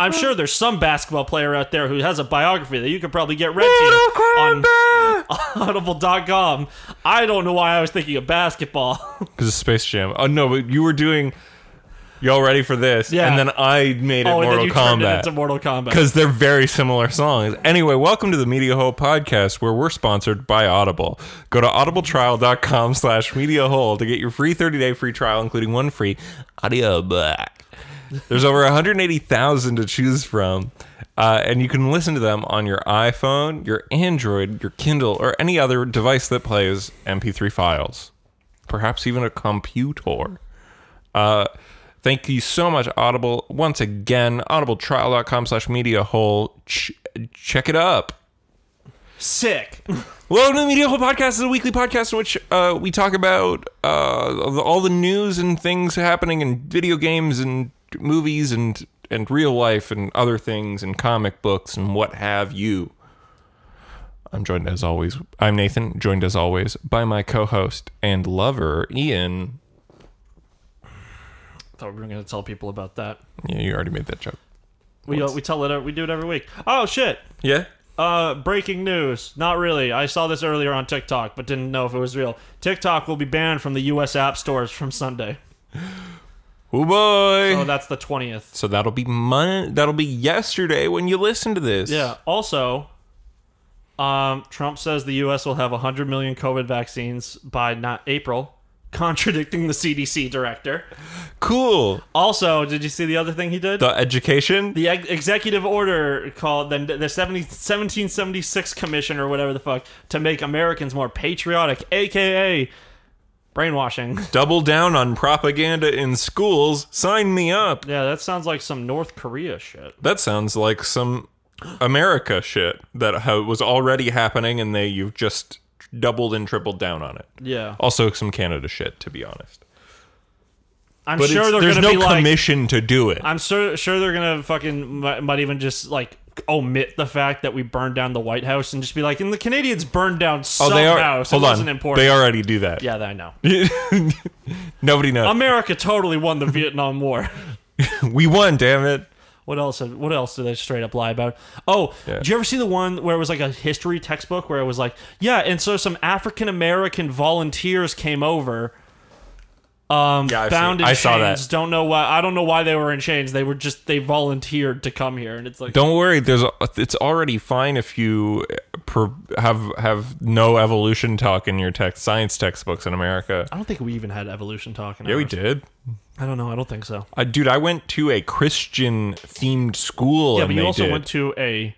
I'm sure there's some basketball player out there who has a biography that you could probably get read to on audible.com. I don't know why I was thinking of basketball. Because of Space Jam. Oh no, but you were doing. Y'all ready for this? Yeah. And then I made it oh, Mortal you turned it Kombat. into Mortal Kombat. because they're very similar songs. Anyway, welcome to the Media Hole podcast, where we're sponsored by Audible. Go to audibletrial.com slash media hole to get your free 30-day free trial, including one free audio book. There's over 180,000 to choose from, uh, and you can listen to them on your iPhone, your Android, your Kindle, or any other device that plays MP3 files. Perhaps even a computer. Uh, thank you so much, Audible. Once again, audibletrial.com slash media hole. Ch- check it up. Sick. Welcome to the Media Hole Podcast. This is a weekly podcast in which uh, we talk about uh, all the news and things happening in video games and movies and and real life and other things and comic books and what have you. I'm joined as always. I'm Nathan, joined as always by my co-host and lover Ian. Thought we were going to tell people about that. Yeah, you already made that joke. We, uh, we tell it, we do it every week. Oh, shit. Yeah. Uh, breaking news. Not really. I saw this earlier on TikTok, but didn't know if it was real. TikTok will be banned from the U.S. app stores from Sunday. Oh boy. Oh, that's the 20th. So that'll be mon- that'll be yesterday when you listen to this. Yeah. Also, um, Trump says the U.S. will have 100 million COVID vaccines by not April, contradicting the CDC director. Cool. Also, did you see the other thing he did? The education. the ex- executive order called the, the 70, 1776 commission or whatever the fuck to make Americans more patriotic, aka brainwashing. Double down on propaganda in schools. Sign me up. yeah, that sounds like some North Korea shit. That sounds like some America shit that ha- was already happening, and they you've just doubled and tripled down on it. Yeah, Also, some Canada shit, to be honest. I'm But sure there's no be like. commission to do it. I'm sure sure they're gonna fucking might, might even just like omit the fact that we burned down the White House and just be like, and the Canadians burned down some oh, they are. house. Hold it on. wasn't important. They already do that. Yeah, I know. Nobody knows. America totally won the Vietnam War. we won. Damn it. What else? What else did they straight up lie about? Oh, Yeah. did you ever see the one where it was like a history textbook where it was like, yeah, and so some African American volunteers came over, um, Yeah, bound in I chains. saw that. Don't know why. I don't know why they were in chains. They were just they volunteered to come here, and it's like, Don't worry. There's a, it's already fine if you per, have have no evolution talk in your text science textbooks in America. I don't think we even had evolution talking. Yeah, we did. I don't know. I don't think so. Uh, dude, I went to a Christian themed school. Yeah, but you also did. went to a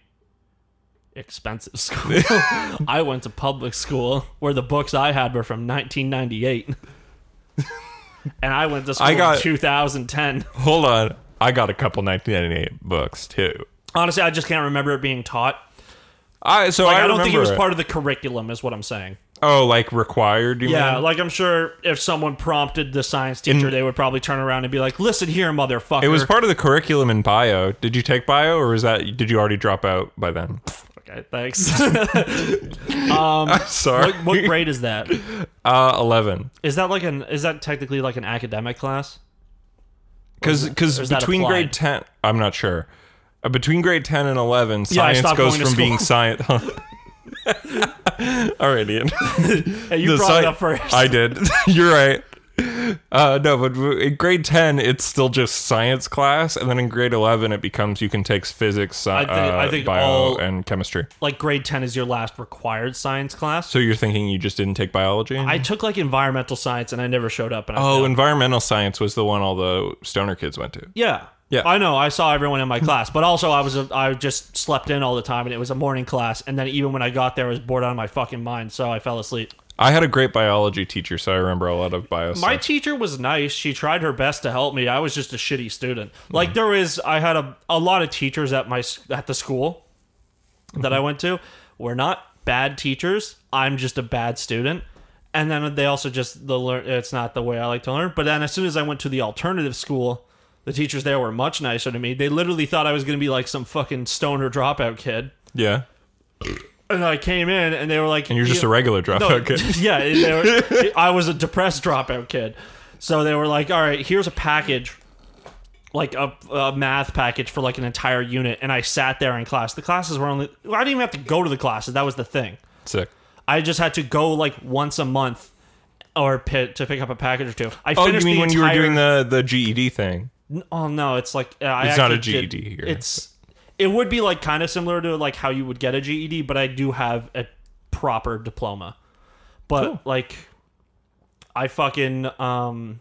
expensive school. I went to public school where the books I had were from 1998. and I went to school I got- in 2010. Hold on, I got a couple 1998 books too. Honestly, I just can't remember it being taught. I so Like, I, I, don't think it was part of the curriculum, is what I'm saying. Oh, like required? You Yeah, mean? like I'm sure if someone prompted the science teacher, In- they would probably turn around and be like, "Listen here, motherfucker." it was part of the curriculum in bio. Did you take bio, or was that did you already drop out by then? okay, thanks. Sorry, what, what grade is that? uh, eleven. Is that like an? Is that technically like an academic class? Because because between grade ten, I'm not sure. Uh, between grade ten and eleven, Yeah, science goes from being science. All right, Ian. Hey, you The brought sci- it up first. I did. You're right. Uh, no, but in grade 10, it's still just science class. And then in grade 11, it becomes you can take physics, uh, I think- I think bio, all- and chemistry. like grade 10 is your last required science class. So you're thinking you just didn't take biology? I took like environmental science and I never showed up. And I oh, failed. environmental science was the one all the stoner kids went to. yeah. Yeah. I know. I saw everyone in my class, but also I was a, I just slept in all the time, and it was a morning class. And then even when I got there, I was bored out of my fucking mind, so I fell asleep. I had a great biology teacher, so I remember a lot of bio My stuff. teacher was nice. She tried her best to help me. I was just a shitty student. Mm-hmm. Like there is, I had a, a lot of teachers at my at the school that Mm-hmm. I went to were not bad teachers. I'm just a bad student. And then they also just the learn. It's not the way I like to learn. But then as soon as I went to the alternative school, the teachers there were much nicer to me. They literally thought I was going to be like some fucking stoner dropout kid. yeah. And I came in and they were like, And you're just "You- a regular dropout no, kid. yeah, they were, I was a depressed dropout kid. So they were like, "All right, here's a package, like a, a math package for like an entire unit." And I sat there in class. The classes were only. well, I didn't even have to go to the classes. That was the thing. Sick. I just had to go like once a month, or pit to pick up a package or two. I Oh, you finished mean the when you were entire- doing the the GED thing? Oh no, it's like uh, I It's not a actually did- GED here. It's it would be like kind of similar to like how you would get a GED, but I do have a proper diploma. But Cool. like, I fucking um,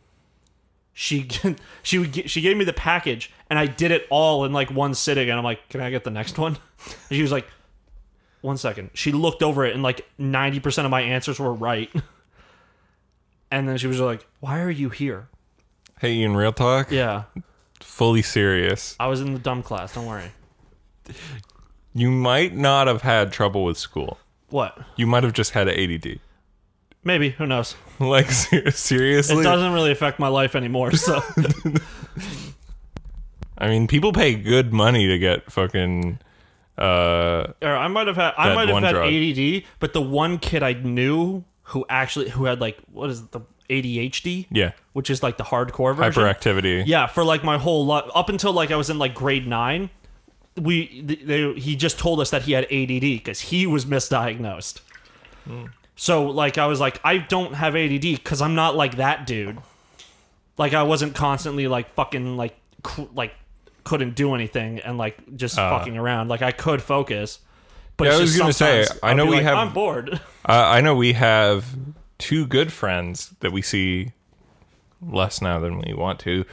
she she would gi- she gave me the package and I did it all in like one sitting, and I'm like, can I get the next one? And she was like, one second. She looked over it and like ninety percent of my answers were right. And then she was like, "Why are you here?" Hey, Ian, real talk. Yeah, Fully serious. I was in the dumb class. Don't worry. You might not have had trouble with school. What? You might have just had ADD. Maybe. Who knows? Like ser- seriously? It doesn't really affect my life anymore. So I mean, people pay good money to get fucking. Uh, or I might have had I might have had drug. ADD, but the one kid I knew who actually who had like what is it, the ADHD, yeah, which is like the hardcore version. hyperactivity. Yeah, for like my whole life up until like I was in like grade nine, we th- they, he just told us that he had ADD because he was misdiagnosed. So like I was like I don't have ADD because I'm not like that dude. Like I wasn't constantly like fucking like like couldn't do anything and like just Uh. fucking around. Like I could focus. But Yeah, I was gonna say, I know we like, have- I'm bored. Uh, I know we have two good friends that we see less now than we want to.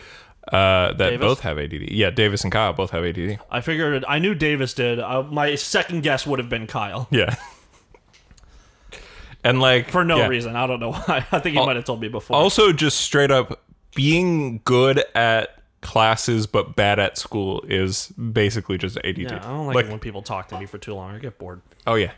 Uh, that Davis? both have ADD. Yeah, Davis and Kyle both have ADD. I figured I knew Davis did. Uh, my second guess would have been Kyle Yeah. And like for no yeah. reason. I don't know why. I think he might have told me before. Also, just straight up being good at classes but bad at school is basically just ADD. Yeah, I don't like, like when people talk to me for too long. I get bored. oh yeah,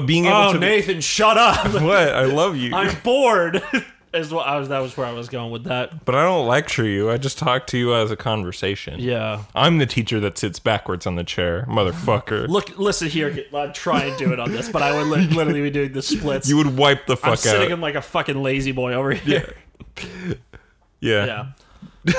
but being able Oh, to Nathan, shut up! what I love you, I'm bored. Is what I was. That was where I was going with that. but I don't lecture you. I just talk to you as a conversation. Yeah. I'm the teacher that sits backwards on the chair, motherfucker. Look, listen here. I'd try and do it on this, but I would li- literally be doing the splits. You would wipe the fuck I'm fuck sitting out. in like a fucking lazy boy over here. yeah. Yeah.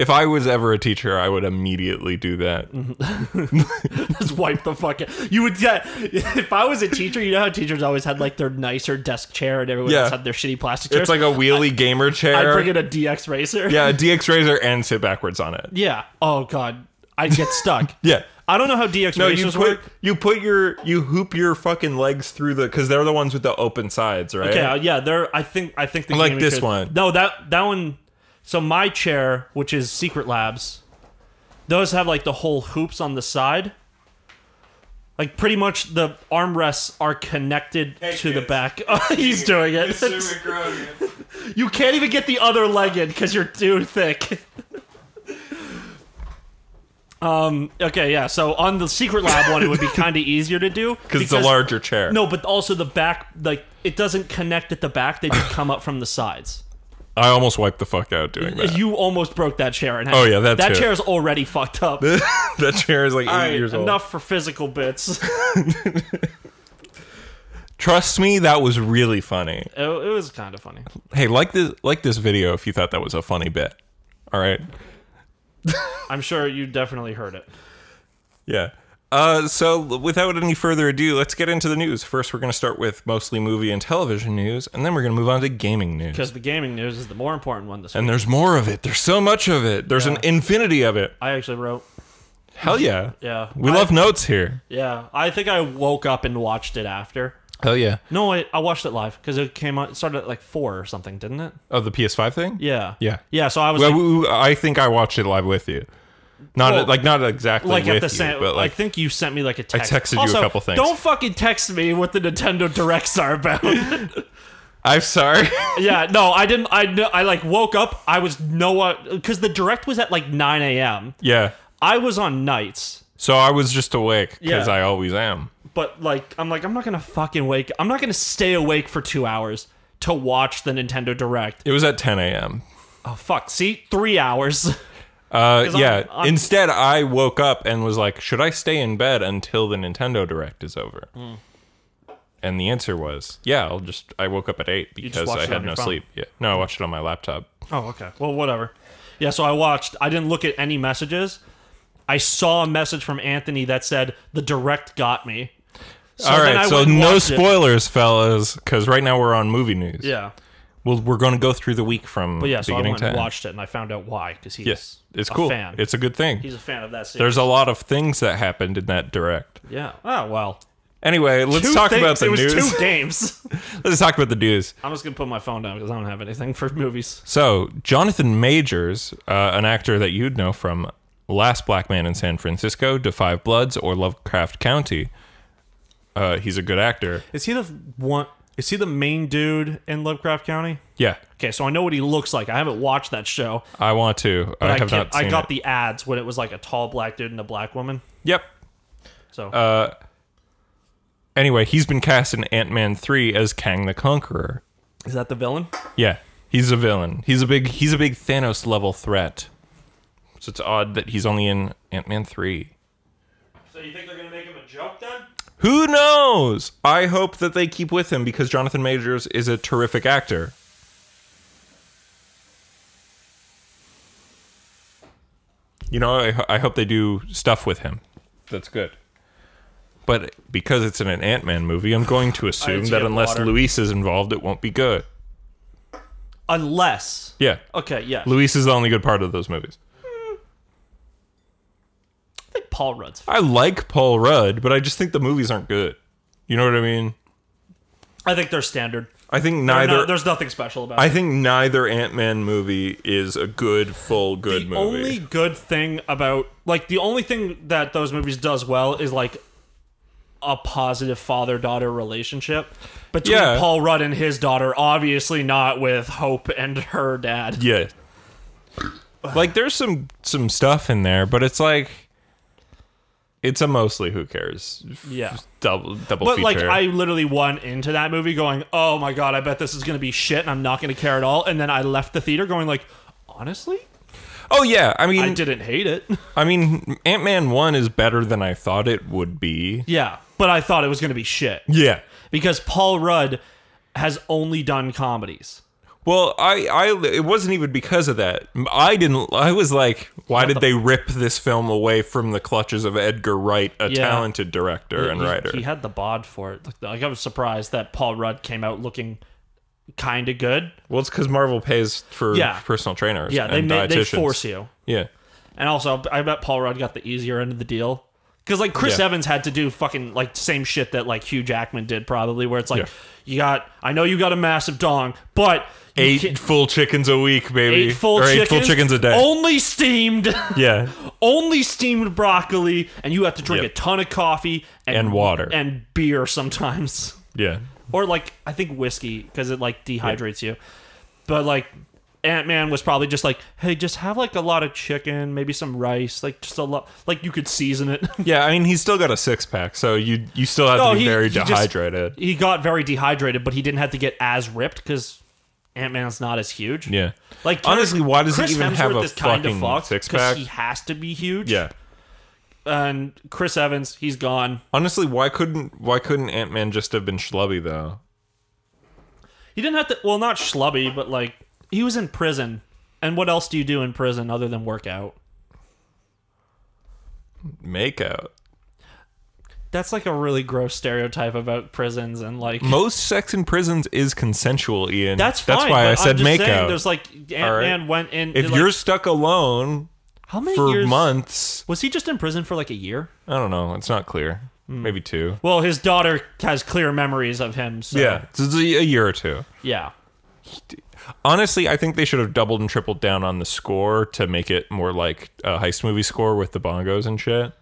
If I was ever a teacher, I would immediately do that. Just wipe the fuck out. You would get. If I was a teacher, you know how teachers always had like their nicer desk chair and everyone Yeah. else had their shitty plastic chairs? It's like a wheelie gamer chair. I'd bring in a DX Racer. yeah, a DX Racer and sit backwards on it. Yeah. Oh, God. I'd get stuck. Yeah. I don't know how DX No, you Racers put work. you put your you hoop your fucking legs through the because they're the ones with the open sides, right? Okay, uh, yeah, they're. I think. I think the Like gaming this one. No, that that one. So my chair, which is Secret Labs, those have like the whole hoops on the side. Like pretty much the armrests are connected Hey, to the back. Oh, he's doing it. you can't even get the other leg in because you're too thick. um. Okay. Yeah. So on the Secret Lab one, it would be kind of easier to do Because it's a larger chair. No, but also the back, like it doesn't connect at the back. They just come up from the sides. I almost wiped the fuck out doing that. You almost broke that chair in half. Oh, yeah, that that too. chair's already fucked up. That chair is like eight right, years old. enough for physical bits. Trust me, that was really funny. it, it was kind of funny. Hey, like this like this video if you thought that was a funny bit. All right. I'm sure you definitely heard it. Yeah. Uh, so without any further ado, let's get into the news. First, we're going to start with mostly movie and television news, and then we're going to move on to gaming news. Because the gaming news is the more important one this week. And there's more of it. There's so much of it. There's an infinity of it. I actually wrote. Hell yeah. Yeah. We I- love notes here. Yeah. I think I woke up and watched it after. Hell yeah. No, I, I watched it live because it came out. It started at like four or something, didn't it? Oh, the PS5 thing? Yeah. Yeah. Yeah. So I was Well, like, I think I watched it live with you. Not Well, like not exactly like with at the you, same. but I like think you sent me like a text. I texted you a couple things. Don't fucking text me what the Nintendo Directs are about. I'm sorry. yeah, no, I didn't. I I like woke up. I was no uh, because the Direct was at like 9 a.m. yeah. I was on nights, So I was just awake because Yeah. I always am. but like I'm like I'm not gonna fucking wake. I'm not gonna stay awake for two hours to watch the Nintendo Direct. It was at 10 a.m. Oh fuck! See, three hours. Uh, I'm- yeah. I'm- Instead, I woke up and was like, "Should I stay in bed until the Nintendo Direct is over?" Hmm. And the answer was, yeah, I'll just I woke up at 8 because I had no phone? sleep. Yeah. No, I watched it on my laptop. Oh, okay. Well, whatever. Yeah, so I watched. I didn't look at any messages. I saw a message from Anthony that said the direct got me. So All right, so no watched it. spoilers, fellas, cuz right now we're on movie news. Yeah, Well, we're going to go through the week from but yeah. So I went and watched it, and I found out why because he's Yes, it's a cool. fan. It's a good thing. he's a fan of that series. There's a lot of things that happened in that direct. yeah. Oh well. Anyway, let's Two talk things. about the it was news. two games. let's talk about the news. I'm just gonna put my phone down because I don't have anything for movies. So, Jonathan Majors, uh, an actor that you'd know from Last Black Man in San Francisco, Da Five Bloods, or Lovecraft Country. Uh, he's a good actor. Is he the one? Is he the main dude in Lovecraft Country? Yeah, Okay, so I know what he looks like. I haven't watched that show. I want to. I I, have not seen I got it. the ads when it was like a tall black dude and a black woman. Yep. So Uh, anyway, he's been cast in Ant Man three as Kang the Conqueror. is that the villain? Yeah, he's a villain. He's a big he's a big Thanos level threat. So it's odd that he's only in Ant Man three. So you think they're gonna make him a joke then? Who knows? I hope that they keep with him because Jonathan Majors is a terrific actor. You know, I, I hope they do stuff with him. That's good. But because it's in an Ant Man movie, I'm going to assume that unless water. Luis is involved, it won't be good. Unless. Yeah. Okay, yeah. Luis is the only good part of those movies. I think Paul Rudd's. I like Paul Rudd, but I just think the movies aren't good. You know what I mean? I think they're standard. I think neither. not- there's nothing special about I it. think neither Ant Man movie is a good, full, good the movie. only good thing about like the only thing that those movies does well is like a positive father daughter relationship between Yeah. Paul Rudd and his daughter. Obviously, not with Hope and her dad. Yeah. Like there's some some stuff in there, but it's like it's a mostly who cares Yeah. double double But feature. like I literally went into that movie going, "Oh my god, I bet this is going to be shit and I'm not going to care at all." And then I left the theater going like, "Honestly, oh yeah, I mean I didn't hate it." I mean Ant Man one is better than I thought it would be. yeah, but I thought it was going to be shit Yeah. because Paul Rudd has only done comedies. Well, I, I, it wasn't even because of that. I didn't. I was like, why did they rip this film away from the clutches of Edgar Wright, a Yeah. talented director and he, writer? He had the bod for it. Like I was surprised that Paul Rudd came out looking kind of good. well, it's because Marvel pays for Yeah. personal trainers. Yeah, they and ma- they force you. Yeah, And also, I bet Paul Rudd got the easier end of the deal. Because like Chris Yeah. Evans had to do fucking like same shit that like Hugh Jackman did probably, where it's like. You got I know you got a massive dong, but eight can't- full chickens a week, baby. eight full or eight chickens, full chickens a day. only steamed, yeah, only steamed broccoli, and you have to drink Yep. a ton of coffee and, And water. and beer sometimes. yeah. or like I think whiskey because it like dehydrates you. But like Ant Man was probably just like, hey, just have like a lot of chicken, maybe some rice, like just a lot, like you could season it. Yeah, I mean, he's still got a six pack, so you you still have No, to be he- very he just- dehydrated. he got very dehydrated, but he didn't have to get as ripped because Ant Man's not as huge. yeah, Like Honestly, why does he Chris even have Hemsworth a is kinda fucking six-pack? He has to be huge. yeah. and Chris Evans, he's gone. Honestly, why couldn't why couldn't Ant Man just have been schlubby though? He didn't have to. Well, not schlubby, but like he was in prison. And what else do you do in prison other than work out? Make out. That's like a really gross stereotype about prisons and like Most sex in prisons is consensual, Ian. that's fine. That's why I said make saying, out. There's like Ant right. Man went in. if you're stuck alone how many for years months, was he just in prison for like a year? I don't know. It's not clear. Hmm. Maybe two. Well, his daughter has clear memories of him. So, Yeah, it's a a year or two. yeah. Honestly, I think they should have doubled and tripled down on the score to make it more like a heist movie score with the bongos and shit.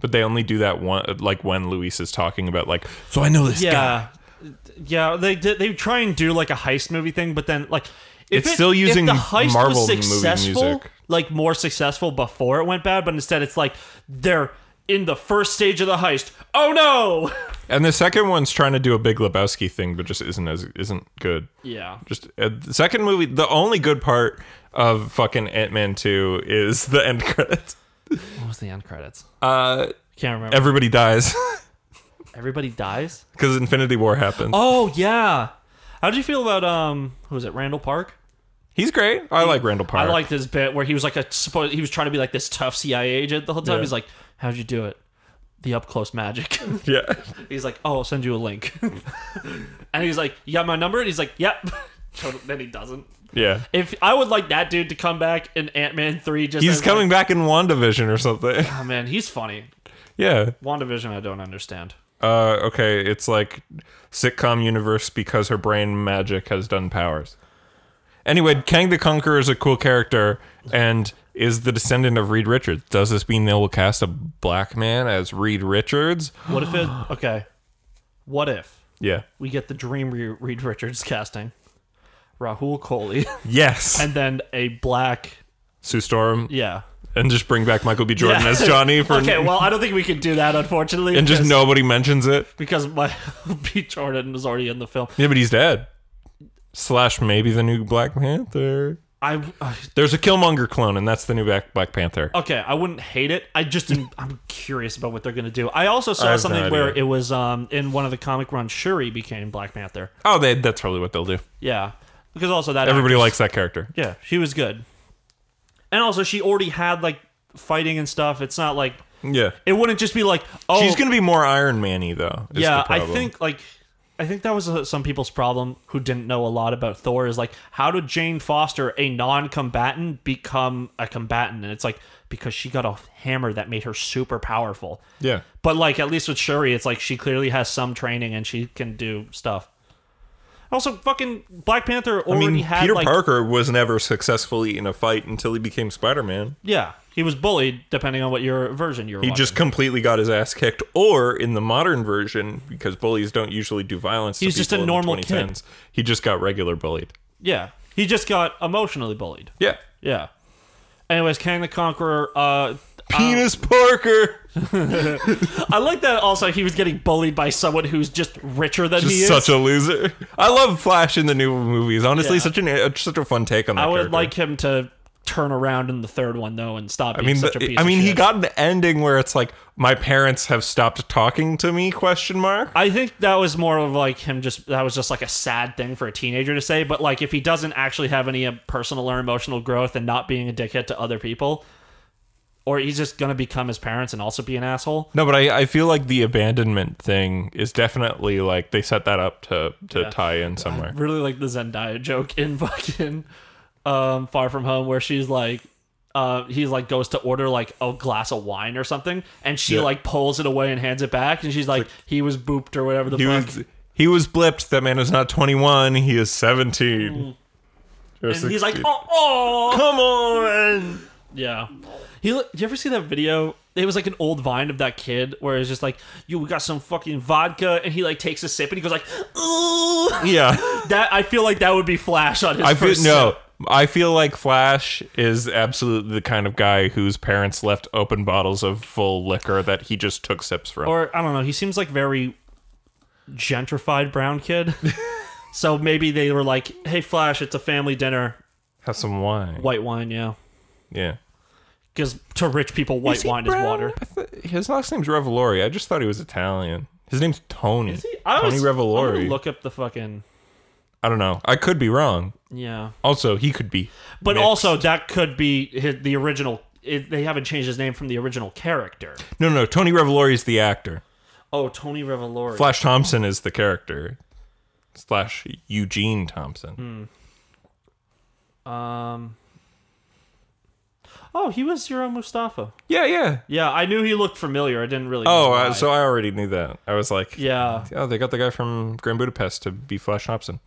But they only do that one, like when Luis is talking about, like, so I know this guy. Yeah, yeah. They. They try and do like a heist movie thing, but then like if It's still using the heist Marvel was movie successful, music. like more successful before it went bad, but instead it's like they're in the first stage of the heist. Oh no! And the second one's trying to do a Big Lebowski thing, but just isn't as isn't good. Yeah, Just uh, the second movie, the only good part of fucking Ant Man two is the end credits. what was the end credits? Uh, Can't remember. everybody dies. Everybody dies. because Infinity War happened. Oh yeah. How did you feel about um? Who was it? Randall Park. He's great. I like Randall Park. I liked his bit where he was like a supposed he was trying to be like this tough CIA agent the whole time. Yeah. He's like, "How'd you do it? The up close magic." Yeah. he's like, "Oh, I'll send you a link." and he's like, "You got my number?" And he's like, "Yep." then he doesn't. Yeah. If I would like that dude to come back in Ant Man three, just He's as, coming back in WandaVision or something. Oh man, he's funny. yeah. WandaVision, I don't understand. Uh, okay, it's like sitcom universe because her brain magic has done powers. Anyway, Kang the Conqueror is a cool character and is the descendant of Reed Richards. Does this mean they will cast a black man as Reed Richards? What if it? Okay. What if Yeah. we get the Dream Re- Reed Richards casting, Rahul Kohli, Yes. and then a black, Sue Storm yeah. and just bring back Michael B. Jordan Yeah. as Johnny for okay, well, I don't think we can do that, unfortunately. and just nobody mentions it. because my B. Jordan was already in the film. Yeah, but he's dead. Slash maybe the new Black Panther. I uh, There's a Killmonger clone, and that's the new Black Black Panther. okay, I wouldn't hate it. I just am, I'm curious about what they're gonna do. I also saw have something no where it was um in one of the comic runs, Shuri became Black Panther. Oh, they, that's probably what they'll do. Yeah, because also that Everybody actress- likes that character. Yeah, she was good, and also she already had like fighting and stuff. It's not like Yeah. it wouldn't just be like oh She's gonna be more Iron Man-y though. is yeah. I think like I think that was uh, some people's problem who didn't know a lot about Thor is like how did Jane Foster, a non-combatant, become a combatant? And it's like because she got a hammer that made her super powerful. Yeah. But like at least with Shuri, it's like she clearly has some training and she can do stuff. Also, fucking Black Panther I already mean, had Peter like Parker was never successfully in a fight until he became Spider-Man. yeah, he was bullied depending on what your version you're He watching. just completely got his ass kicked. Or in the modern version, because bullies don't usually do violence. He's just a normal kid. He just got regular bullied. yeah, he just got emotionally bullied. Yeah. Yeah. Anyways, Kang the Conqueror. Uh, Penis Parker. I like that. Also, he was getting bullied by someone who's just richer than he is. such a loser. I love Flash in the new movies. Honestly, Yeah. such an such a fun take on that. I would character. like him to turn around in the third one though and stop I mean, such the- a piece I mean, he shit. got an ending where it's like, my parents have stopped talking to me? Question mark. I think that was more of like him just that was just like a sad thing for a teenager to say. But like if he doesn't actually have any uh, personal or emotional growth and not being a dickhead to other people, or he's just gonna become his parents and also be an asshole. No, but I, I feel like the abandonment thing is definitely like they set that up to to Yeah. tie in somewhere. really like the Zendaya joke in fucking um, Far From Home where she's like, uh, he's like goes to order like a glass of wine or something, and she Yeah. like pulls it away and hands it back, and she's like, he was booped or whatever the He fuck. was he was blipped. That man is not twenty one. He is seventeen. Or and he's like, 16. oh, oh, come on. yeah. He, look- did you ever see that video? It was like an old vine of that kid where it's just like, you we got some fucking vodka, and he like takes a sip and he goes like, ooh. Yeah, That I feel like that would be Flash on his. I feel first no. sip. I feel like Flash is absolutely the kind of guy whose parents left open bottles of full liquor that he just took sips from. or I don't know. He seems like very gentrified brown kid. so maybe they were like, "Hey, Flash, it's a family dinner, Have some wine. white wine, yeah." Yeah. Because to rich people, white he wine brown? is water. His last name's Revolori. I just thought he was Italian. His name's Tony. Is I Tony was, Revolori. look up the fucking I don't know. I could be wrong. Yeah, Also, he could be. but mixed. also that could be his, the original. It, they haven't changed his name from the original character. no, no. Tony Revolori is the actor. Oh, Tony Revolori. Flash Thompson is the character. Slash Eugene Thompson. Um. Oh, he was Zero Mustafa. Yeah, yeah. Yeah, I knew he looked familiar. I didn't really. Oh, uh, so I already knew that. I was like, yeah. oh, they got the guy from Grand Budapest to be Flash Thompson.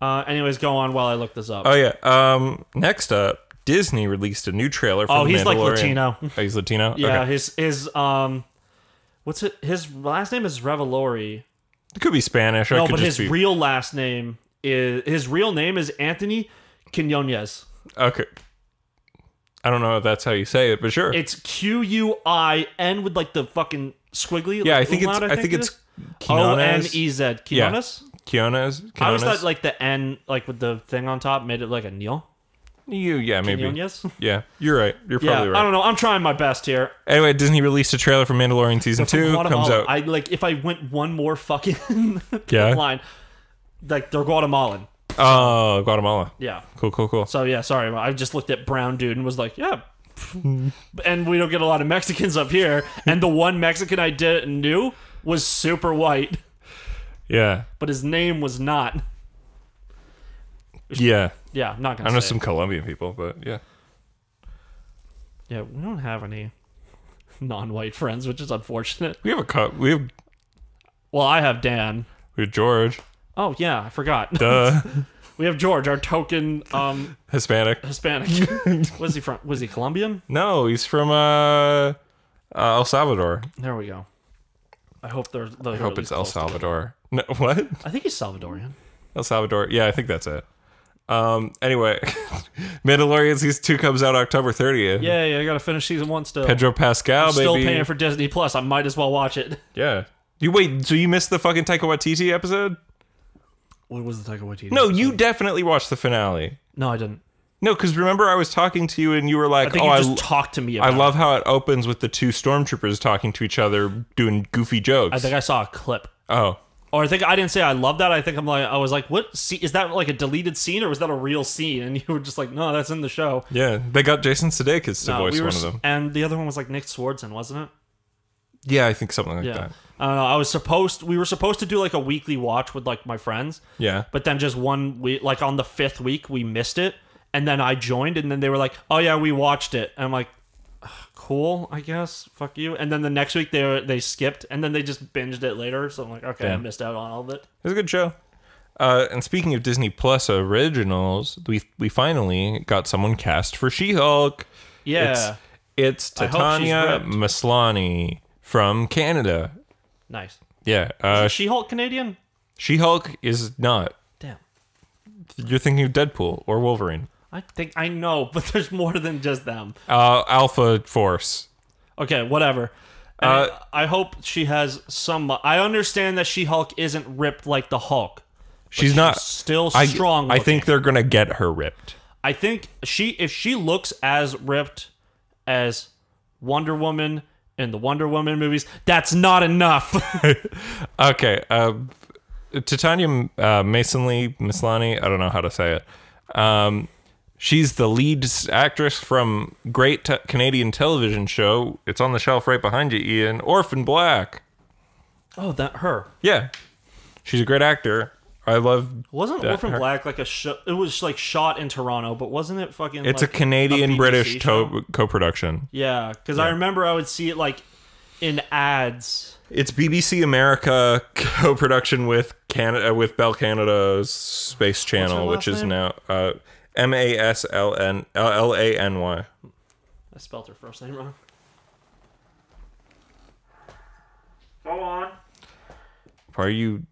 Uh, anyways, go on while I look this up. Oh yeah. Um. Next up, Disney released a new trailer. For Oh, The he's like Mandalorian. Latino. Oh, he's Latino. Yeah, Okay. his his um, what's it? His last name is Revolori. It could be Spanish. or it No, could but just his be real last name is his real name is Anthony Quinones. okay. I don't know if that's how you say it, but sure. It's Q U I N with like the fucking squiggly. yeah, I like, think it's. umlaut, I think it it's is. O N Quinones. E Z. Quinones. Quinones. I always Quinones. thought like the N like with the thing on top made it like a Neil. You, yeah, maybe. Quinones? Yeah, you're right. You're Yeah, probably right. I don't know. I'm trying my best here. Anyway, Disney released a trailer for Mandalorian season two. Comes out. I like if I went one more fucking Yeah? line, like they're Guatemalan. Oh, Guatemala. Yeah. Cool, cool, cool. So yeah, sorry, I just looked at brown dude and was like, yeah. and we don't get a lot of Mexicans up here. And the one Mexican I did knew was super white, Yeah, but his name was not. yeah. Yeah, I'm not gonna I know some it. Colombian people, but yeah. Yeah, we don't have any non-white friends, which is unfortunate. We have a cut. We have Well, I have Dan. we have George, Oh yeah, I forgot. duh, we have George, our token um Hispanic. Hispanic. was he from? Was he Colombian? No, he's from uh, uh El Salvador. There we go. I hope they're. they're I hope it's El Salvador. No, what? I think he's Salvadorian. El Salvador. Yeah, I think that's it. Um. Anyway, Mandalorian season two comes out October 30th. Yeah, yeah, I gotta finish season one still. Pedro Pascal, I'm Still baby. paying for Disney Plus. I might as well watch it. yeah. You wait. So you missed the fucking Taika Waititi episode? What was the Taika Waititi? No, you definitely watched the finale. no, I didn't. No, because remember I was talking to you and you were like, I think "Oh, you I, just talked to me. About I love how it opens with the two stormtroopers talking to each other, doing goofy jokes." I think I saw a clip, oh, or I think I didn't say I love that. I think I'm like I was like, what? See, is that like a deleted scene or was that a real scene? And you were just like, no, that's in the show. yeah, they got Jason Sudeikis to No, voice we were, one of them. and the other one was like Nick Swardson, wasn't it? Yeah, I think something like Yeah. that. I don't know. I was supposed we were supposed to do like a weekly watch with like my friends, Yeah, but then just one week, like on the fifth week, we missed it, and then I joined, and then they were like, "Oh yeah, we watched it." And I'm like, "Cool, I guess. Fuck you." And then the next week they were, they skipped, and then they just binged it later. So I'm like, "Okay, I Damn. missed out on all of it." it was a good show. Uh, and speaking of Disney Plus originals, we we finally got someone cast for She-Hulk. Yeah, It's, it's I hope she's Tatiana ripped. Maslany from Canada. nice. Yeah, uh, She-Hulk Canadian. She-Hulk is not. Damn. You're thinking of Deadpool or Wolverine. I think I know, but there's more than just them. Uh, Alpha Force. Okay, whatever. Uh, I hope she has some. I understand that She-Hulk isn't ripped like the Hulk. but She's not still I, strong. I think they're gonna get her ripped. I think she if she looks as ripped as Wonder Woman in the Wonder Woman movies, that's not enough. Okay. Uh, Tatiana uh, Masonly Maslany. I don't know how to say it. Um, she's the lead actress from great te- Canadian television show. It's on the shelf right behind you, Ian. Orphan Black. oh, that her Yeah, she's a great actor. I love. wasn't That Orphan her- Black like a show? It was like shot in Toronto, but wasn't it fucking? It's like a Canadian BBC British to- co-production. Yeah, because I remember I would see it like in ads. It's BBC America co-production with Canada with Bell Canada's Space Channel, which is name? now uh, M A S L N L A N Y. I spelled her first name wrong. Go on. Are you?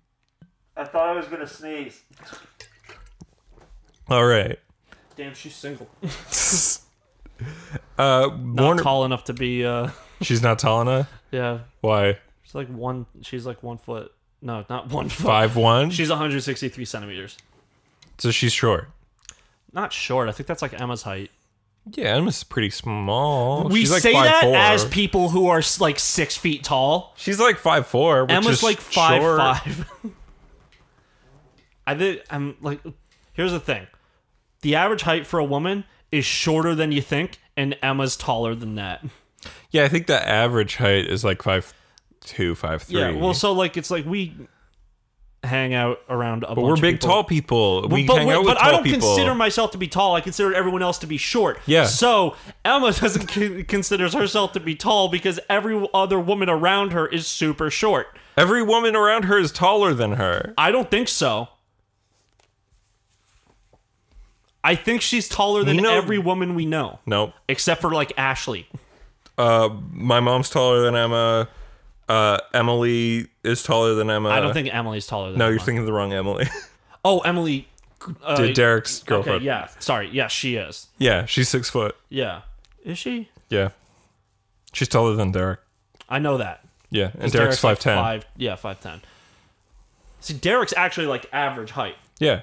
I thought I was gonna sneeze. All right. Damn, she's single. Uh, Not Warner. tall enough to be. uh She's not tall enough. Yeah, Why? she's like one. She's like one foot. No, not one foot. Five one. She's 163 centimeters. So she's short. Not short. I think that's like Emma's height. Yeah, Emma's pretty small. We she's like say that 5'4". as people who are like six feet tall. she's like five four. Emma's like five short. five. I think I'm like. Here's the thing: the average height for a woman is shorter than you think, and Emma's taller than that. Yeah, I think the average height is like five two, five three. Yeah. Well, so like it's like we hang out around a but we're big tall people. We but hang out with but tall I don't people. consider myself to be tall. I consider everyone else to be short. Yeah. So Emma doesn't considers herself to be tall because every other woman around her is super short. Every woman around her is taller than her. I don't think so. I think she's taller than know- every woman we know, Nope. except for like Ashley. Uh, my mom's taller than Emma. Uh, Emily is taller than Emma. I don't think Emily's taller than. No, Emma. you're thinking of the wrong Emily. Oh, Emily. Uh, Derek's okay, girlfriend. yeah. Sorry. Yeah, she is. Yeah, she's six foot. Yeah. Is she? Yeah, she's taller than Derek. I know that. Yeah, and Derek's five ten. like. Five, yeah, five ten. See, Derek's actually like average height. Yeah,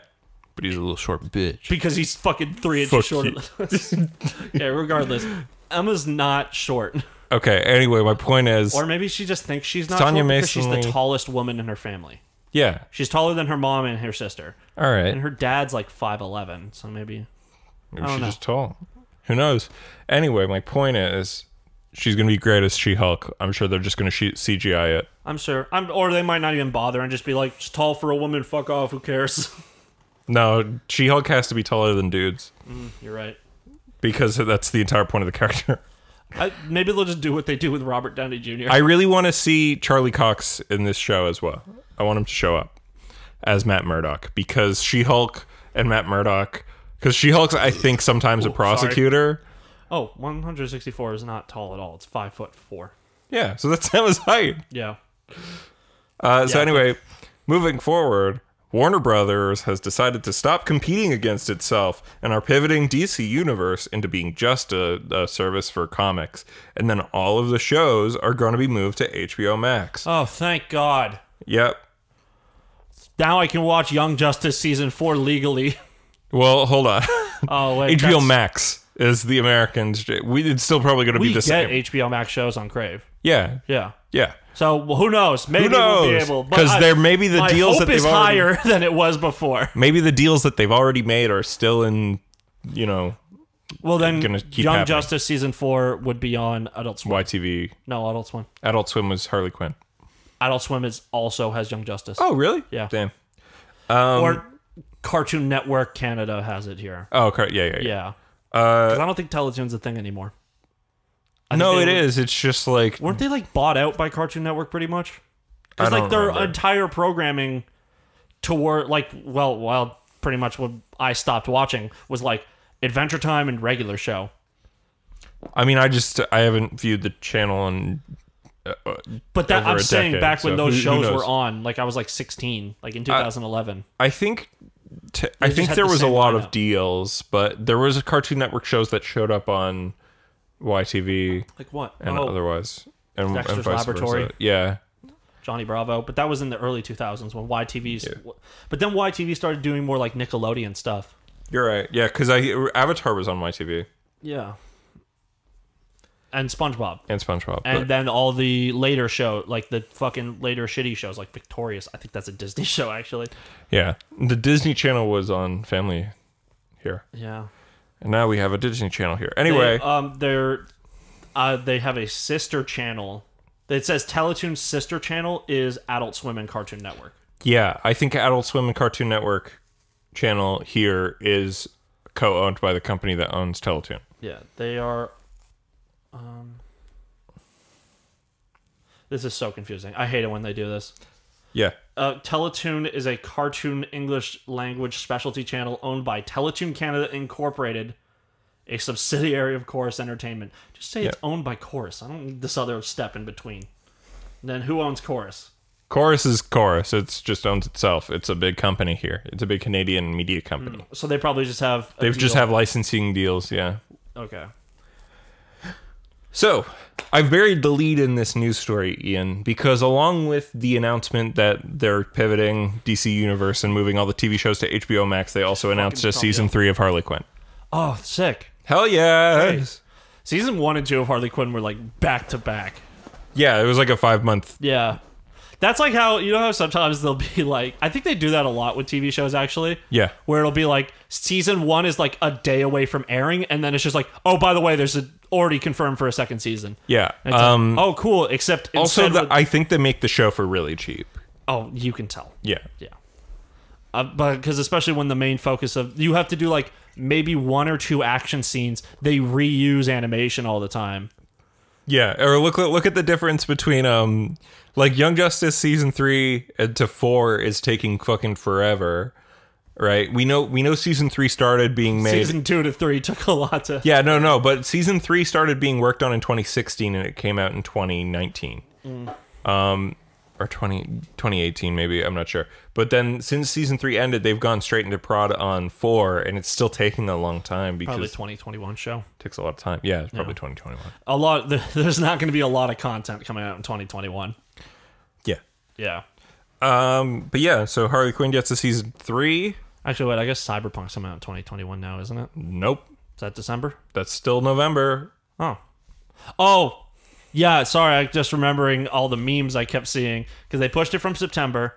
but he's a little short bitch. because he's fucking three inches Fuck shorter you. than us. okay, regardless, Emma's not short, Okay. Anyway, my point is, or maybe she just thinks she's not Tanya short because she's the tallest woman in her family. yeah. She's taller than her mom and her sister, All right. and her dad's like five eleven. So maybe Maybe don't she's know. just tall. Who knows? Anyway, my point is, she's gonna be great as She Hulk. I'm sure they're just gonna shoot CGI it. I'm sure. I'm, or they might not even bother and just be like, "She's tall for a woman. Fuck off. Who cares?" No, She Hulk has to be taller than dudes mm, You're right. because that's the entire point of the character. I, maybe they'll just do what they do with Robert Downey Jr. I really want to see Charlie Cox in this show as well. I want him to show up as Matt Murdock because She Hulk and Matt Murdock. Because She Hulk's, I think, sometimes a sorry. prosecutor. oh, 164 is not tall at all. It's five foot four. Yeah, so that's Emma's height. Yeah. Uh, so Yeah. anyway, moving forward, Warner Brothers has decided to stop competing against itself and are pivoting DC Universe into being just a, a service for comics. And then all of the shows are going to be moved to HBO Max. Oh, thank God. Yep. Now I can watch Young Justice season four legally. Well, hold on. Oh wait, HBO that's- Max is the American. We it's still probably going to be the get same. HBO Max shows on Crave. yeah, Yeah. yeah. So well, who knows? Maybe Who we'll be able. but 'Cause I- there may be the deals that is they've already- higher than it was before. Maybe the deals that they've already made are still in, you know, Well, then Gonna keep Young happening. Justice season four would be on Adult Swim. YTV. No, Adult Swim. Adult Swim was Harley Quinn. Adult Swim is also has Young Justice. Oh, really? Yeah. Damn. Um, or Cartoon Network Canada has it here. Oh, okay. Yeah, yeah, yeah. Yeah. Uh, I don't think Teletoon's a thing anymore. I no, it were- is. It's just like Weren't they like bought out by Cartoon Network pretty much? I Because like their remember. entire programming toward like well, well, pretty much what I stopped watching was like Adventure Time and regular show. I mean, I just I haven't viewed the channel and uh, uh, But that I'm saying decade, back when so those who- who shows knows? were on, like I was like 16, like in 2011. I think t- I think there the was a lot lineup. of deals, but there was a Cartoon Network shows that showed up on YTV like what? and oh, otherwise, and, and Dexter's vice Laboratory. versa. Yeah, Johnny Bravo, but that was in the early 2000s when YTV's. But then YTV started doing more like Nickelodeon stuff. you're right. Yeah, because I Avatar was on YTV Yeah. And SpongeBob. and SpongeBob. And but- then all the later show, like the fucking later shitty shows, like Victorious. I think that's a Disney show, actually. yeah, the Disney Channel was on Family here, Yeah. And now we have a Disney Channel here. Anyway, They, um, they're uh, they have a sister channel. It says Teletoon's sister channel is Adult Swim and Cartoon Network. Yeah, I think Adult Swim and Cartoon Network channel here is co-owned by the company that owns Teletoon. Yeah, they are. Um, this is so confusing. I hate it when they do this. Yeah. Uh, Teletoon is a cartoon English language specialty channel owned by Teletoon Canada Incorporated, a subsidiary of Chorus Entertainment. Just say it's owned by Chorus. I don't need this other step in between. then who owns Chorus? Chorus is Chorus. It's just owns itself. It's a big company here. It's a big Canadian media company. So they probably just have. They just have licensing deals, yeah. Okay. So, I've buried the lead in this news story, Ian, because along with the announcement that they're pivoting DC Universe and moving all the TV shows to HBO Max, they also announced a season three of Harley Quinn. Oh, sick. Hell yeah! Hey. Season one and two of Harley Quinn were like back to back. Yeah, it was like a five month. Yeah. That's like how you know how sometimes they'll be like I think they do that a lot with TV shows actually. Yeah. Where it'll be like season one is like a day away from airing, and then it's just like, oh, by the way, there's a already confirmed for a second season. Yeah. And it's like, Um, oh, cool. Except also, instead the, with- I think they make the show for really cheap. oh, you can tell. Yeah. Yeah. Uh, but because especially when the main focus of you have to do like maybe one or two action scenes, they reuse animation all the time. Yeah, or look look at the difference between um like Young Justice season 3 and to 4 is taking fucking forever. Right? We know we know season 3 started being made Season two to three took a lot to. Yeah, no, no, but season 3 started being worked on in 2016 and it came out in 2019. Um or 20, 2018 maybe, I'm not sure. But then since season 3 ended, they've gone straight into prod on 4 and it's still taking a long time because Probably 2021 show. takes a lot of time. Yeah, it's probably 2021. A lot. There's not going to be a lot of content coming out in 2021. Yeah. Yeah. Um, but yeah, so Harley Quinn gets a season three. Actually, wait. I guess Cyberpunk's coming out in 2021 now, isn't it? Nope. Is that December? That's still November. Oh. Oh. Yeah, sorry. I just remembering all the memes I kept seeing because they pushed it from September,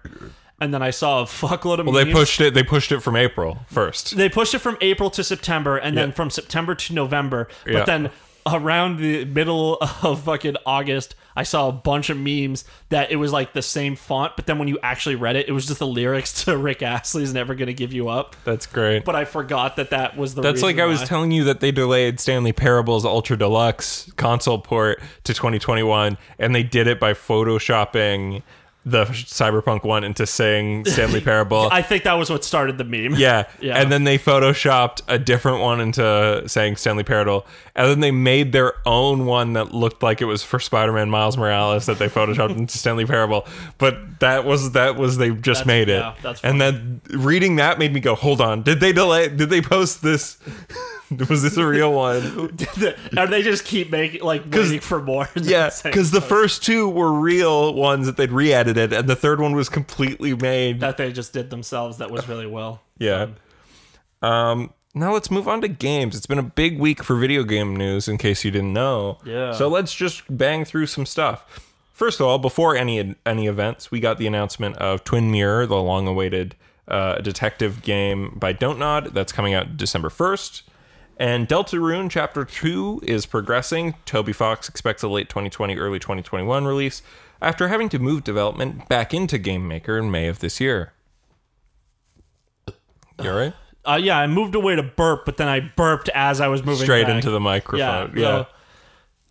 and then I saw a fuckload of Well, memes. they pushed it. They pushed it from April first. They pushed it from April to September, and then Yeah. from September to November. But Yeah. then around the middle of fucking August, I saw a bunch of memes that it was like the same font, but then when you actually read it, it was just the lyrics to Rick Astley's "Never Gonna Give You Up." That's great. But I forgot that that was the. That's like I was why. telling you that they delayed Stanley Parable's Ultra Deluxe console port to 2021, and they did it by photoshopping the Cyberpunk one into saying Stanley Parable. I think that was what started the meme. yeah. Yeah. and then they photoshopped a different one into saying Stanley Parable, and then they made their own one that looked like it was for Spider-Man Miles Morales that they photoshopped into Stanley Parable. But that was that was they just That's- made it, yeah, and then reading that made me go, hold on, did they delay? Did they post this? was this a real one? and they just keep making like waiting for more. Yeah, because the first two were real ones that they'd re-edited, and the third one was completely made. that they just did themselves. That was really well. yeah. Um. Now let's move on to games. It's been a big week for video game news, in case you didn't know. Yeah. So let's just bang through some stuff. First of all, before any any events, we got the announcement of Twin Mirror, the long-awaited uh, detective game by Don't Nod. That's coming out December first. And Deltarune Chapter 2 is progressing. Toby Fox expects a late 2020, early 2021 release after having to move development back into Game Maker in May of this year. You all right? Uh, yeah, I moved away to burp, but then I burped as I was moving Straight back. into the microphone. Yeah. So,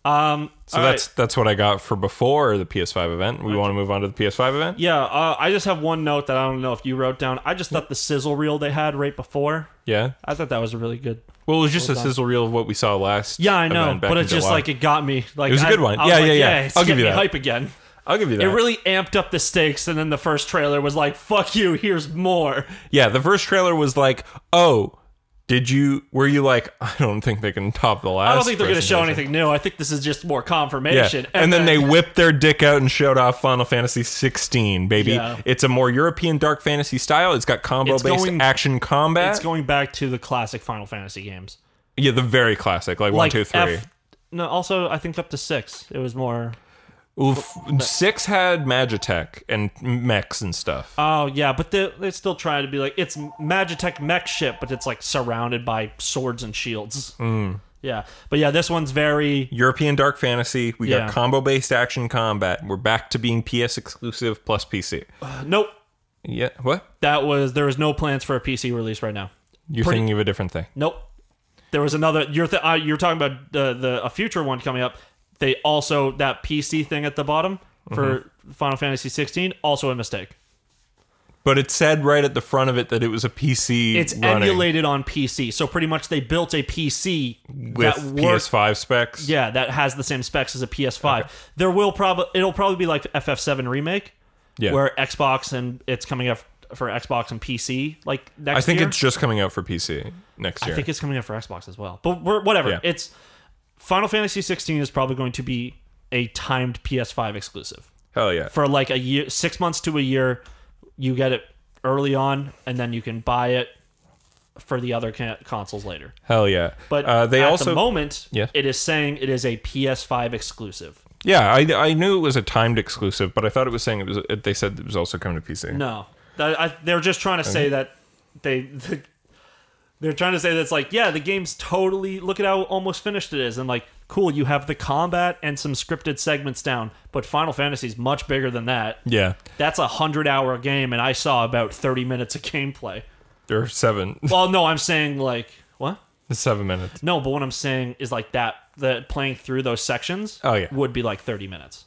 um. So that's right. that's what I got for before the PS5 event. We want to move on to the PS5 event? yeah. Uh, I just have one note that I don't know if you wrote down. I just thought the sizzle reel they had right before. Yeah. I thought that was really good. Well, it was just a Well sizzle reel of what we saw last. Yeah, I know, but it's just like it got me. Like It was a good one. Yeah, like, yeah, yeah. it's I'll give you that. hype again. I'll give you that. It really amped up the stakes, and then the first trailer was like, "Fuck you, here's more." Yeah, the first trailer was like, "Oh, did you? Were you like? I don't think they can top the last." I don't think they're going to show anything new. I think this is just more Yeah, confirmation. and, then, they whipped their dick out and showed off Final Fantasy 16, baby. Yeah. It's a more European dark fantasy style. It's got combo-based going- action combat. it's going back to the classic Final Fantasy games, yeah, the very classic, like, one, like two, three. F- no, also I think up to six. It was more. Oof, six had Magitech and mechs and stuff. Oh yeah, but they they still trying to be like it's Magitech mech ship, but it's like surrounded by swords and shields. Hmm. Yeah, but yeah, this one's very European dark fantasy. We Yeah. got combo-based action combat. We're back to being PS exclusive plus PC. nope. Yeah, what? That was there was no plans for a PC release right now. You're Pretty- thinking of a different thing. Nope. There was another. You're th- uh, you're talking about the the a future one coming up. They also that PC thing at the bottom for Mm-hmm. Final Fantasy 16 also a mistake. But it said right at the front of it that it was a PC. It's running emulated on PC, so pretty much they built a PC with that works. PS5 specs. Yeah, that has the same specs as a PS5. There will probably it'll probably be like FF7 remake, Yeah. where Xbox and it's coming up for Xbox and PC like next I think year. it's just coming out for PC next year. I think it's coming out for Xbox as well. But we're, whatever. Yeah. It's Final Fantasy 16 is probably going to be a timed PS5 exclusive Hell yeah. for like a year, six months to a year. You get it early on, and then you can buy it for the other consoles later. Hell yeah. But uh, they at also the moment, Yeah. it is saying it is a PS5 exclusive. Yeah, I, I knew it was a timed exclusive, but I thought it was saying it was. It, they said it was also coming to PC. No, That- I, they're just trying to say that they. They're trying to say that's like, yeah, the game's totally. Look at how almost finished it is, and like, cool, you have the combat and some scripted segments down, but Final Fantasy's much bigger than that. Yeah, That's a hundred hour game, and I saw about thirty minutes of gameplay. or seven, Well, no, I'm saying like what? seven minutes. No, but what I'm saying is like that. The playing through those sections. Oh, yeah. would be like thirty minutes.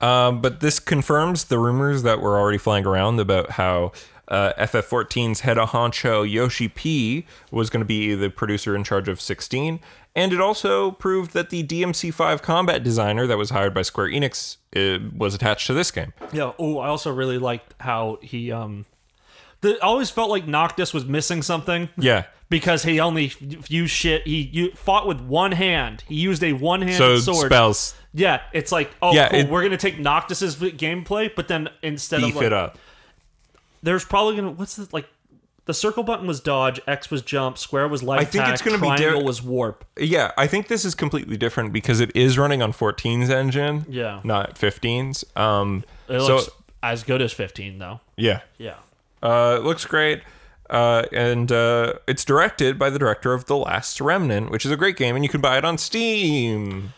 Um, but this confirms the rumors that were already flying around about how uh, FF14's head of honcho Yoshi P was going to be the producer in charge of 16, and it also proved that the DMC5 combat designer that was hired by Square Enix uh, was attached to this game. Yeah. Oh, I also really liked how he um. The, I always felt like Noctis was missing something Yeah. because he only used shit. He you, fought with one hand. He used a one-handed So sword. spells Yeah, it's like oh, Yeah, cool. it- we're gonna take Noctis's gameplay, but then instead of like, it up. There's probably gonna what's the like the circle button was dodge, X was jump, square was light I think attack, it's gonna be triangle di- was warp. Yeah, I think this is completely different because it is running on 14's engine. Yeah. Not 15's. Um, It so looks as good as 15 though. yeah, Yeah. uh, it looks great. Uh, and uh, it's directed by the director of The Last Remnant, which is a great game, and you can buy it on Steam.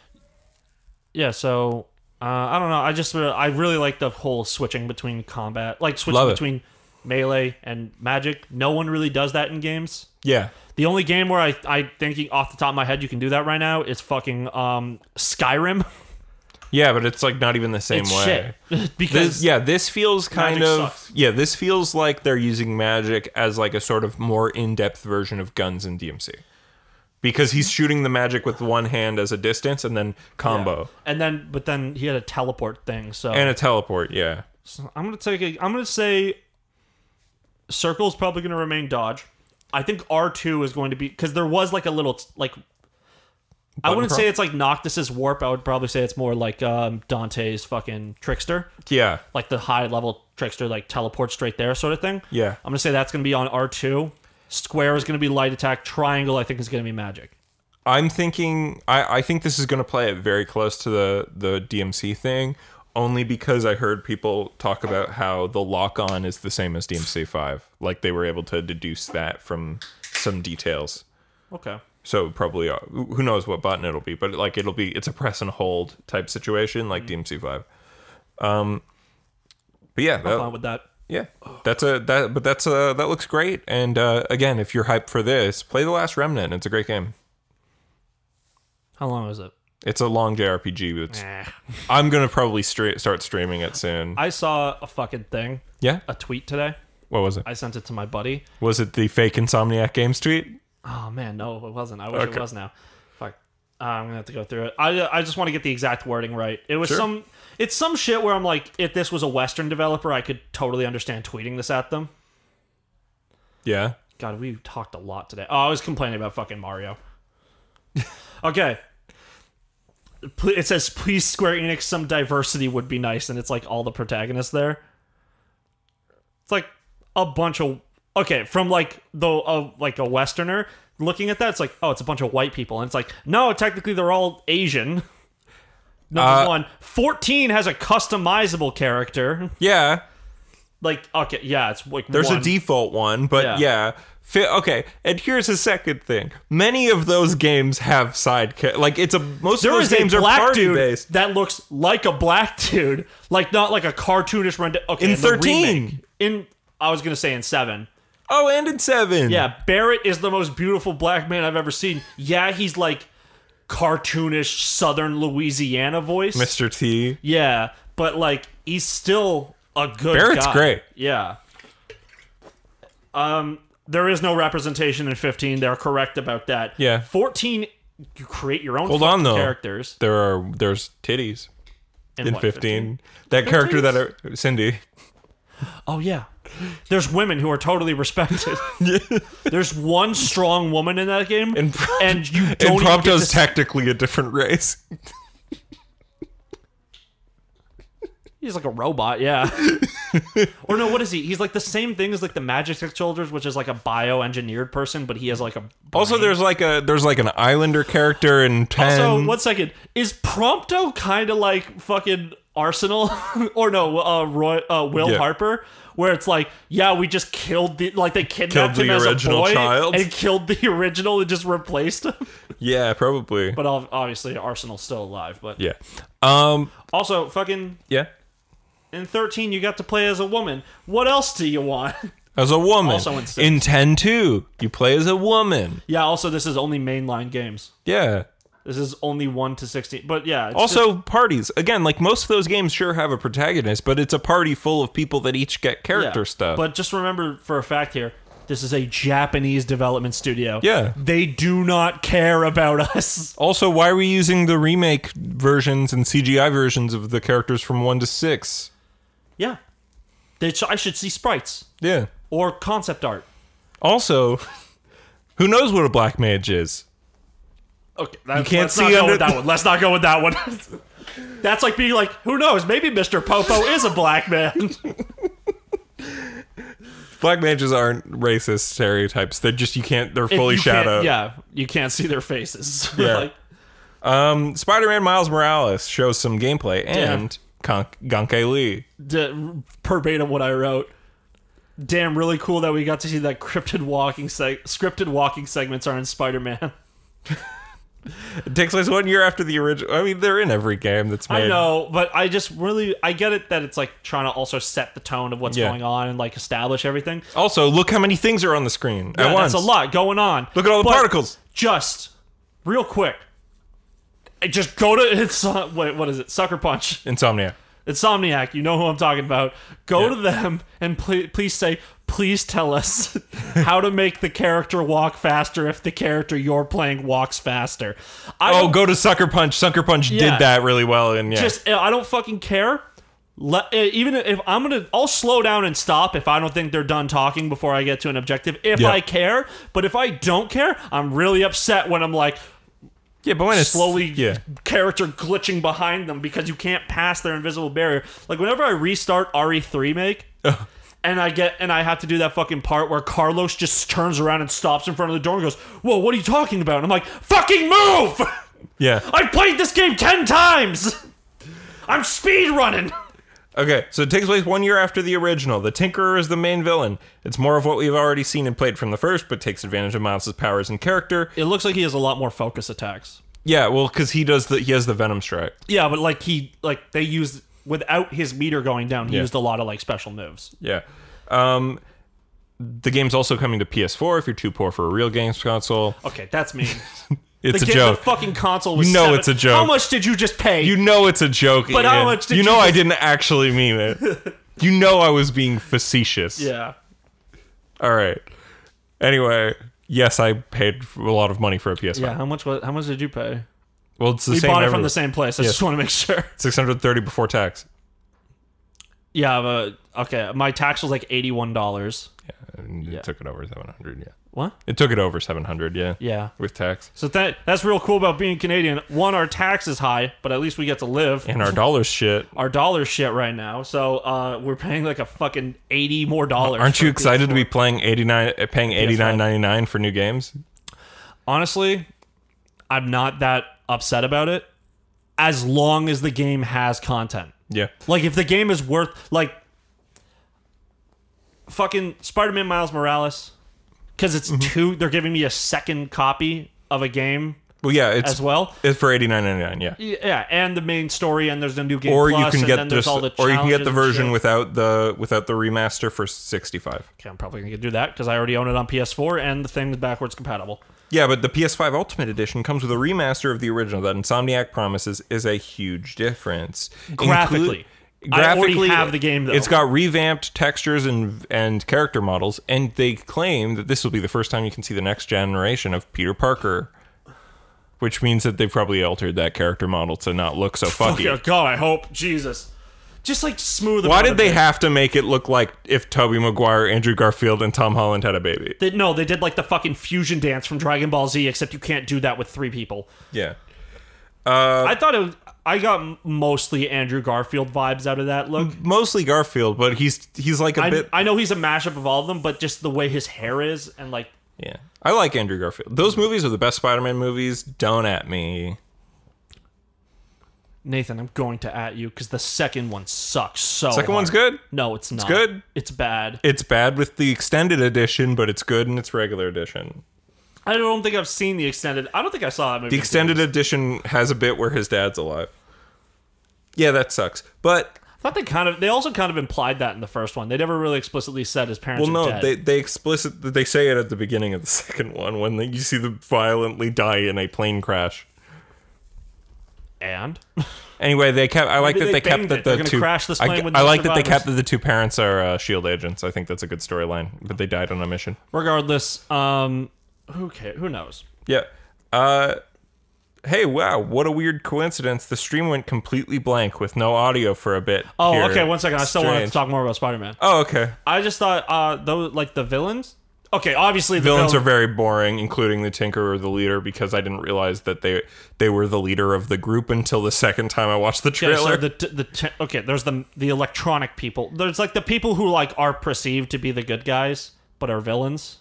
Yeah, so uh, I don't know. I just uh, I really like the whole switching between combat, like switching Love it. between melee and magic. No one really does that in games. Yeah. The only game where I I thinking off the top of my head you can do that right now is fucking um Skyrim. Yeah, but it's like not even the same It's way. shit because This, yeah, this feels kind Magic of sucks. yeah. This feels like they're using magic as like a sort of more in-depth version of guns in DMC, because he's shooting the magic with one hand as a distance and then combo and then but then he had a teleport thing. So, and a teleport. Yeah, So I'm gonna take a. I'm gonna say circle's probably gonna remain dodge. I think R two is going to be because there was like a little like. I wouldn't prompt? say it's like Noctis's warp. I would probably say it's more like um, Dante's fucking trickster, yeah, like the high level trickster, like teleport straight there sort of thing. yeah. I'm gonna say that's gonna be on R two. Square is gonna be light attack. Triangle I think is gonna be magic. I'm thinking. I I think this is going to play it very close to the the DMC thing, only because I heard people talk about how the lock on is the same as DMC five. Like they were able to deduce that from some details. Okay. So probably uh, who knows what button it'll be, but like it'll be it's a press and hold type situation like DMC five. Um, but yeah, that, Fine with that. Yeah, that's a that but that's a that looks great. And uh, again, if you're hyped for this, play the Last Remnant. It's a great game. How long is it? It's a long JRPG. But it's, Eh. I'm gonna probably stra- start streaming it soon. I saw a fucking thing, yeah, a tweet today. what was it? I sent it to my buddy. Was it the fake Insomniac Games tweet? Oh man, no, it wasn't. I wish Okay. it was now. Fuck. Uh, I'm gonna have to go through it. I I just want to get the exact wording right. It was Sure. some. It's some shit where I'm like, if this was a Western developer, I could totally understand tweeting this at them. Yeah. God, we talked a lot today. Oh, I was complaining about fucking Mario. okay. It says, please, Square Enix, some diversity would be nice. And it's like all the protagonists there. It's like a bunch of. Okay, from like the uh, like a Westerner looking at that, it's like, oh, it's a bunch of white people. And it's like, no, technically they're all Asian. Number Uh, one. 14 has a customizable character. Yeah. Like, okay, yeah, it's like There's one. a default one, but Yeah. yeah. Fi- okay, and here's a second thing. Many of those games have side ca- like it's a most There of those games a are black party dude based. that looks like a black dude, like not like a cartoonish rendition. Okay, In the 13. in I was gonna say in seven. Oh, and in seven. Yeah, Barrett is the most beautiful black man I've ever seen. Yeah, he's like cartoonish Southern Louisiana voice. Mr. T. Yeah, but like he's still a good. Barrett's guy. great. Yeah. Um, there is no representation in 15. They're correct about that. Yeah. 14. You create your own Hold on, though. characters. There are there's titties in what, 15. That character that are, Cindy. Oh yeah. There's women who are totally respected. There's one strong woman in that game, And- and you And don't even Prompto's technically a different race. He's like a robot, yeah. or no, what is he? He's like the same thing as like the Magic Soldiers, which is like a bioengineered person, but he has like a. Also, there's like a there's like an Islander character in 10. Also, one second. Is Prompto kind of like fucking Arsenal? or no, uh, Roy, uh, Will Yeah. Harper? Where it's like, yeah, we just killed the. Like, they kidnapped Killed him the as a boy child. and killed the original and just replaced him. Yeah, probably. But obviously, Arsenal's still alive. But yeah. Um. also, fucking Yeah. in 13, you got to play as a woman. What else do you want? As a woman. Also in six. in 10 2, you play as a woman. yeah, also, this is only mainline games. Yeah. This is only 1 to 16. But yeah. It's Also, parties. Again, like most of those games sure have a protagonist, but it's a party full of people that each get character yeah. stuff. But just remember for a fact here, this is a Japanese development studio. Yeah. They do not care about us. also, why are we using the remake versions and CGI versions of the characters from 1 to 6? Yeah. They sh- I should see sprites Yeah. or concept art. Also, who knows what a black mage is? Okay, that's, can't let's see not go under- with that one. Let's not go with that one. That's like being like, who knows? Maybe Mr. Popo is a black man. Black mages aren't racist stereotypes. They're just you can't. They're fully you can't- shadowed. Yeah, you can't see their faces. Yeah. like, Um, Spider-Man Miles Morales shows some gameplay and Gon- Gonke Lee. d- verbatim what I wrote. Damn, really cool that we got to see that cryptid walking seg- scripted walking segments are in Spider-Man. It takes place one year after the original. I mean, they're in every game that's made. I know, but I just really I get it that it's like trying to also set the tone of what's Yeah. going on and like establish everything. Also, look how many things are on the screen Yeah, at once. that's a lot going on. Look at all the But particles. Just real quick, I just go to it's uh, wait, what is it? Sucker Punch. Insomnia. Insomniac, you know who I'm talking about. Go Yeah. to them and please, please say, please tell us how to make the character walk faster if the character you're playing walks faster. I Oh, go to Sucker Punch. Sucker Punch Yeah. did that really well, and yeah, just I don't fucking care. Let, uh, even if I'm gonna, I'll slow down and stop if I don't think they're done talking before I get to an objective. If Yeah. I care, but if I don't care, I'm really upset when I'm like yeah. But when it's slowly yeah, character glitching behind them because you can't pass their invisible barrier. Like whenever I restart RE3 make. And I get and I have to do that fucking part where Carlos just turns around and stops in front of the door and goes, "Whoa, what are you talking about?" And I'm like, "Fucking move! yeah. I've played this game ten times. I'm speed running." Okay, so it takes place one year after the original. The Tinkerer is the main villain. It's more of what we've already seen and played from the first, but takes advantage of Miles' powers and character. It looks like he has a lot more focus attacks. Yeah, well, because he does the he has the Venom Strike. Yeah, but like he like they used without his meter going down, he Yeah. used a lot of like special moves. Yeah. Um, the game's also coming to PS4 if you're too poor for a real games console. Okay, that's mean. It's the, a game- joke. the fucking console was You know seven- it's a joke. How much did you just pay? You know it's a joke. But how much did you you know I didn't actually mean it. you know I was being facetious. yeah. All right. Anyway, yes, I paid a lot of money for a PS5. Yeah, how much was how much did you pay? Well, it's the We same. We bought it from the same place. I just want to make sure. 630 before tax. Yeah, but okay, my tax was like eighty-one dollars. Yeah, It took it over 700, yeah. What? It took it over 700, yeah. Yeah. With tax. So that that's real cool about being Canadian. One, our tax is high, but at least we get to live. And our dollars shit. our dollar shit right now. So uh, we're paying like a fucking eighty more dollars. Aren't you excited to PS4. be playing 89 uh, paying 89.99 for new games? Honestly, I'm not that upset about it, as long as the game has content. Yeah. Like if the game is worth like fucking Spider-Man Miles Morales cuz it's Mm-hmm. two they're giving me a second copy of a game Well, yeah, it's as well. it's for 89.99, yeah. Yeah, and the main story and there's the new game Or plus, you can get this all the or you can get the version without the without the remaster for 65. Okay, I'm probably going to do that cuz I already own it on PS4 and the thing's backwards compatible. Yeah, but the PS5 Ultimate Edition comes with a remaster of the original that Insomniac promises is a huge difference. Graphically. I already have the game, though. It's got revamped textures and and character models, and they claim that this will be the first time you can see the next generation of Peter Parker. Which means that they've probably altered that character model to not look so fucky. Oh god, I hope Jesus. Just like smooth. Why did they bit. have to make it look like if Tobey Maguire, Andrew Garfield, and Tom Holland had a baby? They, no, they did like the fucking fusion dance from Dragon Ball Z, except you can't do that with three people. Yeah. Uh, I thought it was. I got mostly Andrew Garfield vibes out of that look. Mostly Garfield, but he's he's like a I, bit I know he's a mashup of all of them, but just the way his hair is and like Yeah. I like Andrew Garfield. Those movies are the best Spider-Man movies. Don't at me. Nathan, I'm going to at you because the second one sucks so. Second one's good. No, it's not. It's good? It's bad. It's bad with the extended edition, but it's good in its regular edition. I don't think I've seen the extended. I don't think I saw that movie. The extended edition has a bit where his dad's alive. Yeah, that sucks. But I thought they kind of. They also kind of implied that in the first one. They never really explicitly said his parents. well, no, dead. they they explicit they say it at the beginning of the second one when they, you see them violently die in a plane crash. And Anyway, they kept. I like Maybe that they they kept banged that it. They're the gonna two. crash this I, plane with I no like that they survivors. kept that the two parents are uh, Shield agents. I think that's a good storyline. But they died on a mission. regardless, um, who ca- Who knows? Yeah. Uh Hey, wow, what a weird coincidence. The stream went completely blank with no audio for a bit. Oh, here. okay. One second. I still wanted to Strange. talk more about Spider-Man. Oh, okay. I just thought, uh, those like the villains. Okay, obviously the Villains are very boring, including the Tinkerer, the leader, because I didn't realize that they they were the leader of the group until the second time I watched the trailer. so the the okay, there's the the electronic people. There's like the people who like are perceived to be the good guys but are villains.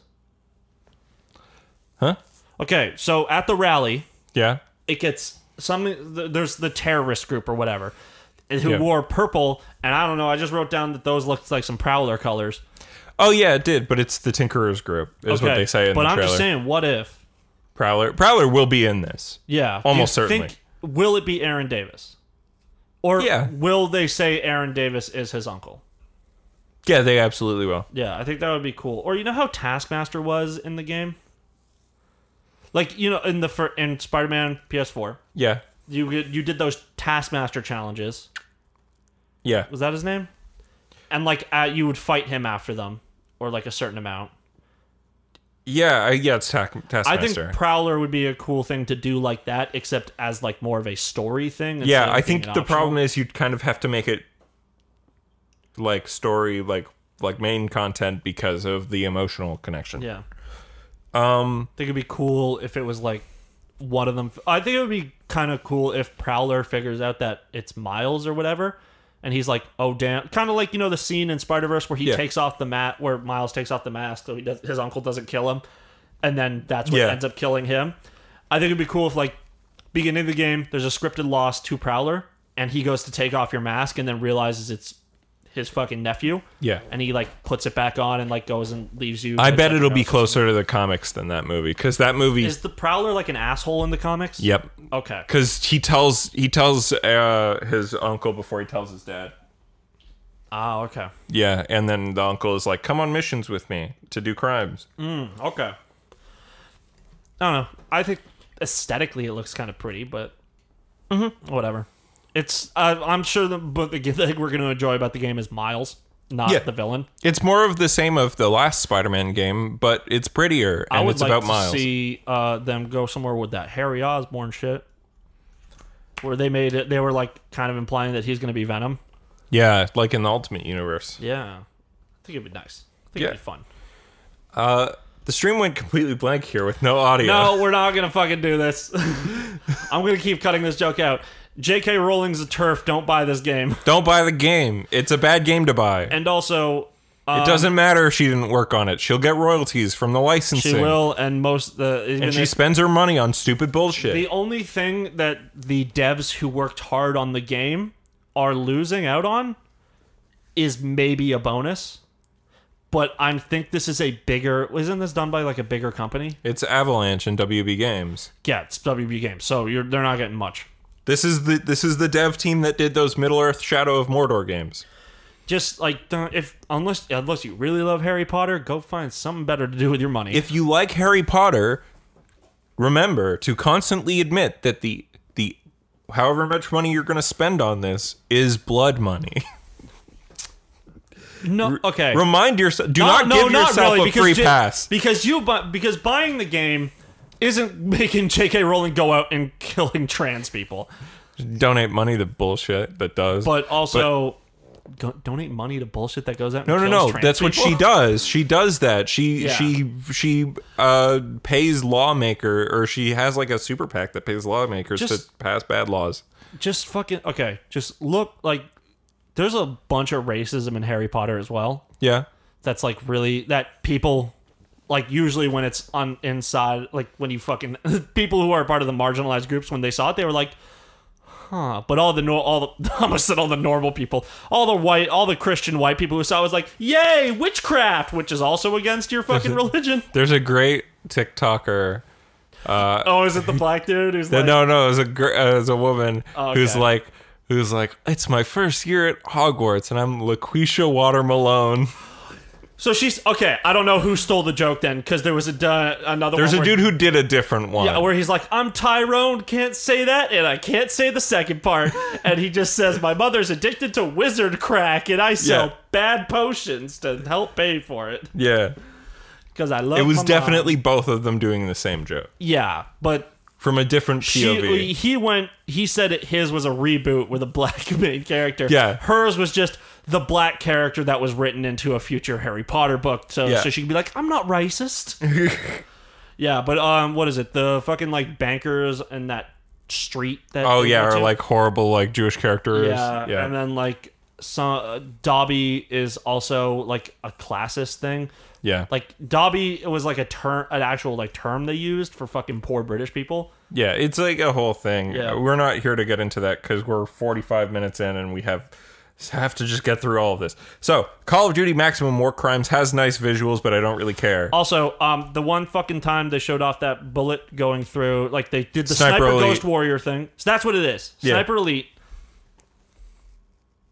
huh? Okay, so at the rally, Yeah. it gets some. There's the terrorist group or whatever, eh, who Yeah. wore purple, and I don't know. I just wrote down that those looked like some Prowler colors. Oh yeah, it did, but it's the Tinkerers group, is what they say in but the I'm just saying, what if? Prowler Prowler will be in this. Yeah, Almost certainly. Think, will it be Aaron Davis, or Yeah. will they say Aaron Davis is his uncle? Yeah, they absolutely will. Yeah, I think that would be cool. Or you know how Taskmaster was in the game? Like you know in the fir- in Spider-Man PS4, Yeah. you you did those Taskmaster challenges. Yeah. Was that his name? And like uh, you would fight him after them, or like a certain amount. Yeah, I, yeah, it's I Taskmaster. think Prowler would be a cool thing to do like that, except as like more of a story thing. yeah, I think the optional. problem is you'd kind of have to make it like story like like main content because of the emotional connection. Yeah, Um I think it'd be cool if it was like one of them. I think it would be kind of cool if Prowler figures out that it's Miles or whatever, and he's like, "Oh damn!" Kind of like you know the scene in Spider Verse where he Yeah. takes off the mat, where Miles takes off the mask, so he does, his uncle doesn't kill him, and then that's what Yeah. ends up killing him. I think it'd be cool if like beginning of the game, there's a scripted loss to Prowler, and he goes to take off your mask, and then realizes it's his fucking nephew. yeah. And he like puts it back on and like goes and leaves you. I bet it'll be closer to the comics than that movie cuz that movie is the Prowler like an asshole in the comics? Yep. Okay. Cuz he tells he tells uh, his uncle before he tells his dad. Ah, okay. Yeah, and then the uncle is like, "Come on missions with me to do crimes." Okay. I don't know. I think aesthetically it looks kind of pretty, but whatever. It's. Uh, I'm sure the but the thing we're going to enjoy about the game is Miles, not Yeah. the villain. It's more of the same of the last Spider-Man game, but it's prettier I and would it's like about to Miles. see uh, them go somewhere with that Harry Osborn shit, where they made it. They were like kind of implying that he's going to be Venom. Yeah, like in the Ultimate Universe. Yeah, I think it'd be nice. I think Yeah. it'd be fun. Uh, the stream went completely blank here with no audio. No, we're not gonna fucking do this. I'm gonna keep cutting this joke out. J.K. Rowling's a TERF. Don't buy this game. Don't buy the game. It's a bad game to buy. And also, um, it doesn't matter if she didn't work on it. She'll get royalties from the licensing. She will, and most the And she spends her money on stupid bullshit. the only thing that the devs who worked hard on the game are losing out on is maybe a bonus. But I think this is a bigger. Isn't this done by like a bigger company? it's Avalanche and WB Games. Yeah, it's WB Games, so you're they're not getting much. This is the this is the dev team that did those Middle Earth Shadow of Mordor games. Just like if unless unless you really love Harry Potter, go find something better to do with your money. If you like Harry Potter, remember to constantly admit that the the however much money you're going to spend on this is blood money. no, okay. Remind yourself. Do No, not no, give not yourself really, a free pass. because you because buying the game isn't making J.K. Rowling go out and killing trans people, Donate money to bullshit that does. but also go- donate money to bullshit that goes out. no, no, no. That's what people. she does. She does that. She Yeah. she she uh pays lawmaker or she has like a super PAC that pays lawmakers Just- to pass bad laws. Just fucking okay. Just look like there's a bunch of racism in Harry Potter as well. Yeah. That's like really that people like usually when it's on inside like when you fucking people who are part of the marginalized groups when they saw it they were like huh but all the no all the I almost said all the normal people all the white all the christian white people who saw it was like yay witchcraft which is also against your fucking religion There's a great TikToker. oh is it the black dude who's like no, no, it was a gr- uh, it was a woman Oh, who's like who's like it's my first year at Hogwarts and I'm LaQuisha Water Malone. So she's okay i don't know who stole the joke then because there was a du- another one. There's a where- dude who did a different one. Yeah, where he's like, I'm Tyrone, can't say that, and I can't say the second part. and he just says, My mother's addicted to wizard crack, and I sell Yeah. bad potions to help pay for it. yeah. Because I love It was my mom." definitely both of them doing the same joke Yeah, but from a different POV. she, he went, he said it, his was a reboot with a black main character. Yeah. Hers was just, the black character that was written into a future Harry Potter book, so Yeah. so she could be like, I'm not racist. yeah, but um, what is it? The fucking like bankers and that street that. Oh yeah, to? like horrible like Jewish characters. yeah, yeah. and then like some uh, Dobby is also like a classist thing. yeah. Like Dobby was like a term, an actual like term they used for fucking poor British people. Yeah, it's like a whole thing. Yeah. We're not here to get into that because we're 45 minutes in and we have have to just get through all of this. So, Call of Duty Maximum War Crimes has nice visuals, but I don't really care. Also, um, the one fucking time they showed off that bullet going through, like they did the Sniper sniper, ghost warrior thing. So that's what it is. Yeah. Sniper elite.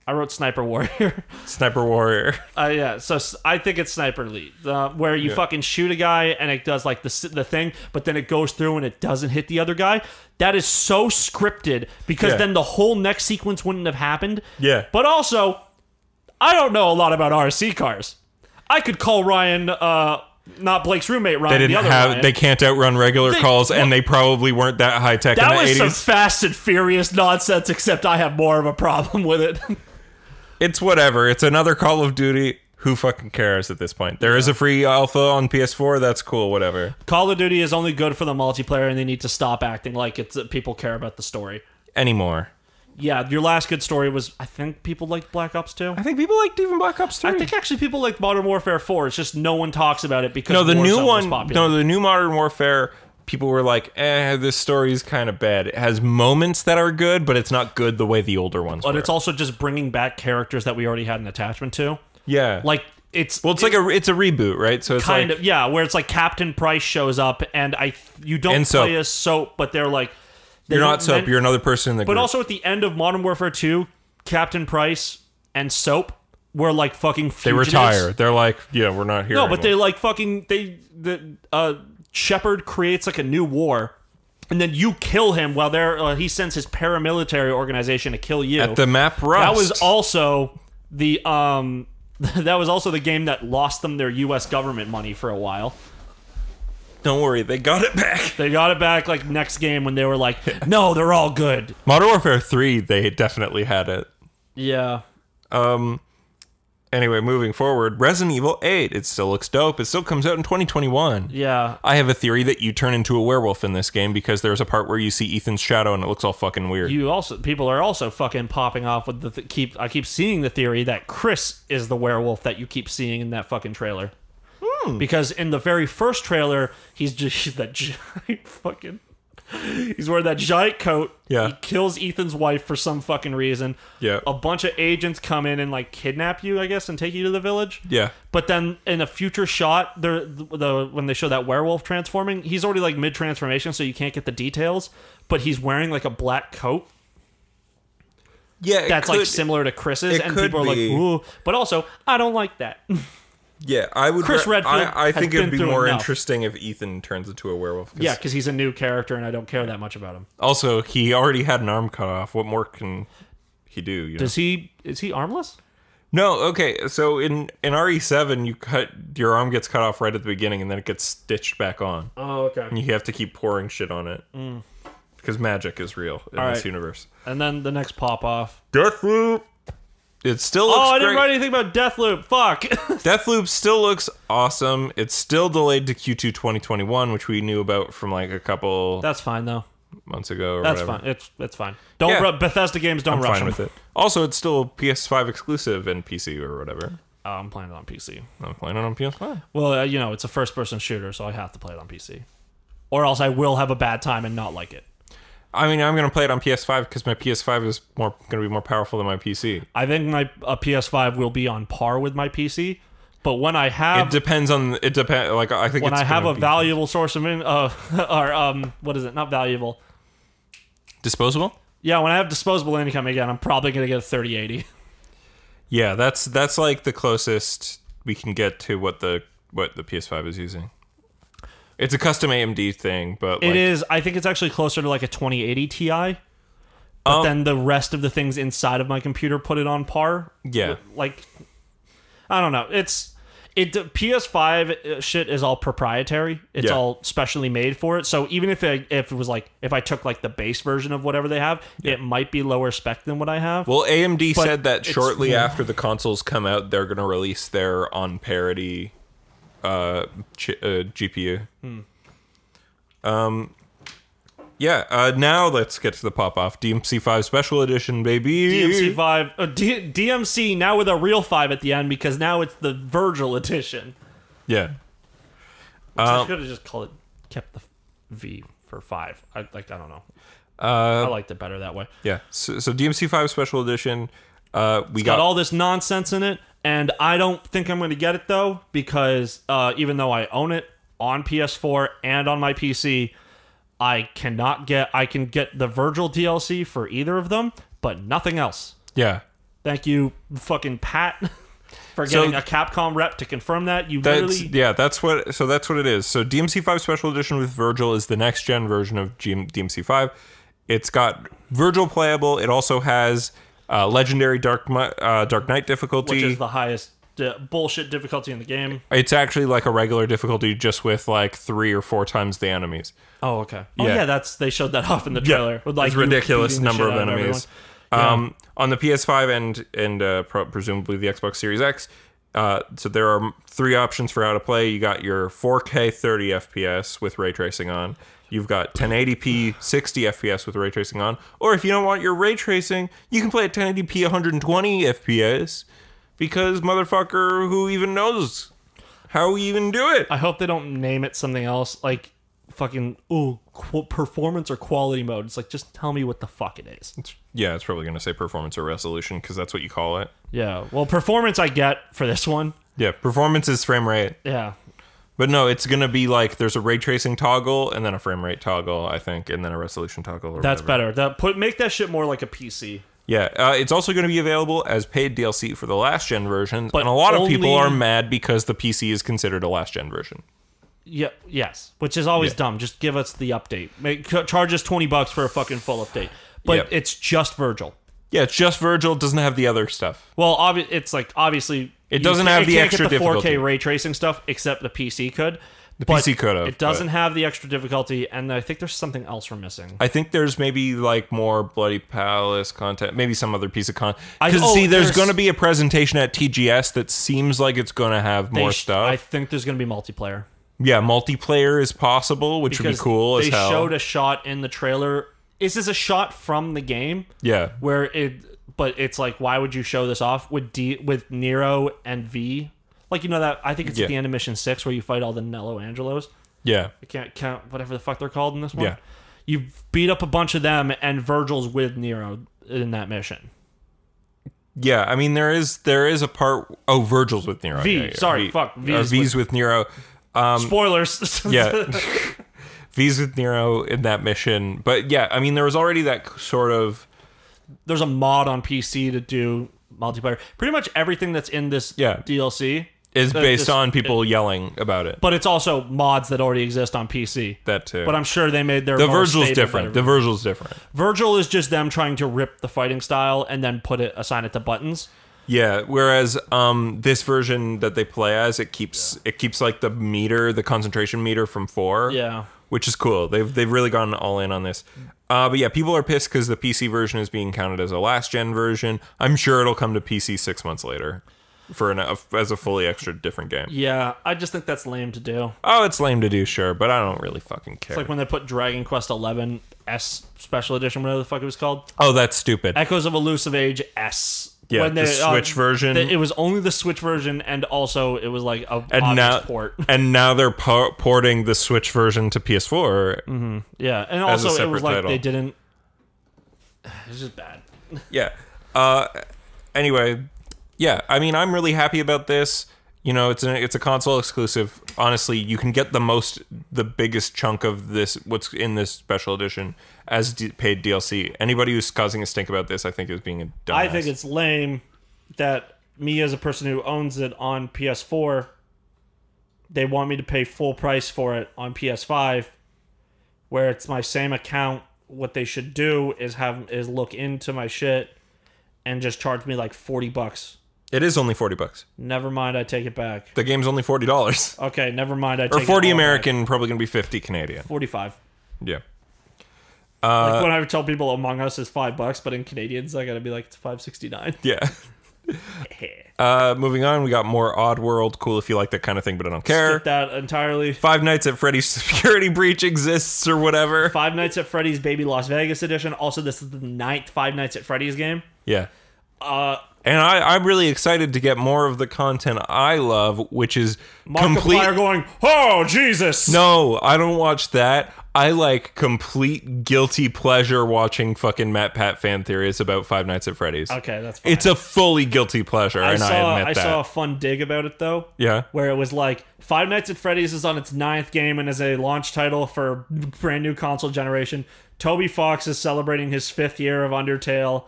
I wrote sniper warrior. Sniper Warrior. uh, yeah, so I think it's sniper elite, uh, where you Yeah. fucking shoot a guy and it does like the the thing, but then it goes through and it doesn't hit the other guy. That is so scripted because Yeah. then the whole next sequence wouldn't have happened. Yeah. But also, I don't know a lot about RC cars. I could call Ryan, uh, not Blake's roommate, Ryan. They didn't other have Ryan. they can't outrun regular They- calls and they probably weren't that high tech in that the was 80s. some Fast and Furious nonsense. Except I have more of a problem with it. It's whatever. It's another Call of Duty. Who fucking cares at this point? There is a free alpha on PS4. That's cool. Whatever. Call of Duty is only good for the multiplayer, and they need to stop acting like it's people care about the story. Anymore. Yeah, your last good story was I think people liked Black Ops 2. I think people liked even Black Ops 3. I think actually people like Modern Warfare 4. It's just no one talks about it because no, the Warzone new one. popular. No, the new Modern Warfare. People were like, "Eh, this story is kind of bad. It has moments that are good, but it's not good the way the older ones but were." it's also just bringing back characters that we already had an attachment to. yeah, Like it's well, it's like a it's a reboot, right? So it's kind like, of yeah, where it's like Captain Price shows up and I you don't And Soap. play as Soap, but they're like they you're don't soap. You're another person in the But group. also at the end of Modern Warfare 2, Captain Price and Soap were like fucking they fugitives. retire. They're like, yeah, we're not here. No, but they like fucking they the uh Shepard creates like a new war. And then you kill him while they're uh, he sends his paramilitary organization to kill you. at the map rust. that was also the um that was also the game that lost them their US government money for a while. Don't worry, they got it back. They got it back like next game when they were like, "No, they're all good." Modern Warfare Three, they definitely had it. Yeah. Um. Anyway, moving forward, Resident Evil 8. It still looks dope. It still comes out in 2021. Yeah. I have a theory that you turn into a werewolf in this game because there's a part where you see Ethan's shadow and it looks all fucking weird. You also people are also fucking popping off with the th- keep I keep seeing the theory that Chris is the werewolf that you keep seeing in that fucking trailer. Hmm. Because in the very first trailer, he's just he's that giant fucking He's wearing that giant coat. Yeah. He kills Ethan's wife for some fucking reason. Yeah. A bunch of agents come in and like kidnap you, I guess, and take you to the village. yeah. But then in a future shot, the, the when they show that werewolf transforming, he's already like mid transformation, so you can't get the details. But he's wearing like a black coat Yeah. that's like similar to Chris's, and could people are be. like, "Ooh!" But also, I don't like that. Yeah, I would. Chris Redfield I, I think it'd be more enough. interesting if Ethan turns into a werewolf. 'cause yeah, because he's a new character, and I don't care that much about him. Also, he already had an arm cut off. What more can he do? You know? Does he? Is he armless? No, okay. So in in RE7, you cut your arm gets cut off right at the beginning, and then it gets stitched back on. Oh, okay. And you have to keep pouring shit on it mm. because magic is real in All this right. universe. And then the next pop off. Death Deathloop. It still looks Oh, I didn't write anything about Deathloop. Fuck. Deathloop still looks awesome. It's still delayed to Q2 2021, which we knew about from like a couple That's fine though. months ago. Or That's whatever. fine. It's it's fine. Don't Yeah. ru- Bethesda games don't I'm rush fine them. with it. Also, it's still PS5 exclusive and PC or whatever. Oh, I'm playing it on PC. I'm playing it on PS5. Well, uh, you know, it's a first-person shooter, so I have to play it on PC, or else I will have a bad time and not like it. I mean, I'm gonna play it on PS5 because my PS5 is more gonna be more powerful than my PC. I think my a PS5 will be on par with my PC, but when I have It depends on it depend like I think when it's I have a be valuable source of in, uh, or um, what is it? Not valuable. disposable. Yeah, when I have disposable income again, I'm probably gonna get a 3080. Yeah, that's that's like the closest we can get to what the what the PS5 is using. It's a custom AMD thing, but like, It is. I think it's actually closer to like a 2080 Ti. But Um, then the rest of the things inside of my computer put it on par. Yeah. Like, I don't know. It's it PS5 shit is all proprietary. It's Yeah. all specially made for it. So even if it, if it was like if I took like the base version of whatever they have, it might be lower spec than what I have. Well, AMD said that shortly after the consoles come out, they're going to release their on parity uh, uh, GPU. Hmm. Um, yeah. Uh, now let's get to the pop off DMC5 Special Edition, baby. DMC five, uh, D- DMC now with a real five at the end because now it's the Virgil edition. Yeah. I Um, should have just called it kept the V for five. I like I don't know. Uh, I liked it better that way. yeah. So, so DMC5 Special Edition. Uh, we got got all this nonsense in it, and I don't think I'm going to get it though because uh, even though I own it on PS4 and on my PC, I cannot get. I can get the Virgil DLC for either of them, but nothing else. yeah. Thank you, fucking Pat, for So- getting a Capcom rep to confirm that. You That's literally yeah, that's what so that's what it is. So DMC5 Special Edition with Virgil is the next gen version of G- DMC5. It's got Virgil playable. It also has uh, legendary Dark uh, Dark Knight difficulty. which is the highest uh, bullshit difficulty in the game. it's actually like a regular difficulty, just with like three or four times the enemies. Oh, okay. Oh, Yeah. yeah. That's they showed that off in the trailer. with, like it's ridiculous number of out everyone. enemies. Um, on the PS5 and and uh, pro- presumably the Xbox Series X. Uh, so there are three options for how to play. You got your 4K 30 FPS with ray tracing on. You've got 1080p 60 FPS with ray tracing on. Or if you don't want your ray tracing, you can play at 1080p 120 FPS. Because motherfucker, who even knows how we even do it? I hope they don't name it something else like fucking oh qu- performance or quality mode. It's like just tell me what the fuck it is. Yeah, it's probably gonna say performance or resolution because that's what you call it. Yeah. Well, performance I get for this one. Yeah, performance is frame rate. Yeah. But no, it's gonna be like there's a ray tracing toggle and then a frame rate toggle, I think, and then a resolution toggle. Or That's whatever. better. That put make that shit more like a PC. Yeah, uh, it's also going to be available as paid DLC for the last gen version, But and a lot of people are mad because the PC is considered a last gen version. Yeah. Yes. Which is always dumb. Just give us the update. Make charge us twenty bucks for a fucking full update. But Yep. it's just Virgil. Yeah, it's just Virgil doesn't have the other stuff. Well, obvi- it's like obviously It doesn't ca- have it the can't extra get the 4K difficulty. ray tracing stuff, except the PC could. The PC could have, It doesn't have the extra difficulty, and I think there's something else we're missing. I think there's maybe like more Bloody Palace content, maybe some other piece of content. I- Because oh, see, there's, there's- going to be a presentation at TGS that seems like it's going to have more stuff. I think there's going to be multiplayer. yeah, multiplayer is possible, which would be cool They as hell. showed a shot in the trailer. Is this a shot from the game yeah, where it? But it's like, why would you show this off with D with Nero and V? Like you know that I think it's Yeah. at the end of Mission Six where you fight all the Nelo Angelos. yeah, I can't count whatever the fuck they're called in this one. Yeah. You beat up a bunch of them, and Virgil's with Nero in that mission. yeah. I mean, there is there is a part. Oh, Virgil's with Nero. V, yeah, yeah. sorry, fuck, V uh, is V's with Nero. Um, Spoilers. yeah. V's with Nero in that mission. But yeah, I mean, there was already that sort of. There's a mod on PC to do multiplayer. Pretty much everything that's in this Yeah. DLC Is based this- on people yelling about it. but it's also mods that already exist on PC. That too. But I'm sure they made their the Virgil's different. The. Virgil's different. Virgil is just them trying to rip the fighting style and then put it assign it to buttons. Yeah. Whereas um, this version that they play as, it keeps it keeps like the meter, the concentration meter from four. Yeah. Which is cool. They've they've really gone all in on this. Uh, but yeah, people are pissed because the PC version is being counted as a last gen version. I'm sure it'll come to PC six months later, for an as a fully extra different game. Yeah, I just think that's lame to do. Oh, it's lame to do, sure, but I don't really fucking care. It's like when they put Dragon Quest XI S Special Edition, whatever the fuck it was called, oh, that's stupid. Echoes of Elusive Age S. Yeah, When the uh, Switch version. the- it was only the Switch version, and also it was like a and now, port. and now they're po- porting the Switch version to PS4. Yeah, and also it was like title. they didn't. It's just bad. Yeah. Uh, anyway, yeah. I mean, I'm really happy about this. You know, it's a it's a console exclusive. Honestly, you can get the most, the biggest chunk of this, what's in this special edition, as d- paid DLC. Anybody who's causing a stink about this, I think, is being a dumbass. I think it's lame that me as a person who owns it on PS4, they want me to pay full price for it on PS5, where it's my same account. What they should do is have is look into my shit and just charge me like forty bucks It is only forty bucks. Never mind, I take it back. The game's only forty dollars. Okay, never mind, I Or take it forty all back. American, probably gonna be fifty Canadian. Forty-five. Yeah. Like when I tell people Among Us is five bucks, but in Canadians I gotta be like it's five sixty-nine. Yeah. Uh, moving on, we got more Oddworld. Cool if you like that kind of thing, but I don't care. Skip that entirely. Five Nights at Freddy's Security Breach exists or whatever. Five Nights at Freddy's Baby Las Vegas edition. Also, this is the ninth Five Nights at Freddy's game. Yeah. Uh, And I, I'm really excited to get more of the content I love, which is complete. Markiplier going, oh Jesus! No, I don't watch that. I like complete guilty pleasure watching fucking MatPat fan theories about Five Nights at Freddy's. Okay, that's fine. It's a fully guilty pleasure, I and saw I I, admit that. saw a fun dig about it though. yeah. where it was like Five Nights at Freddy's is on its ninth game and is a launch title for brand new console generation. Toby Fox is celebrating his fifth year of Undertale,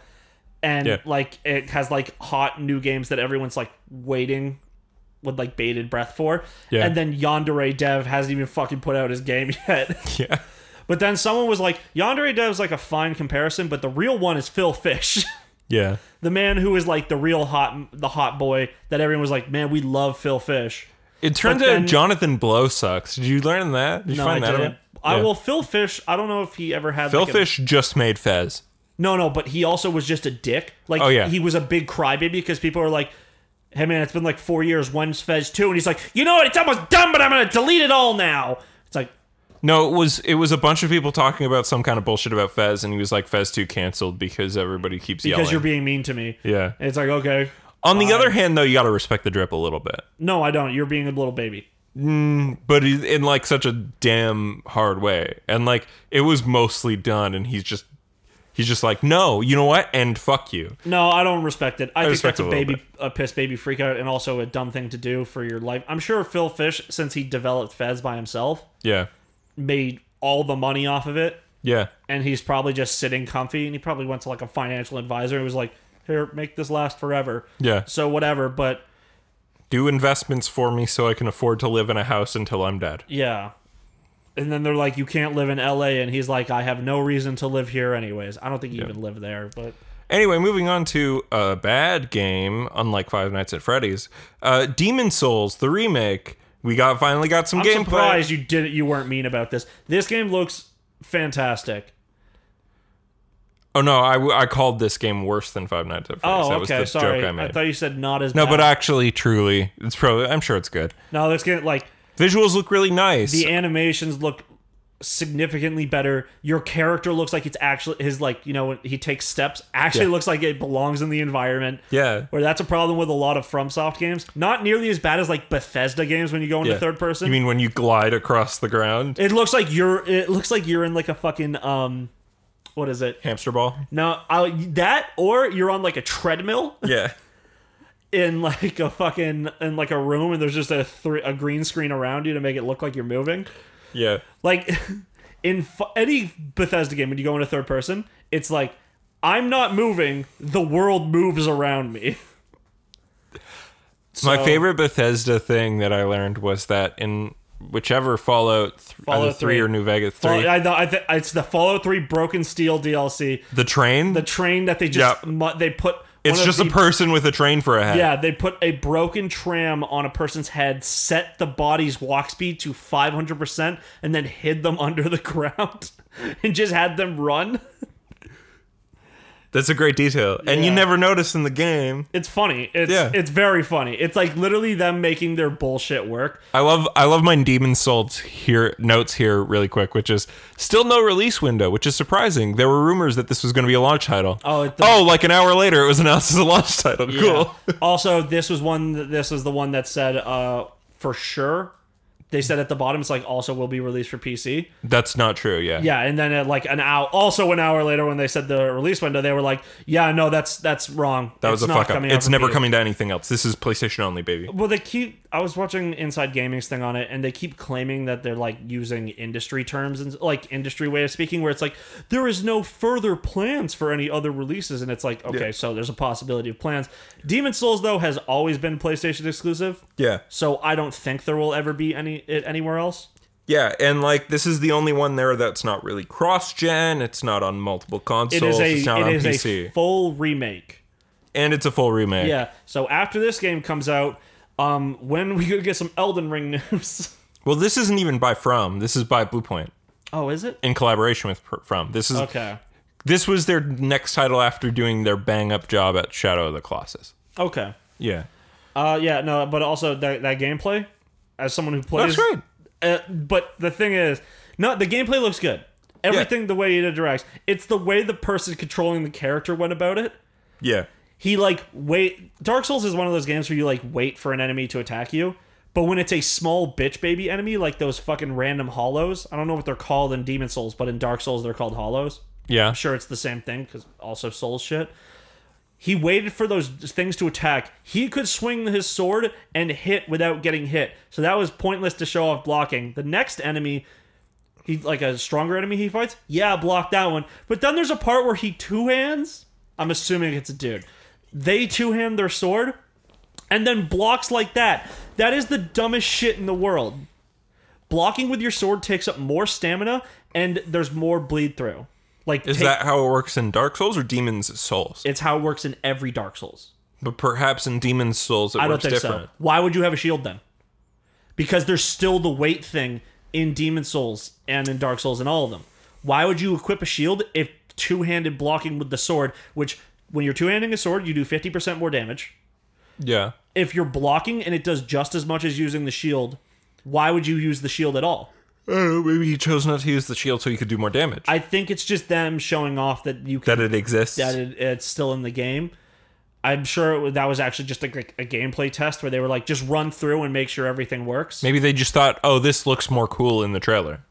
and Yeah. like it has like hot new games that everyone's like waiting with like bated breath for. Yeah. And then Yandere Dev hasn't even fucking put out his game yet. Yeah. but then someone was like, Yandere Dev is like a fine comparison, but the real one is Phil Fish. Yeah. the man who is like the real hot the hot boy that everyone was like, man, we love Phil Fish. It turns out Jonathan Blow sucks. Did you learn that? Did you No, find I that didn't. out? I Yeah. will. Phil Fish. I don't know if he ever had Phil like a- Fish just made Fez. no, no, but he also was just a dick. Like, Oh, yeah. he was a big crybaby because people are like, "Hey, man, it's been like four years. When's Fez two? And he's like, "You know what? It's almost done, but I'm gonna delete it all now." It's like, No, it was it was a bunch of people talking about some kind of bullshit about Fez, and he was like, "Fez two canceled because everybody keeps because yelling." you're being mean to me. yeah. And it's like, okay, On the other hand, though, you got to respect the drip a little bit, no, I don't. You're being a little baby. Mm, but he- in like such a damn hard way, and like it was mostly done, and he's just he's just like, "No, you know what?" And fuck you. No, I don't respect it. I, think respect that's a it a little baby, a piss baby freak out, and also a dumb thing to do for your life. I'm sure Phil Fish, since he developed Fez by himself, Yeah, made all the money off of it. yeah, and he's probably just sitting comfy and he probably went to like a financial advisor and was like here make this last forever yeah. so whatever but Do investments for me so I can afford to live in a house until I'm dead. yeah and then they're like you can't live in la and he's like i have no reason to live here anyways i don't think he even lived there but Anyway, moving on to a bad game, unlike Five Nights at Freddy's. Uh, Demon Souls, the remake. We got finally got some i'm gameplay. surprised you did you weren't mean about this this game looks fantastic Oh no, I, I called this game worse than Five Nights at Freddy's. oh that was a joke I made. Okay the sorry joke I I, made. thought you said not as no, bad. but actually, truly, it's probably. I'm sure it's good. no let's get like Visuals look really nice. the animations look significantly better your character looks like it's actually his like you know when he takes steps actually Yeah. looks like it belongs in the environment yeah, where that's a problem with a lot of FromSoft games. Not nearly as bad as like Bethesda games when you go into yeah. third person. You mean when you glide across the ground? it looks like you're it looks like you're in like a fucking um what is it? Hamster ball. No, I, that or you're on like a treadmill Yeah. in like a fucking in like a room and there's just a three, a green screen around you to make it look like you're moving. Yeah. Like in fu- any Bethesda game when you go into third person, it's like I'm not moving, the world moves around me. My favorite Bethesda thing that I learned was that in whichever Fallout, th- uh, Fallout 3 3. or New Vegas 3, Fall, I, I th- it's the Fallout 3 Broken Steel DLC. the train, The train that they just Yep. mu- they put. It's just the, a person with a train for a head. Yeah, they put a broken tram on a person's head, set the body's walk speed to 500%, and then hid them under the ground and just had them run. That's a great detail. And you Yeah. never notice in the game. It's funny. It's Yeah. it's very funny. It's like literally them making their bullshit work. I love I love my Demon Souls here notes here really quick, which is still no release window, which is surprising. There were rumors that this was going to be a launch title. Oh, it- oh, like an hour later, it was announced as a launch title. Cool. Yeah. also, this was one. This was the one that said uh, for sure. They said at the bottom, it's like also will be released for PC. That's not true. Yeah. Yeah, and then at like an hour, also an hour later, when they said the release window, they were like, "Yeah, no, that's that's wrong. That was It's a fuck up. It's never PC." coming to anything else. This is PlayStation only, baby. Well, they keep. I was watching Inside Gaming's thing on it, and they keep claiming that they're like using industry terms and like industry way of speaking, where it's like there is no further plans for any other releases, and it's like okay, Yeah. so there's a possibility of plans. Demon Souls though has always been PlayStation exclusive, Yeah. so I don't think there will ever be any it anywhere else. Yeah, and like this is the only one there that's not really cross gen. It's not on multiple consoles. It is a it's not it on is PC. a full remake. and it's a full remake. Yeah. So after this game comes out, um, when we get some Elden Ring news? Well, this isn't even by From. This is by Bluepoint oh, is it? in collaboration with From. This is Okay. this was their next title after doing their bang up job at Shadow of the Colossus. Okay. Yeah, Uh, yeah, no, but also that that gameplay, as someone who plays, that's great. Uh, but the thing is, no, the gameplay looks good. Everything the way it interacts, it's the way the person controlling the character went about it. Yeah, He like wait. Dark Souls is one of those games where you like wait for an enemy to attack you. But when it's a small bitch baby enemy, like those fucking random hollows, I don't know what they're called in Demon Souls, but in Dark Souls they're called hollows. yeah. I'm sure it's the same thing because also Souls shit. He waited for those things to attack. He could swing his sword and hit without getting hit. So that was pointless to show off blocking. The next enemy, he like a stronger enemy he fights, yeah, block that one. But then there's a part where he two hands. I'm assuming it's a dude. They two hand their sword and then blocks like that. That is the dumbest shit in the world. Blocking with your sword takes up more stamina and there's more bleed through. Like Is take- that how it works in Dark Souls or Demon's Souls? it's how it works in every Dark Souls. but perhaps in Demon's Souls it I don't works think different. so. Why would you have a shield then? Because there's still the weight thing in Demon Souls and in Dark Souls and all of them. Why would you equip a shield if two-handed blocking with the sword, which when you're two-handing a sword, you do 50% more damage. Yeah. If you're blocking and it does just as much as using the shield, why would you use the shield at all? I maybe he chose not to use the shield so he could do more damage. I think it's just them showing off that you can that it exists. that it, it's still in the game. I'm sure it, was- that was actually just a, a gameplay test where they were like, just run through and make sure everything works. maybe they just thought, oh, this looks more cool in the trailer.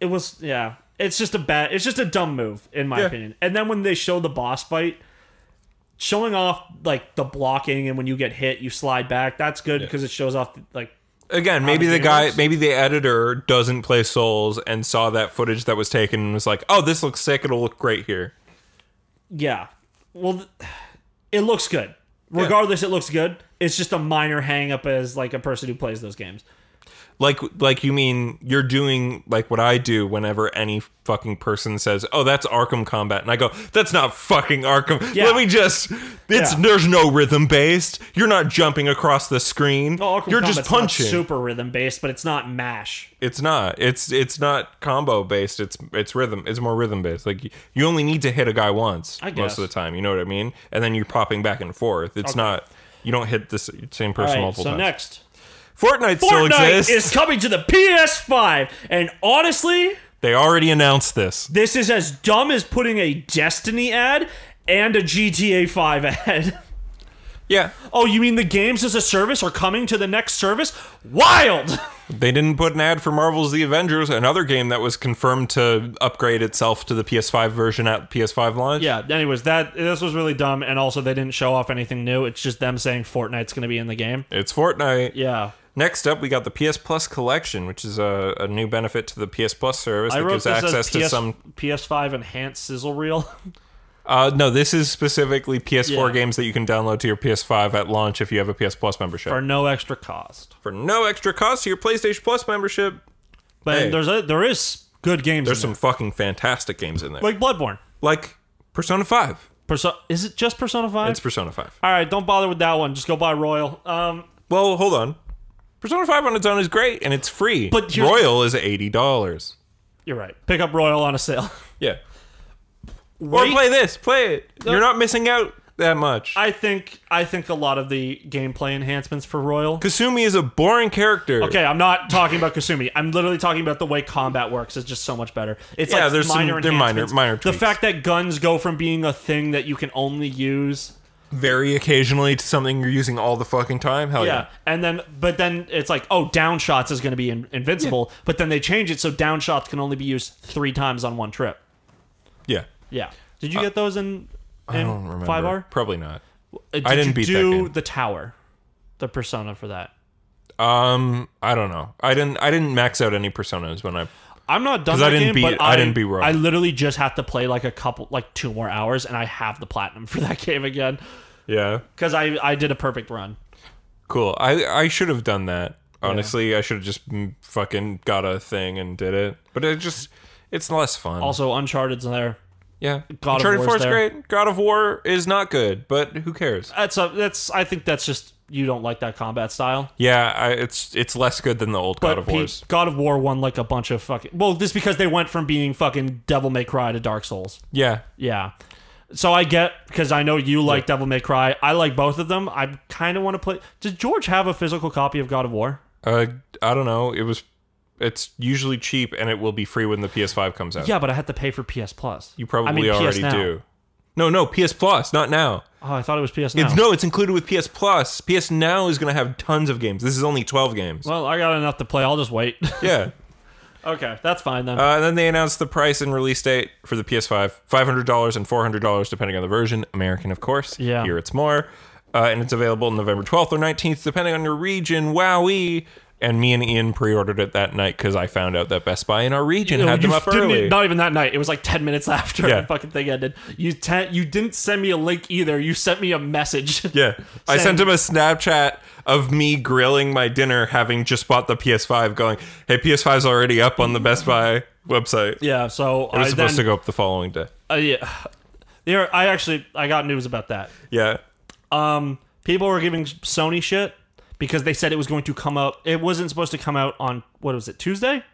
It was, yeah. It's just a bad, it's just a dumb move, in my Yeah. opinion. And then when they show the boss fight, showing off like the blocking and when you get hit, you slide back, that's good because it shows off like, Again, maybe the guy, maybe the editor doesn't play Souls and saw that footage that was taken and was like, oh, this looks sick. It'll look great here. yeah. Well, it looks good. Regardless, it looks good. It's just a minor hang up as like a person who plays those games. Like, like you mean you're doing like what I do whenever any fucking person says, "Oh, that's Arkham Combat," and I go, "That's not fucking Arkham." Yeah. Let me just. It's Yeah. there's no rhythm based. You're not jumping across the screen. Arkham you're Combat's just punching. super rhythm based, but it's not mash. It's not. It's it's not combo based. It's it's rhythm. It's more rhythm based. Like you- only need to hit a guy once I most of the time. You know what I mean? And then you're popping back and forth. It's not. You don't hit the same person right, multiple so times. next, Fortnite, still Fortnite exists. is coming to the PS5, and honestly, they already announced this. this is as dumb as putting a Destiny ad and a GTA 5 ad. Yeah. oh, you mean the games as a service are coming to the next service? Wild! They didn't put an ad for Marvel's The Avengers, another game that was confirmed to upgrade itself to the PS5 version at PS5 launch. yeah. Anyways, that this was really dumb, and also they didn't show off anything new. It's just them saying Fortnite's going to be in the game. It's Fortnite. Yeah. Next up, we got the PS Plus collection, which is a, a new benefit to the PS Plus service I that wrote gives access as to some. PS5 enhanced sizzle reel. Uh, no, this is specifically PS4 Yeah. games that you can download to your PS5 at launch if you have a PS Plus membership. for no extra cost. For no extra cost to your PlayStation Plus membership. But Hey. there's a there is good games. There's some fucking fantastic games in there. there. like Bloodborne. like Persona 5. Perso- is it just Persona 5? It's Persona 5. All right, don't bother with that one. Just go buy Royal. Um, Well, hold on. Persona 5 on its own is great and it's free. But here's- Royal is $80. you're right. Pick up Royal on a sale. Yeah. Or Wait- play this. Play it. You're not missing out that much. I think I think a lot of the gameplay enhancements for Royal. Kasumi is a boring character. Okay, I'm not talking about Kasumi. I'm literally talking about the way combat works. It's just so much better. It's Yeah, like there's some- minor they're minor- enhancements. minor The tweaks. fact that guns go from being a thing that you can only use Very occasionally to something you're using all the fucking time. Hell Yeah, yeah. and then but then it's like, oh, down shots is going to be in, invincible, but then they change it so down shots can only be used three times on one trip. Yeah. Yeah. Did you get those in Uh, I don't in remember. five R? Probably not. Did I didn't you beat that do the tower, the persona for that. Um, I don't know. I didn't. I didn't max out any personas when I. I'm not done. that I didn't game, beat- but I I, didn't beat Royal. I literally just have to play like a couple, like two more hours, and I have the platinum for that game again Yeah. because I I did a perfect run. Cool. I I should have done that. Honestly, I should have just fucking got a thing and did it. But it just it's less fun. Also, Uncharted's there. Yeah. God of Uncharted 4 is great. God of War is not good, but who cares? That's a, that's. I think that's just you don't like that combat style. Yeah, I, it's it's less good than the old God of Wars. God of War won like a bunch of fucking. Well, just because they went from being fucking Devil May Cry to Dark Souls. Yeah. Yeah. So I get because I know you like Devil May Cry. I like both of them. I kind of want to play. Does George have a physical copy of God of War? Uh, I don't know. It was. It's usually cheap, and it will be free when the PS5 comes out. Yeah, but I had to pay for PS Plus. You probably I mean, already do. No, no, PS Plus, not now. Oh, I thought it was PS Now. It's no, it's included with PS Plus. PS Now is going to have tons of games. This is only 12 games. Well, I got enough to play. I'll just wait. yeah. okay, that's fine then. Uh, and then they announced the price and release date for the PS5 $500 and $400, depending on the version. American, of course. Yeah. Here it's more. Uh, and it's available November 12th or 19th, depending on your region. Wowee. And me and Ian pre ordered it that night because I found out that Best Buy in our region You had them up early. Not even that night. It was like ten minutes after Yeah. the fucking thing ended. You you didn't send me a link either. You sent me a message. Yeah. I sent him a Snapchat of me grilling my dinner, having just bought the PS5, going, hey, PS5's already up on the Best Buy website. Yeah. So It was I supposed then, to go up the following day. Uh, yeah. There, I actually I got news about that. Yeah. Um, people were giving Sony shit because they said it was going to come out. It wasn't supposed to come out on what was it Tuesday?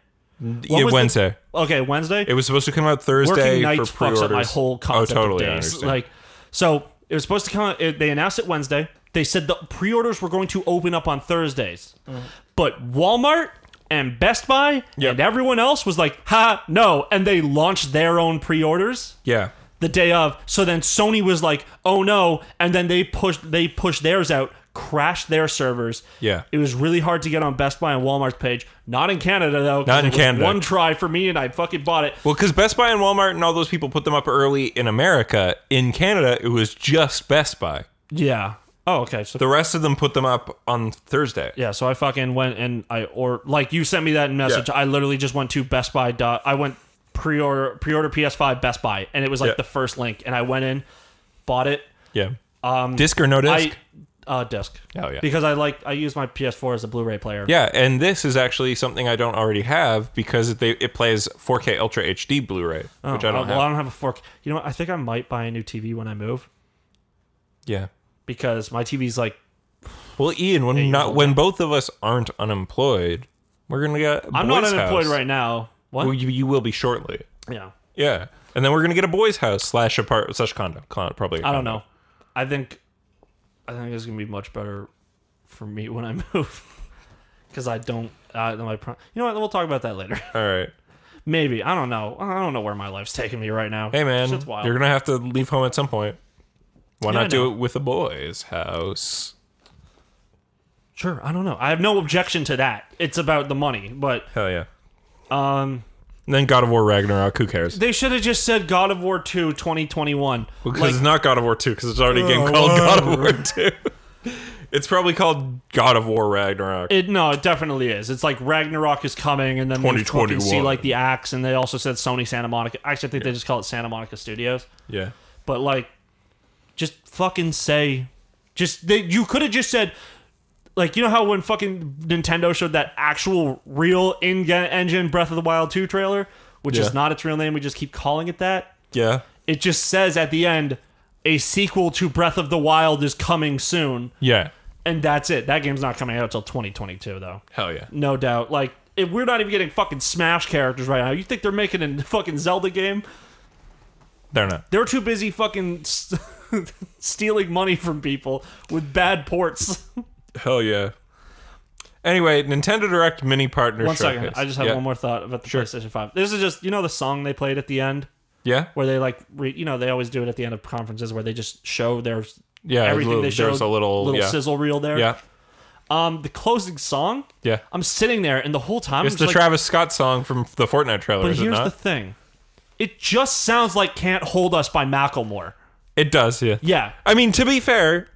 Mm, yeah was the- Wednesday. Okay, Wednesday. it was supposed to come out Thursday Working nights for fucks pre-orders. up my whole oh, concept oh, totally. of I days. understand. Like, so it was supposed to come out. It, they announced it Wednesday. They said the pre-orders were going to open up on Thursdays, mm-hmm. but Walmart and Best Buy Yep. and everyone else was like, "Ha, no!" And they launched their own pre-orders yeah. the day of. So then Sony was like, "Oh no!" And then they pushed they pushed theirs out, crashed their servers. Yeah. It was really hard to get on Best Buy and Walmart's page. Not in Canada though. Not in Canada. One try for me, and I fucking bought it. Well, because Best Buy and Walmart and all those people put them up early in America. In Canada, it was just Best Buy. Yeah. Oh, okay. So The rest of them put them up on Thursday. yeah, so I fucking went and I or like you sent me that message. Yeah. I literally just went to Best Buy. Dot, I went pre-order pre-order PS5 Best Buy, and it was like Yeah. the first link, and I went in, bought it. Yeah. Um, disc or no disc? I uh disc. Oh, yeah. Because I like I use my PS4 as a Blu-ray player. yeah, and this is actually something I don't already have because it, they, it plays 4K Ultra HD Blu-ray, which I Oh, don't well, have. I don't have a fork. You know what? I think I might buy a new TV when I move yeah. because my TV's like Well, Ian, when not when both of us aren't unemployed, we're gonna get. a I'm not unemployed house. right now. What? Well, you, you will be shortly. yeah. Yeah, and then we're gonna get a boys' house slash apart slash condo. Con- probably. I I don't know. I think I think it's gonna be much better for me when I move because I don't. Uh, my pro- you know what? We'll talk about that later. All right. Maybe I don't know. I don't know where my life's taking me right now. Hey man, Shit's wild. you're gonna have to leave home at some point. Why Yeah, not do it with a boys' house? Sure. I don't know. I have no objection to that. It's about the money, but Hell yeah. um, And then God of War Ragnarok. Who cares? they should have just said God of War 2 2021. Because Like, it's not God of War 2, because it's already a game Oh, called God of. War 2. it's probably called God of War Ragnarok. It no, it definitely is. It's like Ragnarok is coming, and then they fucking 2021. see like the axe, and they also said Sony Santa Monica. Actually, I think they just call it Santa Monica Studios. yeah. But like, just fucking say, just they. You could have just said, like, you know how when fucking Nintendo showed that actual real in-engine Breath of the Wild 2 trailer, which Yeah. is not its real name, we just keep calling it that. Yeah. It just says at the end, a sequel to Breath of the Wild is coming soon, Yeah. and that's it. That game's not coming out until 2022, though. Hell yeah. No doubt. Like, if we're not even getting fucking Smash characters right now. You think they're making a fucking Zelda game? They're not. They're too busy fucking st- stealing money from people with bad ports. Hell yeah. Anyway, Nintendo Direct mini partner one second. showcase. I just have yeah. one more thought about the PlayStation 5. This is just, you know, the song they played at the end? Yeah. Where they, like, re- you know, they always do it at the end of conferences where they just show their Yeah. everything little- they show. There's a little, little yeah. sizzle reel there. Yeah. Um, the closing song, Yeah. I'm sitting there, and the whole time, It's the like, Travis Scott song from the Fortnite trailer, But here's the thing. It just sounds like Can't Hold Us by Macklemore. it does, yeah. Yeah. I mean, to be fair,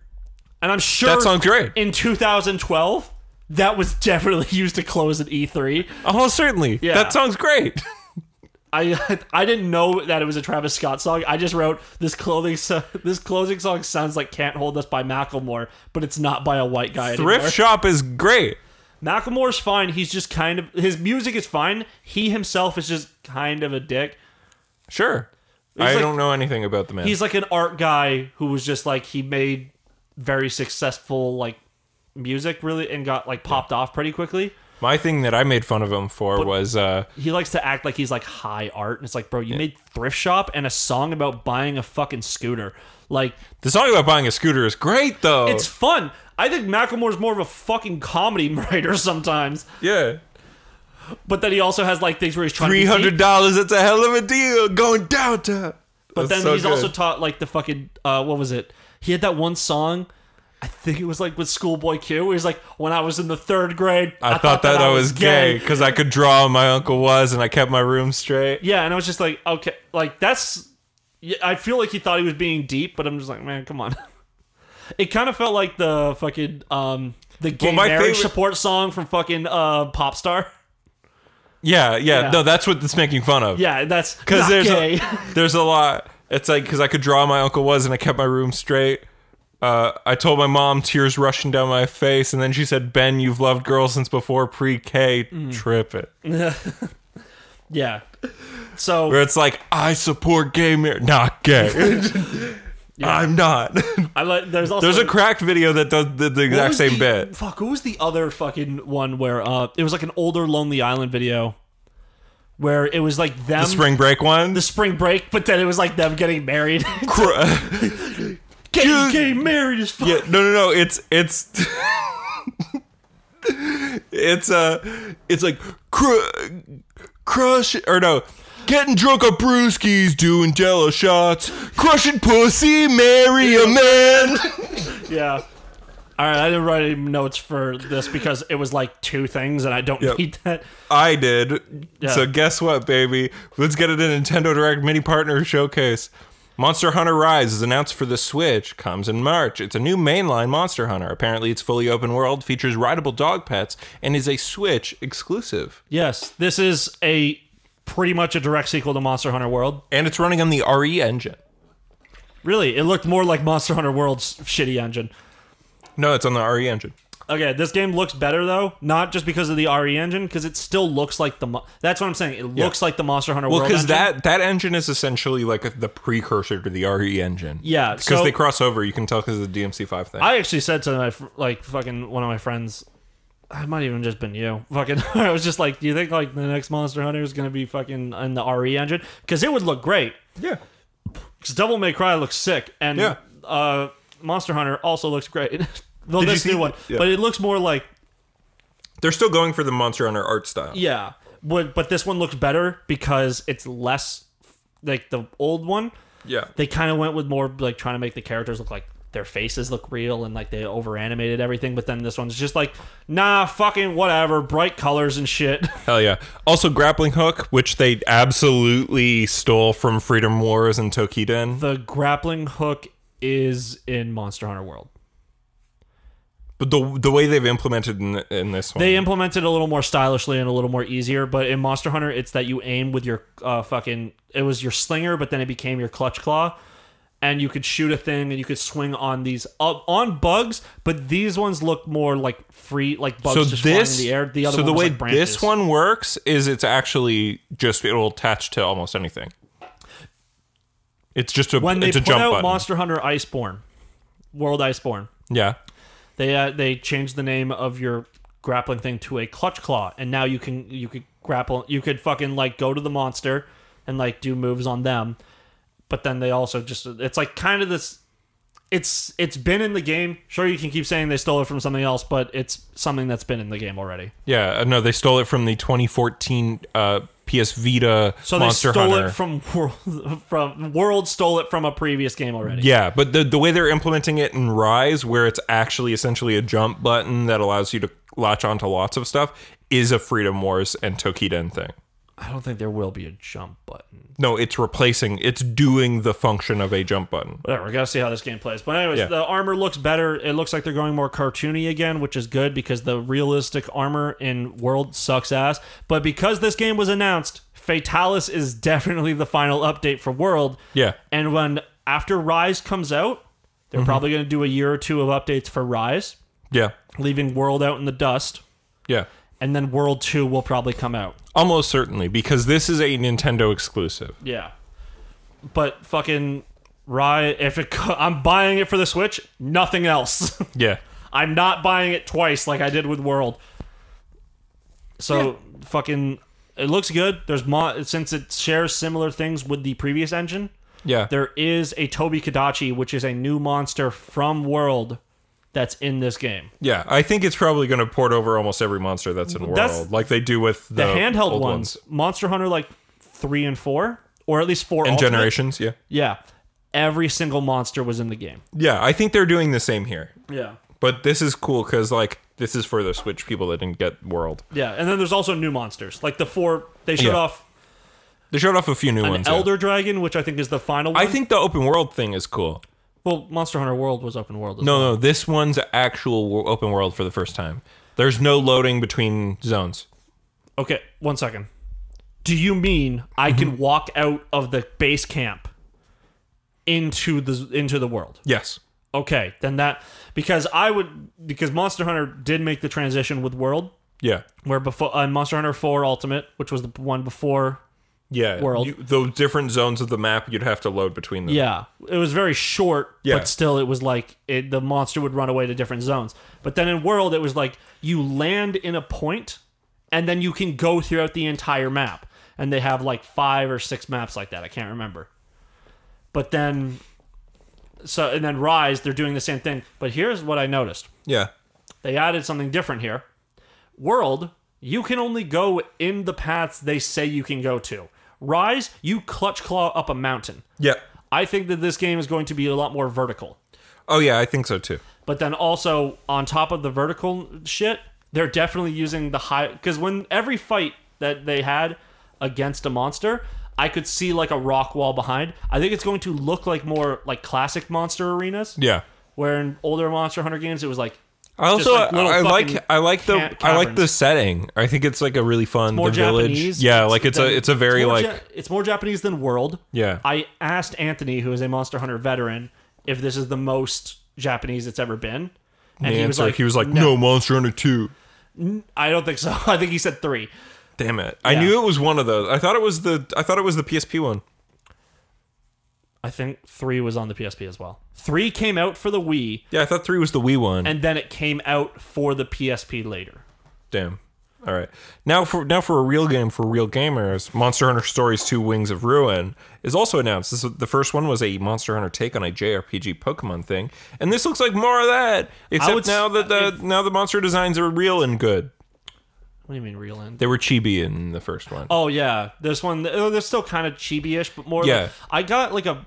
And I'm sure that sounds great. in 2012, that was definitely used to close an E3. Oh, certainly. Yeah. That sounds great. I I didn't know that it was a Travis Scott song. I just wrote this clothing so- this closing song sounds like "Can't Hold Us" by Macklemore, but it's not by a white guy. Thrift anymore. Shop is great. Macklemore's fine. He's just kind of his music is fine. He himself is just kind of a dick. Sure. He's I like- don't know anything about the man. He's like an art guy who was just like he made very successful like music really and got like popped off pretty quickly. My thing that I made fun of him for was uh, He likes to act like he's like high art and it's like, bro, you made thrift shop and a song about buying a fucking scooter. Like the song about buying a scooter is great though. it's fun. I think Macklemore's more of a fucking comedy writer sometimes. yeah. But then he also has like things where he's trying to Three be deep. hundred dollars. That's a hell of a deal. Going downtown. But then he's also taught like the fucking uh what was it? He had that one song. I think it was like with Schoolboy Q. Where he's like, when I was in the third grade, I, thought, that, I was gay because I could draw. and My uncle was, and I kept my room straight. Yeah, and I was just like, okay, like that's. Yeah, I feel like he thought he was being deep, but I'm just like, man, come on. it kind of felt like the fucking um the gay Well, my marriage favorite- support song from fucking uh Popstar. Yeah, yeah, Yeah. No, that's what it's making fun of. Yeah, that's because there's gay. a there's a lot. It's like because I could draw. My uncle was, and I kept my room straight. Uh, I told my mom, tears rushing down my face, and then she said, "Ben, you've loved girls since before pre-K. Mm. Trip it." yeah. So Where it's like, I support gay marriage, not gay. I'm not. I like. There's also There's a cracked video that does the, the exact same the- bit. Fuck, who was the other fucking one where uh it was like an older Lonely Island video where it was like them The spring break one. the spring break, but then it was like them getting married. Getting, getting married is fuck. yeah, no, no, no. It's it's it's uh, it's like cr- crush or no. Getting drunk on brewskis, doing jello shots, crushing pussy, marry a man. Yeah. All right, I didn't write any notes for this because it was like two things, and I don't Yep. need that. I did. Yeah. So guess what, baby? Let's get it in Nintendo Direct Mini Partner Showcase. Monster Hunter Rise is announced for the Switch. Comes in March. It's a new mainline Monster Hunter. Apparently, it's fully open world, features rideable dog pets, and is a Switch exclusive. Yes, this is a pretty much a direct sequel to Monster Hunter World. And it's running on the RE engine. Really, it looked more like Monster Hunter World's shitty engine. No, it's on the RE engine. Okay, this game looks better though, not just because of the RE engine, because it still looks like the. Mo- That's what I'm saying. It looks like the Monster Hunter Well, World. because engine. that that engine is essentially like the precursor to the RE engine. Yeah, because so- they cross over. You can tell because of the DMC5 thing. I actually said to my fr- like fucking one of my friends. I might even just been you. Fucking, I was just like, do you think like the next Monster Hunter is gonna be fucking in the RE engine? Because it would look great. yeah. Because Devil May Cry looks sick, and Yeah. uh, Monster Hunter also looks great. well, Did you this see new one, yeah. but it looks more like They're still going for the Monster Hunter art style. yeah. But but this one looks better because it's less like the old one. Yeah. They kind of went with more like trying to make the characters look like their faces look real and like they over animated everything. But then this one's just like nah, fucking whatever, bright colors and shit. Hell yeah. Also, Grappling Hook, which they absolutely stole from Freedom Wars and Toukiden. the grappling hook is in Monster Hunter World. But the the way they've implemented in, in this one. They implemented a little more stylishly and a little more easier, but in Monster Hunter, it's that you aim with your uh, fucking. It was your slinger, but then it became your clutch claw, and you could shoot a thing and you could swing on these uh, on bugs. But these ones look more like free, like bugs so just this, flying in the air. The other so one the way like this one works is it's actually just it'll attach to almost anything. It's just a when they it's a put jump out button. Monster Hunter Iceborne, World Iceborne, yeah, they uh, they changed the name of your grappling thing to a clutch claw, and now you can you could grapple. You could fucking like go to the monster and like do moves on them, but then they also just it's like kind of this. It's it's been in the game. Sure, you can keep saying they stole it from something else, but it's something that's been in the game already. yeah. uh, No, they stole it from the 2014 uh, PS Vita So Monster they stole Hunter. it from World from World stole it from a previous game already. Yeah, but the the way they're implementing it in Rise, where it's actually essentially a jump button that allows you to latch onto lots of stuff, is a Freedom Wars and Toukiden thing. I don't think there will be a jump button. No, it's replacing. It's doing the function of a jump button. whatever. We gotta see how this game plays. But anyways, Yeah. the armor looks better. It looks like they're going more cartoony again, which is good because the realistic armor in World sucks ass. But because this game was announced, Fatalis is definitely the final update for World. Yeah, And when after Rise comes out, they're Mm-hmm. probably going to do a year or two of updates for Rise, yeah, leaving World out in the dust. yeah. And then World 2 will probably come out. Almost certainly because this is a Nintendo exclusive. Yeah. but fucking Rise. If it, co- I'm buying it for the Switch, nothing else. Yeah. I'm not buying it twice like I did with World. So fucking, it looks good. There's mo- since it shares similar things with the previous engine. Yeah. There is a Tobi-Kadachi, which is a new monster from World, that's in this game. Yeah, I think it's probably going to port over almost every monster that's in That's- World, like they do with the, The, handheld old ones, Monster Hunter, like three and four, or at least four. Ultimate. Generations. Yeah, Yeah, every single monster was in the game. yeah, I think they're doing the same here. Yeah. But this is cool because like this is for the Switch people that didn't get World. Yeah, and then there's also new monsters. Like the four, they showed Yeah. off They showed off a few new an ones. yeah. Elder Dragon, which I think is the final one. I think the open world thing is cool. Well, Monster Hunter World was open world. As No, well. no, this one's actual open world for the first time. There's no loading between zones. Okay, one second. Do you mean I Mm-hmm. can walk out of the base camp into the into the world? Yes. Okay, then that because I would because Monster Hunter did make the transition with World, Yeah. where before uh, Monster Hunter 4 Ultimate, which was the one before. Yeah. World. You, those different zones of the map, you'd have to load between them. Yeah, it was very short, Yeah. but still, it was like it, the monster would run away to different zones. But then in World, it was like you land in a point, and then you can go throughout the entire map. And they have like five or six maps like that. I can't remember. But then, so and then Rise, they're doing the same thing. But here's what I noticed: Yeah. they added something different here. World, you can only go in the paths they say you can go to. Rise, you clutch claw up a mountain. Yeah. I think that this game is going to be a lot more vertical. Oh yeah, I think so too. But then also on top of the vertical shit, they're definitely using the high because when every fight that they had against a monster, I could see like a rock wall behind. I think it's going to look like more like classic monster arenas, Yeah. where in older Monster Hunter games it was like I also like I like I like the ca- I like the setting. I think it's like a really fun more the village. Japanese. Yeah, like it's a it's a very more like Ja- it's more Japanese than World. yeah. I asked Anthony, who is a Monster Hunter veteran, if this is the most Japanese it's ever been. And he was like, he was like no. Monster Hunter 2. I don't think so. I think he said three. Damn it. I knew it was one of those. I thought it was the I thought it was the PSP one. I think three was on the PSP as well. Three came out for the Wii, Yeah, I thought 3 was the Wii one. and then it came out for the PSP later. Damn. All right. Now for now for a real game for real gamers, Monster Hunter Stories 2 Wings of Ruin is also announced. This the first one was a Monster Hunter take on a JRPG Pokemon thing, and this looks like more of that. Except would s- now that the now the monster designs are real and good. What do you mean real end? They were chibi in the first one. Oh yeah, this one uh, they're still kind of chibi-ish, but more. Yeah. like- I got like a.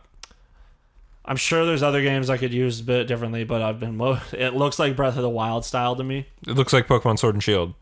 I'm sure there's other games I could use a bit differently, but I've been. Mo- it looks like Breath of the Wild style to me. It looks like Pokemon Sword and Shield.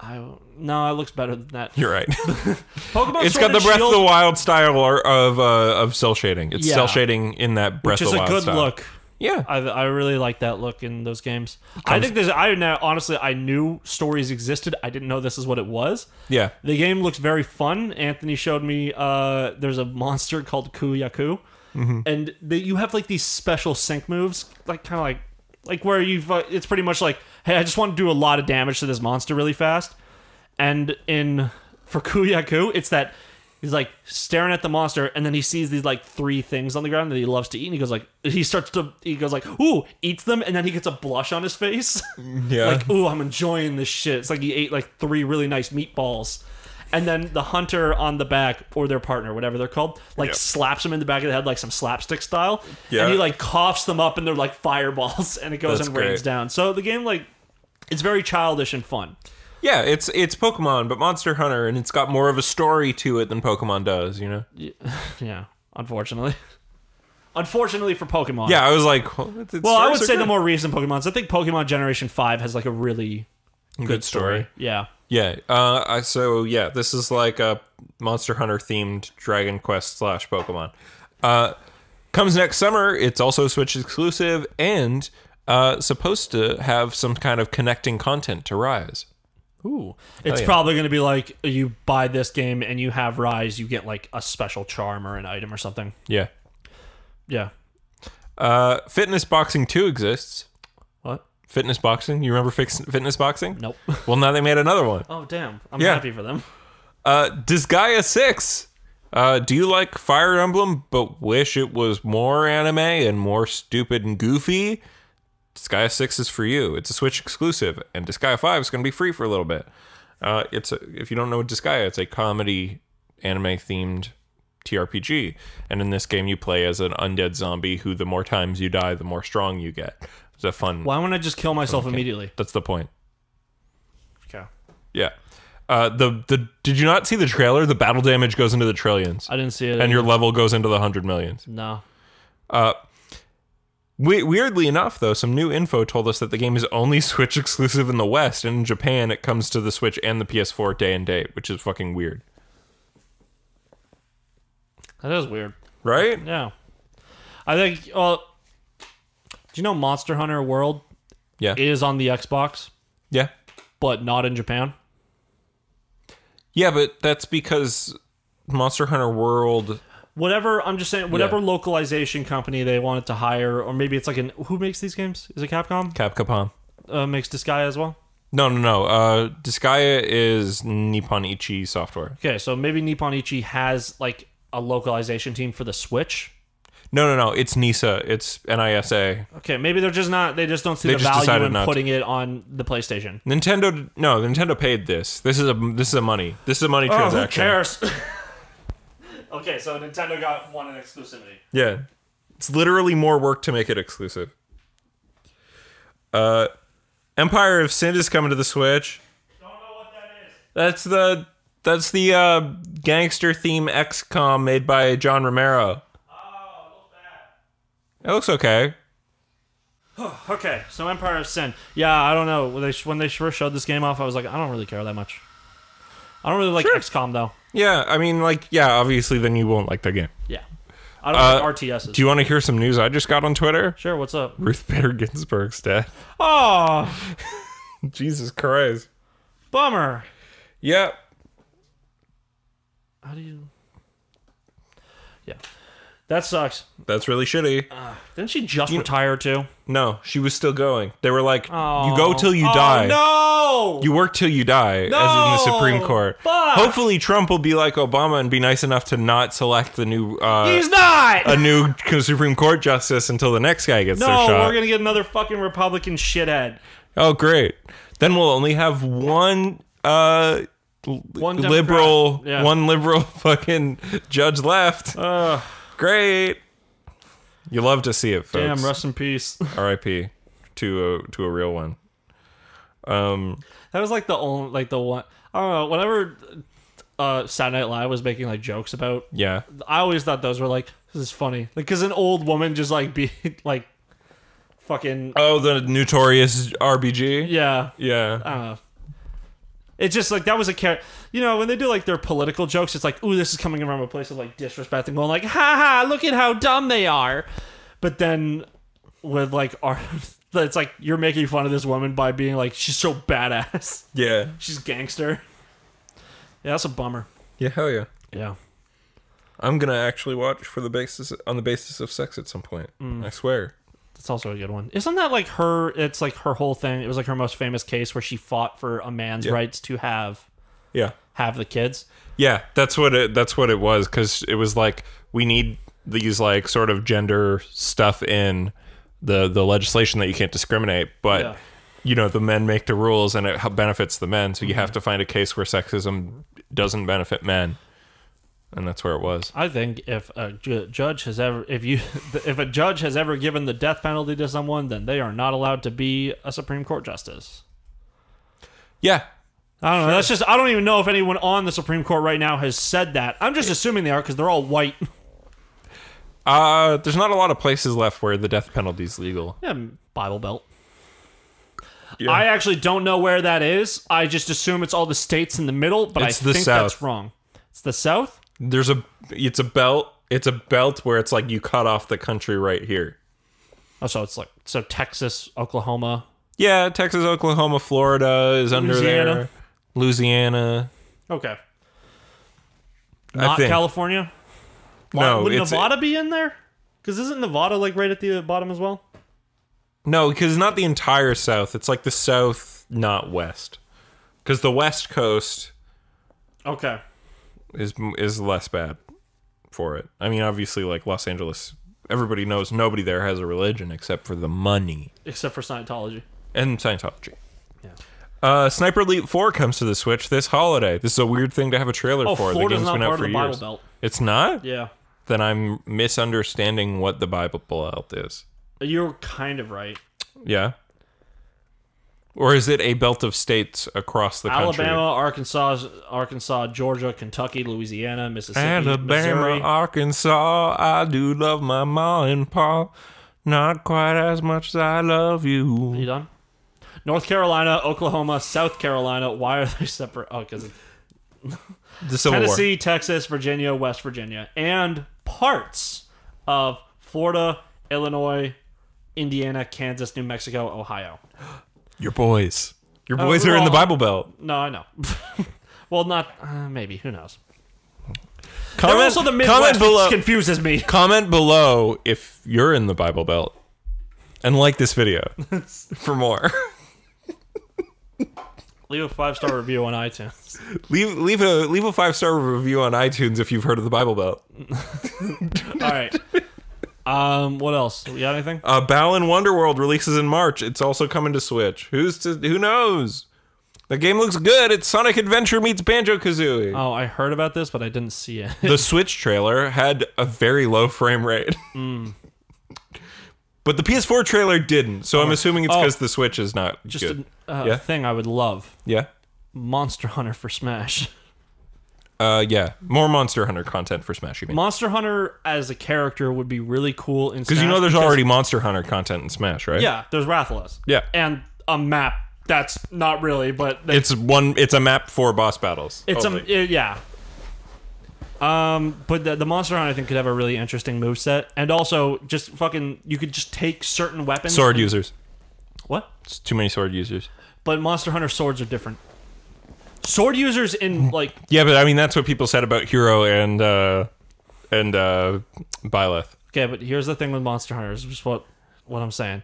I no, it looks better than that. You're right. Pokemon it's Sword got the Breath Shield, of the Wild style of uh, of cell shading. It's Yeah. cell shading in that Breath which of the a Wild good style. look. Yeah. I, I really like that look in those games. I think there's. I now honestly I knew stories existed. I didn't know this is what it was. Yeah. The game looks very fun. Anthony showed me. Uh, there's a monster called Kuyaku, Mm-hmm. and the, you have like these special sync moves, like kind of like like where you've. Uh, it's pretty much like, hey, I just want to do a lot of damage to this monster really fast. And in for Kuyaku, it's that he's like staring at the monster, and then he sees these like three things on the ground that he loves to eat, and he goes like he starts to he goes like ooh eats them, and then he gets a blush on his face. Yeah. like ooh i'm enjoying this shit it's like he ate like three really nice meatballs and then the hunter on the back or their partner whatever they're called like slaps him in the back of the head like some slapstick style. Yeah. and he like coughs them up and they're like fireballs and it goes That's and rains down. So the game like it's very childish and fun. Yeah, it's it's Pokemon, but Monster Hunter, and it's got more of a story to it than Pokemon does. You know? yeah unfortunately. Unfortunately for pokemon. Yeah, I was like, well, well i would say the more recent pokemons i think pokemon generation 5 has like a really good story. yeah Yeah. Uh, I, so yeah, this is like a Monster Hunter themed Dragon Quest slash Pokemon. Uh, comes next summer. It's also Switch exclusive and uh, supposed to have some kind of connecting content to Rise. Ooh. It's yeah. probably going to be like you buy this game and you have Rise, you get like a special charm or an item or something. Yeah. Yeah. Uh, Fitness Boxing 2 exists. Fitness Boxing. You remember fix- Fitness Boxing? Nope. Well, now they made another one. oh, damn. I'm Yeah. happy for them. Uh, Disgaea 6 Uh, do you like Fire Emblem but wish it was more anime and more stupid and goofy? Disgaea 6 is for you. It's a Switch exclusive, and Disgaea 5 is going to be free for a little bit. Uh, it's a, if you don't know Disgaea, it's a comedy anime themed TRPG. And in this game, you play as an undead zombie who, the more times you die, the more strong you get. It's a fun. Why wouldn't I just kill myself immediately? That's the point. Okay. Yeah. Uh, the the did you not see the trailer? The battle damage goes into the trillions, I didn't see it. and your level goes into the hundred millions. no. Uh, we, weirdly enough, though, some new info told us that the game is only Switch exclusive in the West, and in Japan, it comes to the Switch and the PS4 day and date, which is fucking weird, That is weird. right? Yeah. I think. Well, do you know Monster Hunter World Yeah, is on the Xbox, yeah, but not in Japan? yeah. But that's because Monster Hunter World. Whatever. I'm just saying. Whatever localization company they wanted to hire, or maybe it's like an who makes these games? Is it Capcom? Capcom. Uh, makes Disgaea as well. No, no, no. Uh, Disgaea is Nippon Ichi Software. Okay, so maybe Nippon Ichi has like a localization team for the Switch. No, no, no. It's NISA. It's NISA. Okay, maybe they're just not. They just don't see They the just value decided in not putting it on the PlayStation. Nintendo. No, Nintendo paid this. This is a this is a money. This is a money Oh, transaction. who cares? okay, so Nintendo got one in exclusivity. Yeah. It's literally more work to make it exclusive. Uh Empire of Sin is coming to the Switch. Don't know what that is. That's the that's the uh gangster theme XCOM made by John Romero. It looks okay. Okay, so Empire of Sin. Yeah, I don't know. When they when they first showed this game off, I was like, I don't really care that much. I don't really like Sure. XCOM though. Yeah, I mean like yeah, obviously then you won't like the game. Yeah, I don't Uh, like RTSs. Do you want to hear some news I just got on Twitter? sure, what's up? Ruth Bader Ginsburg's dead. Oh, Jesus Christ. bummer. Yeah. How do you? Yeah, that sucks. That's really shitty. Didn't she just retire too? No, she was still going. They were like, Oh. you go till you Oh, die. No. You work till you die, as in the Supreme Court. Fuck. Hopefully, Trump will be like Obama and be nice enough to not select the new uh, He's not. a new Supreme Court justice until the next guy gets their no, shot. we're gonna get another fucking Republican shithead. Oh, great! Then we'll only have one uh, One liberal, Yeah. one liberal fucking judge left. Ugh, Great. You love to see it, folks. damn, rest in peace. R.I.P. to a to a real one. Um. That was like the only, like the one. I don't know. Whenever uh, Saturday Night Live was making like jokes about, Yeah. I always thought those were like this is funny, like because an old woman just like be like fucking Oh, the notorious RBG. yeah. Yeah. I don't know. It's just like that was a character. You know, when they do like their political jokes, it's like, ooh, this is coming from a place of like disrespect and going like, ha ha, look at how dumb they are. But then with like our, it's like you're making fun of this woman by being like, she's so badass. Yeah. She's gangster. Yeah, that's a bummer. Yeah. Hell yeah. Yeah. I'm gonna actually watch for the basis on the basis of sex at some point. Mm. I swear. That's also a good one. Isn't that like her? It's like her whole thing. It was like her most famous case where she fought for a man's Yeah. rights to have Yeah. have the kids. Yeah. That's what it. That's what it was. Because it was like we need these like sort of gender stuff in the the legislation that you can't discriminate, but. Yeah. You know the men make the rules, and it benefits the men. So you Mm-hmm. have to find a case where sexism doesn't benefit men, and that's where it was. I think if a ju- judge has ever, if you, if a judge has ever given the death penalty to someone, then they are not allowed to be a Supreme Court justice. Yeah, I don't know. That's just. I don't even know if anyone on the Supreme Court right now has said that. I'm just assuming they are because they're all white. Uh, there's not a lot of places left where the death penalty is legal. yeah, Bible Belt. Yeah. I actually don't know where that is. I just assume it's all the states in the middle, but It's I think South. that's wrong. It's the South. There's a it's a belt. It's a belt where it's like you cut off the country right here. Oh, so it's like so Texas, Oklahoma. Yeah, Texas, Oklahoma, Florida is under Louisiana. there. Louisiana. Okay. Not. California. No, would Nevada be in there? Because isn't Nevada like right at the bottom as well? no, because not the entire South. It's like the South, not West. Because the West Coast Okay. Is is less bad. for it. I mean, obviously, like Los Angeles, everybody knows nobody there has a religion except for the money Except for Scientology. and Scientology. Yeah. Uh, Sniper Elite 4 comes to the Switch this holiday. This is a weird thing to have a trailer Oh, for. The game's not been out for the Bible years. Belt. It's not? Yeah. Then I'm misunderstanding what the Bible Belt is. You're kind of right. Yeah. Or is it a belt of states across the country? Alabama, Arkansas, Arkansas, Georgia, Kentucky, Louisiana, Mississippi, Alabama, Missouri. Arkansas, I do love my ma and pa. Not quite as much as I love You Are you. done? North Carolina, Oklahoma, South Carolina. Why are they separate? Oh, because The Civil Tennessee, Texas, Virginia, West Virginia, and parts of Florida, Illinois, Indiana, Kansas, New Mexico, Ohio. Your boys. Your boys are in the Bible Belt. No, I know. well, not uh, maybe. Who knows? Comment, They're also the comment below. confuses me. comment below if you're in the Bible Belt, and like this video for more. Leave a five star review on iTunes. leave leave a leave a five star review on iTunes if you've heard of the Bible Belt. All right. Um, what else? We got anything? Uh, Balan Wonderworld releases in March. It's also coming to Switch. Who's to who knows? The game looks good. It's Sonic Adventure meets Banjo Kazooie. Oh, I heard about this, but I didn't see it. the Switch trailer had a very low frame rate. But the PS4 trailer didn't, so I'm assuming it's Oh. because the Switch is not Just good. a uh, Yeah. thing I would love: yeah, Monster Hunter for Smash. uh, yeah, more Monster Hunter content for Smash. You mean? Monster Hunter as a character would be really cool in Because you know there's already Monster Hunter content in Smash, right? yeah, there's Rathalos. Yeah. and a map that's not really, but they- It's one. It's a map for boss battles. It's only. a it- yeah. Um, but the, the monster hunter I think could have a really interesting move set, and also just fucking you could just take certain weapons. sword and- users. What? It's too many sword users. But monster hunter swords are different. Sword users in like Yeah, but I mean that's what people said about Hero and uh and uh Byleth. okay, but here's the thing with monster hunters. Just what what I'm saying.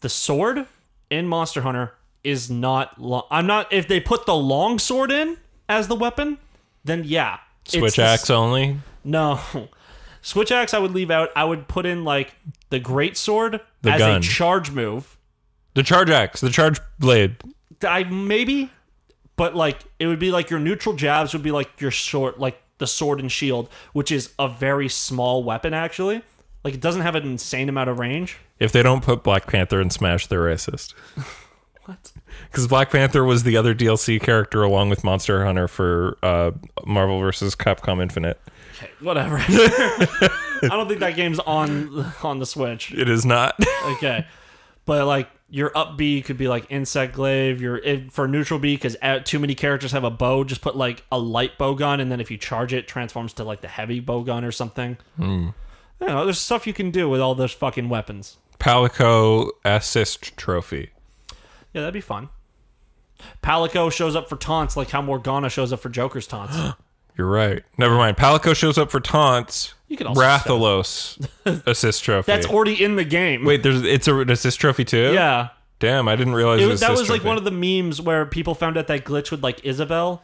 The sword in Monster Hunter is not long. I'm not. If they put the long sword in as the weapon, then yeah, Switch axe only. No. Switch axe I would leave out. I would put in like the great sword The as gun. a charge move. The charge axe, the charge blade. I maybe but like it would be like your neutral jabs would be like your short like the sword and shield, which is a very small weapon actually. Like it doesn't have an insane amount of range. If they don't put Black Panther in Smash, they're racist. What? Because Black Panther was the other DLC character along with Monster Hunter for uh, Marvel vs. Capcom Infinite. Okay, whatever. I don't think that game's on on the Switch. It is not. Okay. But like your up B could be like insect glaive. Your for neutral B because too many characters have a bow. Just put like a light bow gun, and then if you charge it, transforms to like the heavy bow gun or something. Hmm. You know, there's stuff you can do with all those fucking weapons. Palico assist trophy. Yeah, that'd be fun. Palico shows up for taunts like how Morgana shows up for Joker's taunts. You're right. Never mind. Palico shows up for taunts. You could also Rathalos assist trophy. That's already in the game. Wait, there's it's a, an assist trophy too. Yeah. Damn, I didn't realize It was, that was like one of the memes where people found out that glitch with like Isabelle,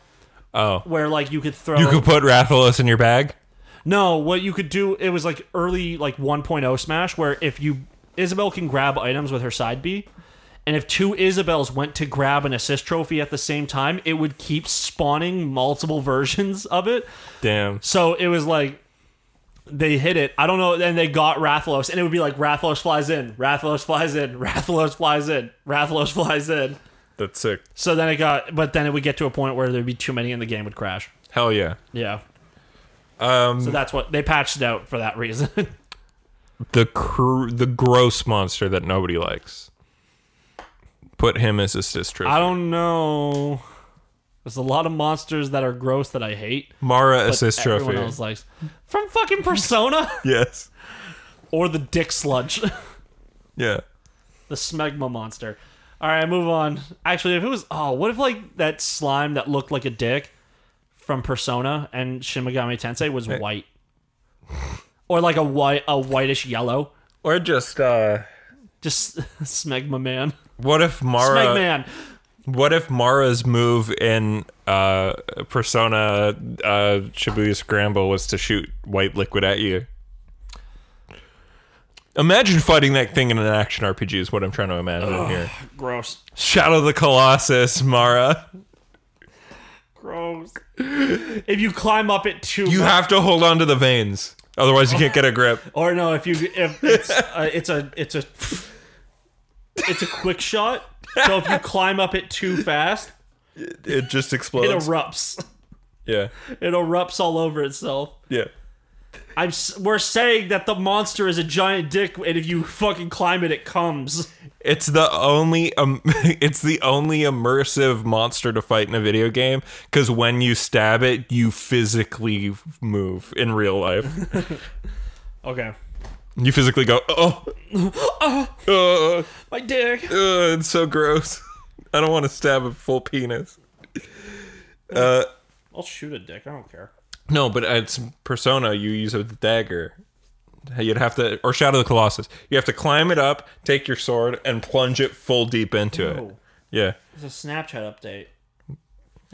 Oh, where like you could throw. you could put Rathalos in your bag. No, what you could do it was like early like 1.0 Smash where if you Isabelle can grab items with her side B, and if two Isabelles went to grab an assist trophy at the same time, it would keep spawning multiple versions of it. Damn. So it was like they hit it. I don't know, and they got Rathalos, and it would be like Rathalos flies in, Rathalos flies in, Rathalos flies in, Rathalos flies in. That's sick. So then it got, but then it would get to a point where there'd be too many and the game would crash. Hell yeah. Yeah. Um, So that's what they patched it out for that reason. the cr- the gross monster that nobody likes. Put him as a sister. I don't know. There's a lot of monsters that are gross that I hate. Mara assist everyone trophy. else likes from fucking Persona Yes. or the Dick Sludge, Yeah. the Smegma monster. All right, move on. Actually, if it was oh, what if like that slime that looked like a dick from Persona and Shin Megami Tensei was white, or like a white a whitish yellow, Or just uh just Smegma man, what if Mara Smegman. What if Mara's move in uh, Persona uh, Shibuya Scramble was to shoot white liquid at you? Imagine fighting that thing in an action RPG is what I'm trying to imagine here. Gross. Shadow the Colossus, Mara. Gross. if you climb up it too You much, have to hold on to the veins, otherwise you can't get a grip. or no, if you if it's uh, it's a it's a it's a quick shot. So if you climb up it too fast, It just explodes. it erupts. yeah, It erupts all over itself. yeah. I'm we're saying that the monster is a giant dick, and if you fucking climb it, it comes. It's the only um, it's the only immersive monster to fight in a video game because when you stab it, you physically move in real life. Okay. You physically go, oh, oh, My dick. oh, it's so gross. I don't want to stab a full penis. Uh, I'll shoot a dick. I don't care. no, but it's Persona. You use a dagger. You'd have to, or Shadow of the Colossus. You have to climb it up, take your sword, and plunge it full deep into it. Oh, Yeah. it's a Snapchat update.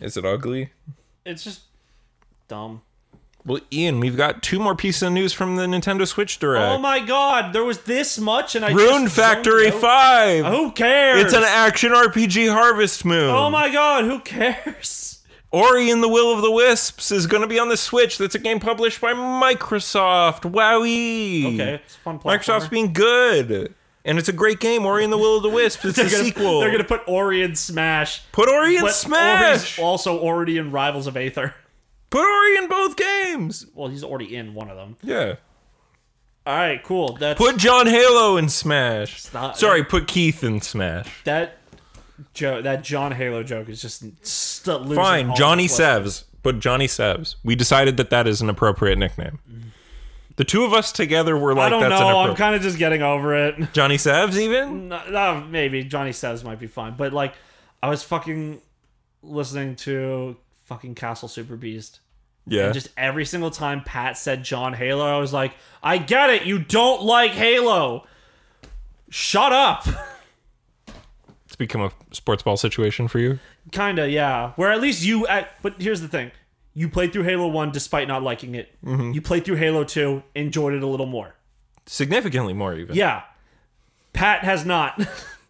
Is it ugly? It's just dumb. Well, Ian, we've got two more pieces of news from the Nintendo Switch Direct. Oh my god, there was this much, and I Rune Factory. 5! Who cares? It's an action RPG Harvest Moon. Oh my god, who cares? Ori and the Will of the Wisps is going to be on the Switch. That's a game published by Microsoft. Wowie! Okay, it's a fun. platformer. Microsoft's being good. And it's a great game, Ori and the Will of the Wisps. It's a gonna, sequel. They're gonna put Ori in Smash. Put Ori in Smash! Ori's also already in Rivals of Aether. Put Ori in both games! Well, he's already in one of them. Yeah. All right, cool. That's Put John Halo in Smash. not- Sorry, put Keith in Smash. that. Joe, that John Halo joke is just st- losing Fine, Johnny. Sevs. But Johnny Sevs. We decided that that is an appropriate nickname. The two of us together were like, I don't that's know. I'm kind of just getting over it. Johnny Sevs, even? No, no, maybe Johnny Says might be fine, but like, I was fucking listening to fucking Castle Super Beast. Yeah. And just every single time Pat said John Halo, I was like, I get it. You don't like Halo. Shut up. it's become a sports ball situation for you. Kinda, yeah. Where at least you. At, but here's the thing: you played through Halo One despite not liking it. Mm-hmm. You played through Halo Two, enjoyed it a little more. Significantly more, even. Yeah. Pat has not.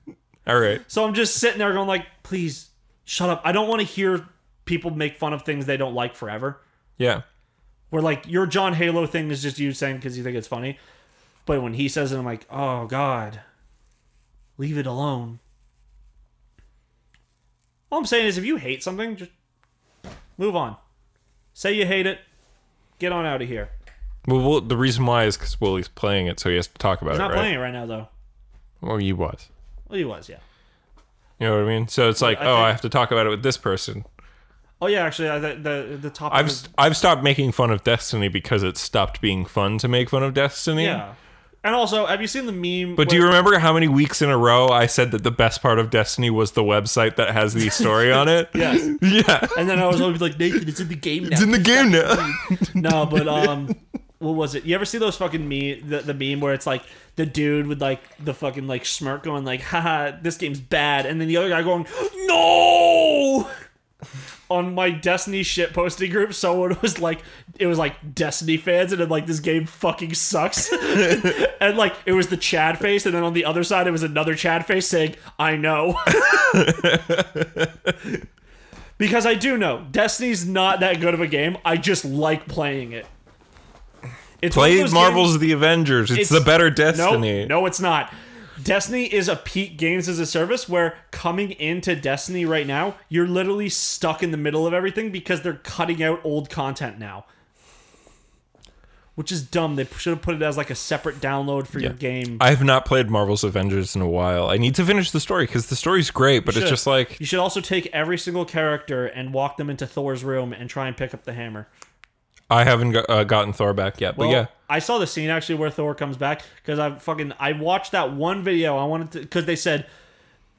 All right. so I'm just sitting there going like, please shut up. I don't want to hear people make fun of things they don't like forever. Yeah. Where like your John Halo thing is just you saying because you think it's funny, but when he says it, I'm like, oh god, leave it alone. All I'm saying is, if you hate something, just move on. Say you hate it. Get on out of here. Well, well the reason why is because Willie's playing it, so he has to talk about He's it, not right? playing it right now, though. Well, he was. Well, he was, yeah. You know what I mean? So it's like, I oh, think- I have to talk about it with this person. Oh yeah, actually, uh, the the, the topic. I've is- I've stopped making fun of Destiny because it stopped being fun to make fun of Destiny. yeah. And also, have you seen the meme? But do you remember how many weeks in a row I said that the best part of Destiny was the website that has the story on it? Yes. Yeah. And then I was always like, Nathan, it's in the game now. It's in the game now. no, but um, what was it? You ever see those fucking meme? The, the meme where it's like the dude with like the fucking like smirk going like, haha, this game's bad, and then the other guy going, no. On my Destiny shit posting group, someone was like, it was like Destiny fans, and then like this game fucking sucks, and like it was the Chad face, and then on the other side it was another Chad face saying, I know. because I do know Destiny's not that good of a game. I just like playing it. It's Play Marvel's games- The Avengers. It's, It's- the better no, Destiny. no, it's not. Destiny is a peak games as a service where coming into Destiny right now, you're literally stuck in the middle of everything because they're cutting out old content now. Which is dumb. They should have put it as like a separate download for your game. I have not played Marvel's Avengers in a while. I need to finish the story because the story's great, but it's just like You should also take every single character and walk them into Thor's room and try and pick up the hammer. I haven't got, uh, gotten Thor back yet. Well, but yeah, I saw the scene actually where Thor comes back because I fucking I watched that one video. I wanted to because they said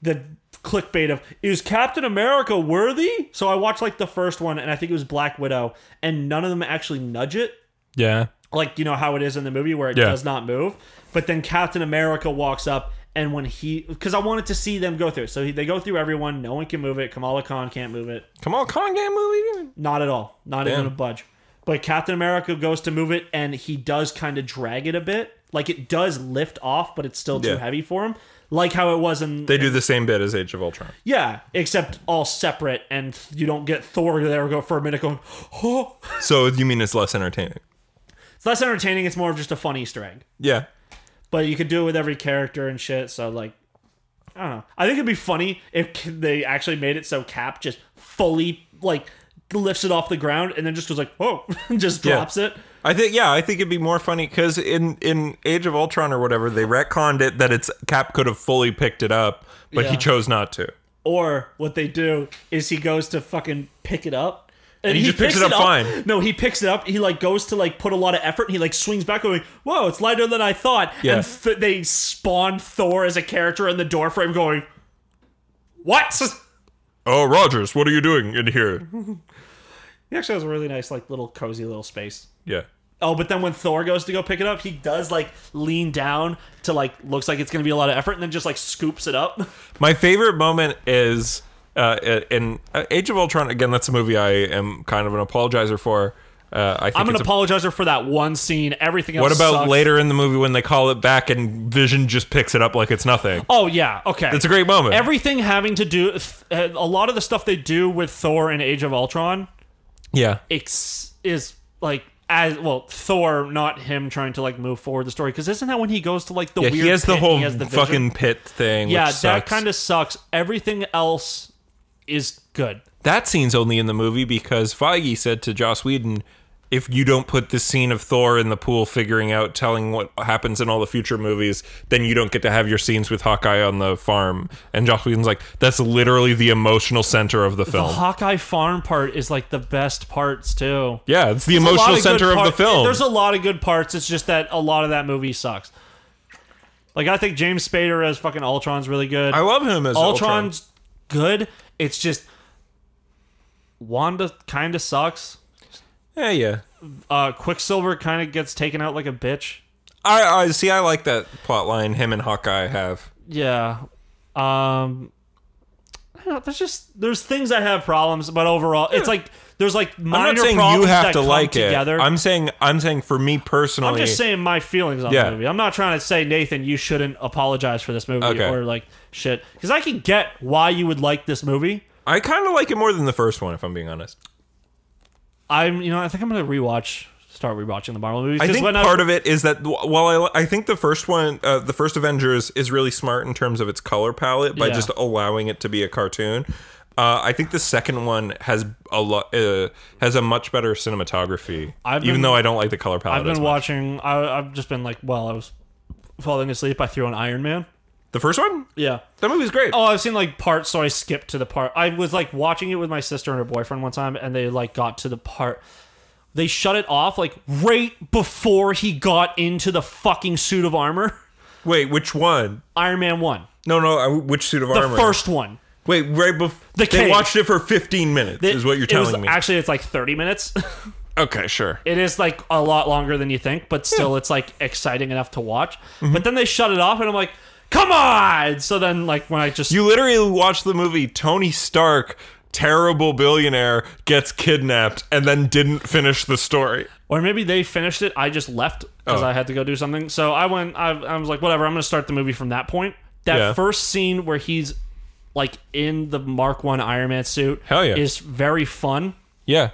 the clickbait of is Captain America worthy? So I watched like the first one and I think it was Black Widow, and none of them actually nudge it yeah. like you know how it is in the movie where it Yeah. does not move. But then Captain America walks up And when he, because I wanted to see them go through, so he, they go through everyone. No one can move it. Kamala Khan can't move it. Kamal Khan game movie. Not at all. Not Damn. even a budge. But Captain America goes to move it, and he does kind of drag it a bit. Like it does lift off, but it's still too Yeah. heavy for him. Like how it was in They do the same bit as Age of Ultron. yeah, except all separate, and you don't get Thor there go for a minute going, oh. So you mean it's less entertaining? It's less entertaining. It's more of just a fun Easter egg. Yeah. But you could do it with every character and shit. So like, I don't know. I think it'd be funny if they actually made it so Cap just fully like lifts it off the ground and then just goes like, whoa, oh, and just Yeah. drops it. I think yeah, I think it'd be more funny because in in Age of Ultron or whatever, they retconned it that it's Cap could have fully picked it up, but he chose not to. Or what they do is he goes to fucking pick it up. And, he just picks picks it up fine. No, he picks it up. He like goes to like put a lot of effort. And he like swings back, going, "Whoa, it's lighter than I thought." Yeah. And th- they spawn Thor as a character in the doorframe, going, "What?" Oh, Rogers, what are you doing in here? He actually has a really nice, like, little cozy little space. yeah. Oh, but then when Thor goes to go pick it up, he does like lean down to like looks like it's gonna be a lot of effort, and then just like scoops it up. My favorite moment is uh, in uh, Age of Ultron. Again, that's a movie I am kind of an apologizer for. Uh, I think I'm an it's a- apologizer for that one scene. Everything else. What about sucks. later in the movie when they call it back and Vision just picks it up like it's nothing? Oh yeah, okay. It's a great moment. Everything having to do, uh, a lot of the stuff they do with Thor in Age of Ultron, yeah. ex- is like as well Thor, not him trying to like move forward the story. Because isn't that when he goes to like the Yeah, weird? he has the whole he has the fucking pit thing. yeah. That kind of sucks. Everything else is good. that scene's only in the movie because Feige said to Joss Whedon, if you don't put the scene of Thor in the pool figuring out telling what happens in all the future movies, then you don't get to have your scenes with Hawkeye on the farm. And Joss Whedon's like, that's literally the emotional center of the film. The. Hawkeye farm part is like the best parts too. yeah, it's the There's emotional good center of the film. There's a lot of good parts. It's just that a lot of that movie sucks. Like I think James Spader as fucking Ultron's really good. I love him as Ultron. Ultron's good. It's just Wanda kind of sucks. Yeah, yeah. Uh, Quicksilver kind of gets taken out like a bitch. I, I see. I like that plot line him and Hawkeye have. Yeah. Um. I know, there's just there's things that have problems, but overall, it's like there's like minor I'm not saying problems you have that to come like together. it. I'm saying I'm saying for me personally. I'm just saying my feelings on Yeah. the movie. I'm not trying to say Nathan, you shouldn't apologize for this movie Okay. or like shit, because I can get why you would like this movie. I kind of like it more than the first one, if I'm being honest. I'm, you know, I think I'm gonna rewatch, start rewatching the Marvel movies. I think part of it is that while I, I think the first one, uh, the first Avengers, is really smart in terms of its color palette by Yeah. just allowing it to be a cartoon. Uh, I think the second one has a lot, uh, has a much better cinematography. I've even though I don't like the color palette. I've been watching. I, I've just been like, well, I was falling asleep. I threw on Iron Man. The first one. Yeah. That movie's great. Oh, I've seen like parts, so I skipped to the part. I was like watching it with my sister and her boyfriend one time, and they like got to the part. They shut it off like right before he got into the fucking suit of armor. Wait, which one? Iron Man one, No, no, uh, which suit of armor? the first one. Wait, right before The they cave. watched it for 15 minutes. is what you're It was- telling me? Actually, it's like thirty minutes. okay, sure. it is like a lot longer than you think, but still, it's like exciting enough to watch. Mm-hmm. But then they shut it off, and I'm like, come on! So then, like when I just You literally watched the movie Tony Stark, terrible billionaire, gets kidnapped and then didn't finish the story. Or maybe they finished it. I just left because Oh. I had to go do something. So I went. I, I was like, whatever. I'm going to start the movie from that point. That Yeah. first scene where he's like in the Mark One Iron Man suit, Hell yeah. is very fun. Yeah.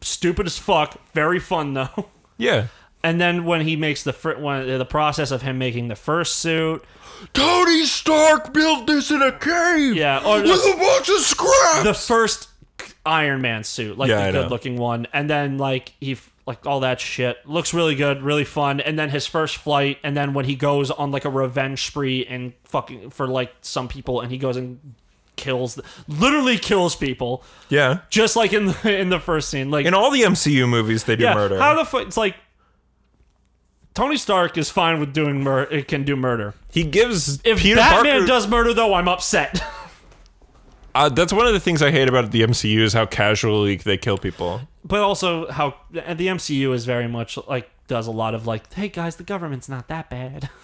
Stupid as fuck. Very fun though. Yeah. And then when he makes the fir- when, uh, the process of him making the first suit, Tony Stark built this in a cave. yeah, or With the, a bunch of scraps. the first Iron Man suit, like Yeah, the good looking one, and then like he like all that shit looks really good, really fun, and then his first flight, and then when he goes on like a revenge spree and fucking for like some people, and he goes and kills, literally kills people, yeah. just like in the in the first scene, like In all the MCU movies, they do yeah, murder. how the fuck? It's like Tony Stark is fine with doing murder. It can do murder. he gives If Peter Batman Parker. does murder, though, I'm upset. uh, that's one of the things I hate about the MCU is how casually they kill people. but also how and the MCU is very much like does a lot of like, hey guys, the government's not that bad.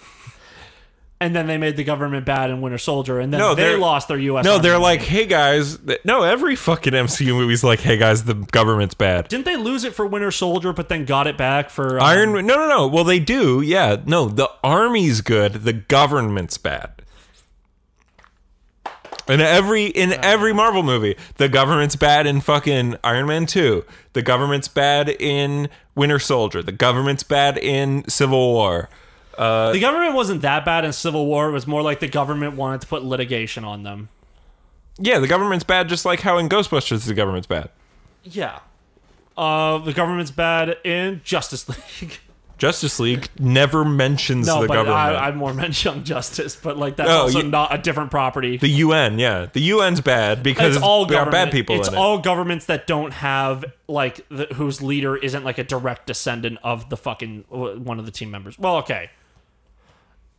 and then they made the government bad in Winter Soldier, and then No, they lost their U.S. No, Army. they're like, hey guys. No, every fucking MCU movie's like, hey guys, the government's bad. didn't they lose it for Winter Soldier, but then got it back for um, Iron No, no, no. Well, they do. Yeah. No, the army's good. The government's bad. In every in every Marvel movie, the government's bad in fucking Iron Man 2. The government's bad in Winter Soldier. The government's bad in Civil War. The government wasn't that bad in Civil War. It was more like the government wanted to put litigation on them. Yeah, the government's bad just like how in Ghostbusters the government's bad. Yeah. Uh, the government's bad in Justice League. Justice League never mentions no, the but government. I, I more meant Young Justice, but like that's Oh, also you- not a different property. the UN, yeah. The UN's bad because it's all there are bad people It's in it. all governments that don't have like the, whose leader isn't like a direct descendant of the fucking one of the team members. Well, okay.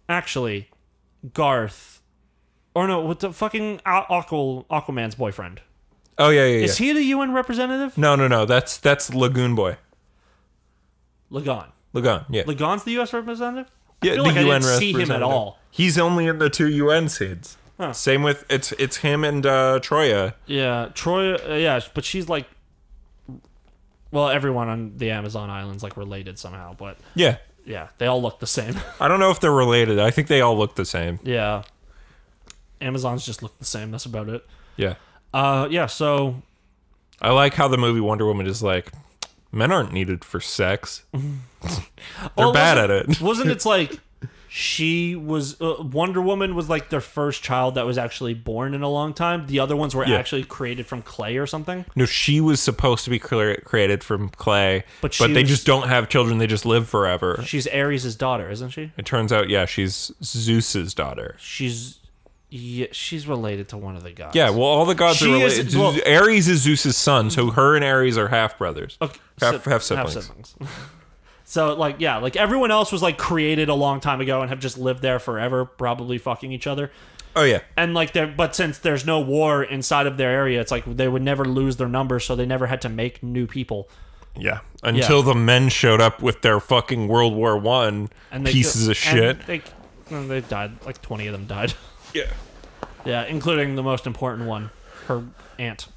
Actually, Garth, or no, what the fucking Aqu- Aqu- Aquaman's boyfriend. oh yeah, yeah, yeah. Is he the UN representative? no, no, no. That's that's Lagoon Boy. Lagon. Lagoon, yeah. Lagon's the U.S. representative. I Yeah, feel the like I didn't see him at all. He's only in the two UN scenes. Huh. Same with it's it's him and uh, Troia. Yeah, Troy. Uh, yeah, but she's like, well, everyone on the Amazon islands like related somehow. But Yeah, yeah, they all look the same. I don't know if they're related. I think they all look the same. yeah, Amazons just look the same. That's about it. Yeah, Uh, yeah. So I like how the movie Wonder Woman is like, men aren't needed for sex. they're Well, bad at it. Wasn't it's like she was uh, Wonder Woman was like their first child that was actually born in a long time. The other ones were Yeah. actually created from clay or something. No, she was supposed to be cre- created from clay, But but, they was- just don't have children. They just live forever. She's Ares' daughter, isn't she? It turns out, yeah, she's Zeus's daughter. She's yeah, she's related to one of the gods. Yeah, well, all the gods She are is- related. well- Ares is Zeus's son, so her and Ares are half brothers. Okay, Half- si- half siblings. so like yeah, like everyone else was like created a long time ago and have just lived there forever, probably fucking each other. Oh yeah, And like there, but since there's no war inside of their area, it's like they would never lose their numbers, so they never had to make new people. yeah. Until the men showed up with their fucking World War One pieces of shit. They, they died. Like twenty of them died. Yeah, yeah, including the most important one, her aunt,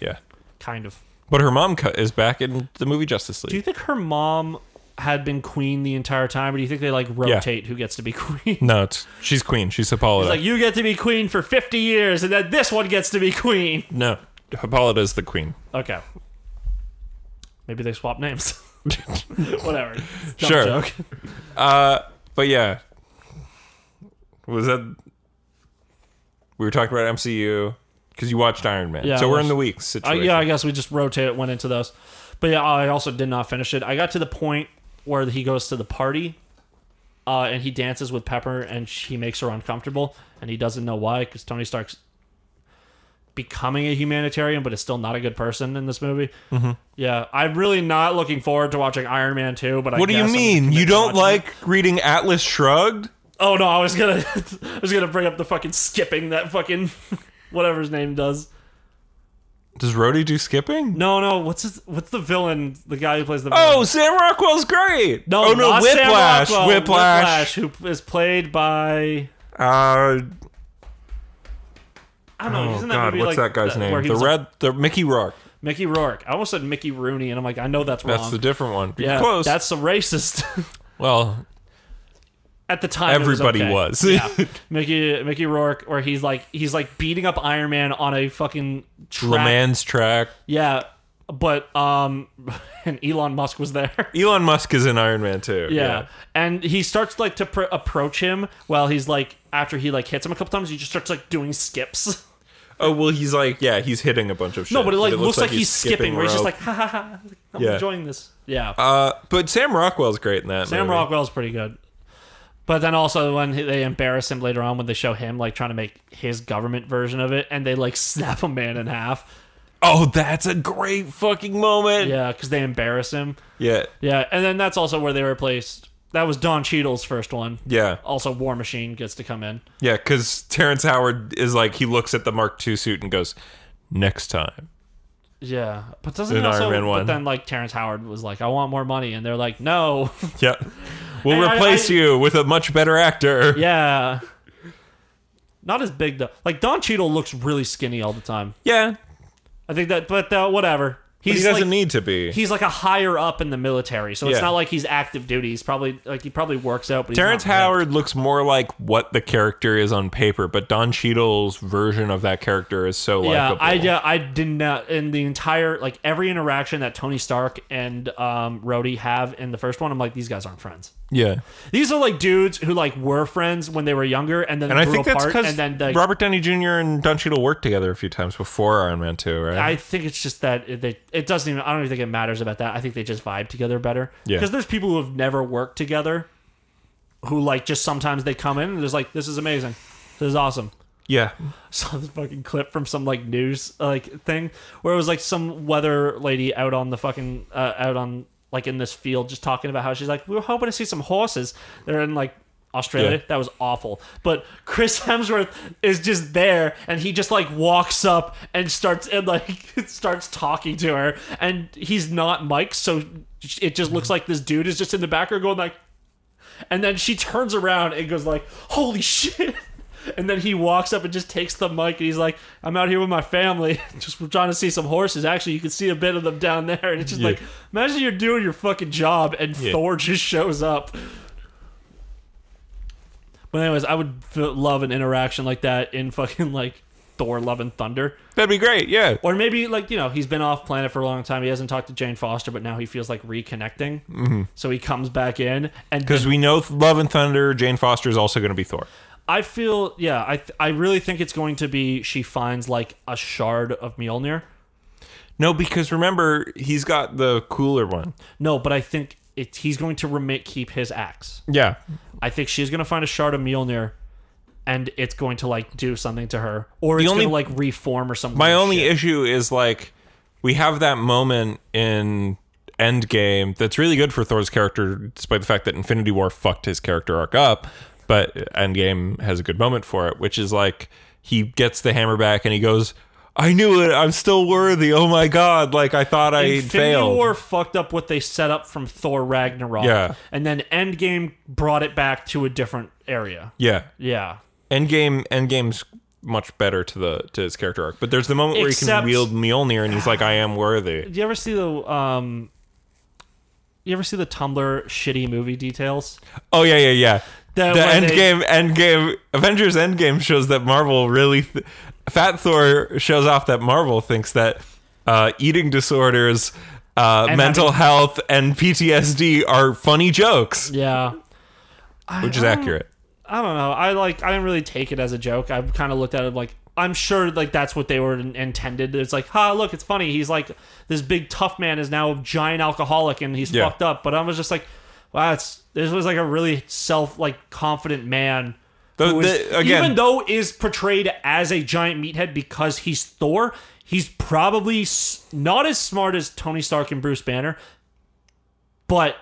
yeah. kind of. But her mom is back in the movie Justice League. Do you think her mom had been queen the entire time, or do you think they like rotate who gets to be queen? no, it's she's queen. She's Hippolyta. It's like you get to be queen for 50 years, and then this one gets to be queen. no, Hippolyta is the queen. Okay. Maybe they swap names. Whatever. Sure. Joke. Uh, but yeah, was that we were talking about MCU because you watched Iron Man. Yeah, so we're in the weeks Uh, yeah, I guess we just rotate it. went into those. But yeah, I also did not finish it. I got to the point where he goes to the party, uh, and he dances with Pepper, and she makes her uncomfortable, and he doesn't know why because Tony Stark's becoming a humanitarian, but is still not a good person in this movie. Mm-hmm. Yeah, I'm really not looking forward to watching Iron Man 2. But I what do you mean? You don't watching it. like reading Atlas Shrugged? Oh no, I was gonna, I was gonna bring up the fucking skipping that fucking, whatever his name does. Does Rhodey do skipping? No, no, what's his, what's the villain? The guy who plays the villain? Oh, villain? Sam Rockwell's great. no, oh no, not Sam Whiplash. Rockwell, Whiplash. who is played by Uh, I don't know. oh he's in that God, movie, what's like, that guy's the- name? he The was a- red, the Mickey Rourke. Mickey Rourke. I almost said Mickey Rooney, and I'm like, I know that's wrong. That's the different one. Yeah, close. that's a racist. well, At the time, Everybody it was. yeah, Mickey Mickey Rourke, where he's like he's like beating up Iron Man on a fucking track. Le Mans track. Yeah, but um, and Elon Musk was there. Elon Musk is in Iron Man too. Yeah. And he starts like to pr- approach him while he's like after he like hits him a couple times, he just starts like doing skips. Oh well, he's like yeah, he's hitting a bunch of shit. No, but it like looks, like, he's, skipping, skipping where he's just like ha ha ha. I'm Yeah. enjoying this. Yeah. Uh, but Sam Rockwell's great in that. Sam movie. Rockwell's pretty good. But then also when they embarrass him later on when they show him like trying to make his government version of it and they like snap a man in half. Oh, that's a great fucking moment. Yeah, because they embarrass him. Yeah, Yeah, and then that's also where they replaced. That was Don Cheadle's first one. yeah, Also, War Machine gets to come in. yeah. Because Terrence Howard is like he looks at the Mark II suit and goes, "Next time." Yeah, but doesn't In also? Iron Man But then like Terrence Howard was like, "I want more money," and they're like, "No." Yeah, we'll And I- replace I- you with a much better actor. yeah, Not as big though. Like Don Cheadle looks really skinny all the time. Yeah, I think that, but uh, whatever. He doesn't like, need to be. He's like a higher up in the military, so it's Yeah. not like he's active duty. He's probably like he probably works out. But Terrence. Howard looks more like what the character is on paper, but Don Cheadle's version of that character is so Yeah, likable. I yeah, I did not in the entire like every interaction that Tony Stark and um Rhodey have in the first one. I'm like, these guys aren't friends. Yeah. These are like dudes who like were friends when they were younger, and then And I think that's because then like, Robert Downey Jr. and Don Cheadle worked together a few times before Iron Man 2, right? I think it's just that it, they, it doesn't even. I don't even think it matters about that. I think they just vibe together better. Yeah. Because there's people who have never worked together, who like just sometimes they come in and there's like, this is amazing, this is awesome. yeah. Saw this fucking clip from some like news like thing where it was like some weather lady out on the fucking uh, out on like in this field just talking about how she's like we were hoping to see some horses. They're in like. Australia, Yeah. that was awful. But Chris Hemsworth is just there, and he just like walks up and starts and like starts talking to her, and he's not Mike, so it just looks like this dude is just in the background going like, and then she turns around and goes like, "Holy shit!" And then he walks up and just takes the mic and he's like, "I'm out here with my family, just trying to see some horses. Actually, you can see a bit of them down there." And it's just Yeah. like, imagine you're doing your fucking job and Yeah. Thor just shows up. But anyways, I would love an interaction like that in fucking like Thor: Love and Thunder, That'd be great, yeah. or maybe like you know he's been off planet for a long time. He hasn't talked to Jane Foster, but now he feels like reconnecting. Mm-hmm. So he comes back in and Because we know Love and Thunder, Jane Foster is also going to be Thor. I feel yeah, I th- I really think it's going to be she finds like a shard of Mjolnir. No, because remember, he's got the cooler one. No, but I think it, he's going to remit keep his axe. Yeah. I think she's going to find a shard of Mjolnir and it's going to like do something to her or The it's only- going to like reform or something. My only shit. issue is like we have that moment in Endgame that's really good for Thor's character, despite the fact that Infinity War fucked his character arc up. But Endgame has a good moment for it, which is like he gets the hammer back and he goes, "I knew it. I'm still worthy. Oh my god! Like I thought I Infinity failed." War fucked up what they set up from Thor Ragnarok. Yeah. And then Endgame brought it back to a different area. yeah, Yeah. Endgame. Endgame's much better to the to his character arc. But there's the moment where he can wield Mjolnir and he's like, "I am worthy." Do you ever see the um you ever see the Tumblr shitty movie details? Oh yeah, yeah, yeah. That the end they- End Game, Avengers Endgame shows that Marvel really, th- Fat Thor shows off that Marvel thinks that uh, eating disorders, uh, And mental having- health, and PTSD are funny jokes, Yeah. which is I accurate. I don't know. I like I didn't really take it as a joke. I've kind of looked at it like I'm sure like that's what they were in- intended. It's like, ha, look, it's funny. He's like this big tough man is now a giant alcoholic and he's Yeah. fucked up. But I was just like, wow, it's this was like a really self like confident man. The- who is- the- again- even though is portrayed as a giant meathead because he's Thor, he's probably s- not as smart as Tony Stark and Bruce Banner, but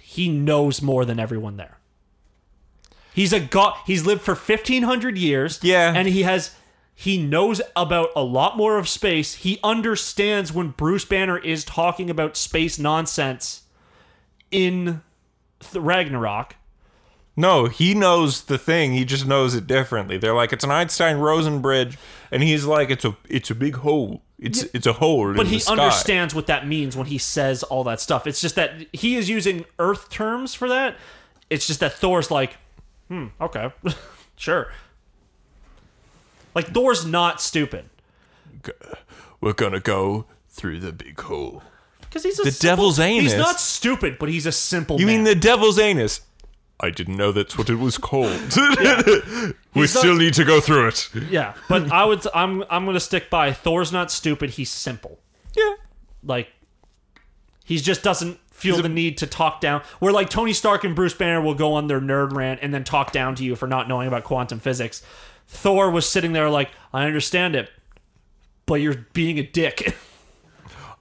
he knows more than everyone there. He's a god. He's lived for fifteen hundred years. Yeah. and he has he knows about a lot more of space. He understands when Bruce Banner is talking about space nonsense in th- Ragnarok. No, he knows the thing. He just knows it differently. They're like, it's an Einstein Rosen bridge, and he's like, it's a it's a big hole. It's it's a hole. But he understands what that means when he says all that stuff. It's just that he is using Earth terms for that. It's just that Thor's like, hmm, okay, sure. Like Thor's not stupid We're gonna go through the big hole. Because he's a The simple- devil's anus. He's not stupid, but he's a simple. You man. mean the devil's anus? I didn't know that's what it was called. we He's still not- need to go through it. Yeah, but I would. I'm. I'm gonna stick by Thor's not stupid. He's simple. Yeah. Like he just doesn't feel the need to talk down. Where like Tony Stark and Bruce Banner will go on their nerd rant and then talk down to you for not knowing about quantum physics. Thor was sitting there like, I understand it, but you're being a dick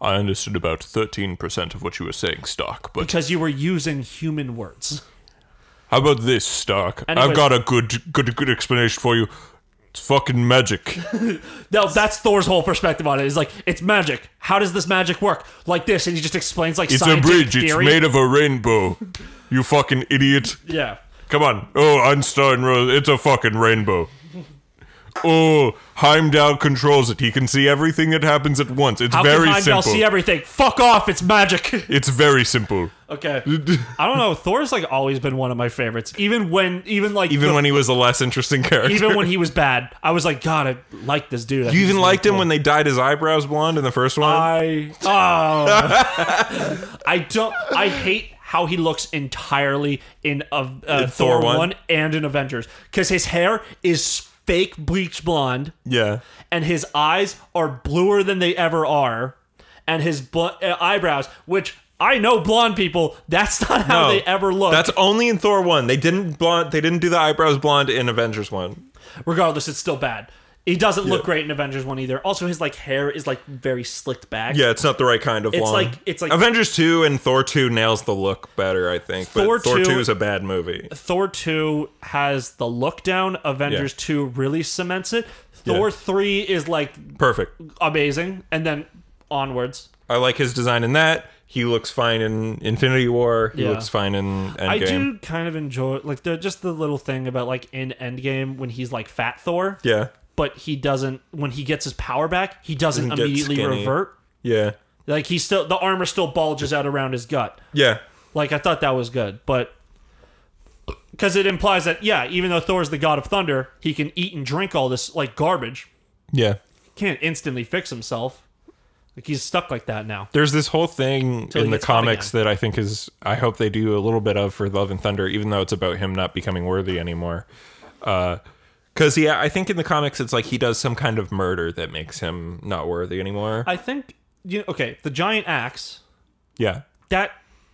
I understood about 13% of what you were saying, Stark, but because you were using human words. how about this, Stark? Anyways- I've got a good good good explanation for you. It's fucking magic. No, that's Thor's whole perspective on it. Is like it's magic. How does this magic work? Like this, and he just explains like It's a bridge. It's made of a rainbow. You fucking idiot. yeah. Come on. Oh, Einstein Rose. It's a fucking rainbow. Oh, Heimdall controls it. He can see everything that happens at once. It's How very can Heimdall simple. see everything? Fuck off! It's magic. it's very simple. okay. I don't know. Thor's like always been one of my favorites. Even when, even like, Even the- when he was a less interesting character. even when he was bad, I was like, God, I like this dude. I you even really liked him cool. when they dyed his eyebrows blonde in the first one. I oh, I don't. I hate how he looks entirely in uh, uh, Thor Thor one? one and in Avengers because his hair is fake bleach blonde yeah. and his eyes are bluer than they ever are, and his bl- uh, eyebrows, which I know blonde people, that's not how No, they ever look. That's only in Thor one. They didn't blonde. They didn't do the eyebrows blonde in Avengers one. Regardless, it's still bad. He doesn't look Yeah. great in Avengers one either. Also, his like hair is like very slicked back. Yeah, it's not the right kind of It's long. like- it's like- Avengers two and Thor two nails the look better, I think. Thor but Thor 2 two is a bad movie. Thor 2 has the look down. Avengers 2 really cements it. Thor 3 is like Perfect. amazing. And then onwards. I like his design in that. He looks fine in Infinity War. He Yeah. looks fine in Endgame. I do kind of enjoy like the just the little thing about like in Endgame when he's like fat Thor, Yeah. But he doesn't when he gets his power back, he doesn't Doesn't get immediately skinny. revert. Yeah. Like he still the armor still bulges out around his gut. Yeah. Like I thought that was good, but because it implies that yeah, even though Thor's the god of thunder, he can eat and drink all this like garbage. Yeah. Can't instantly fix himself. Like he's stuck like that now. There's this whole thing he in the gets hot comics that I think is I hope they do a little bit of for Love and Thunder, even though it's about him not becoming worthy anymore. Uh, Because yeah, I think in the comics it's like he does some kind of murder that makes him not worthy anymore. I think you know, okay, the giant axe yeah, that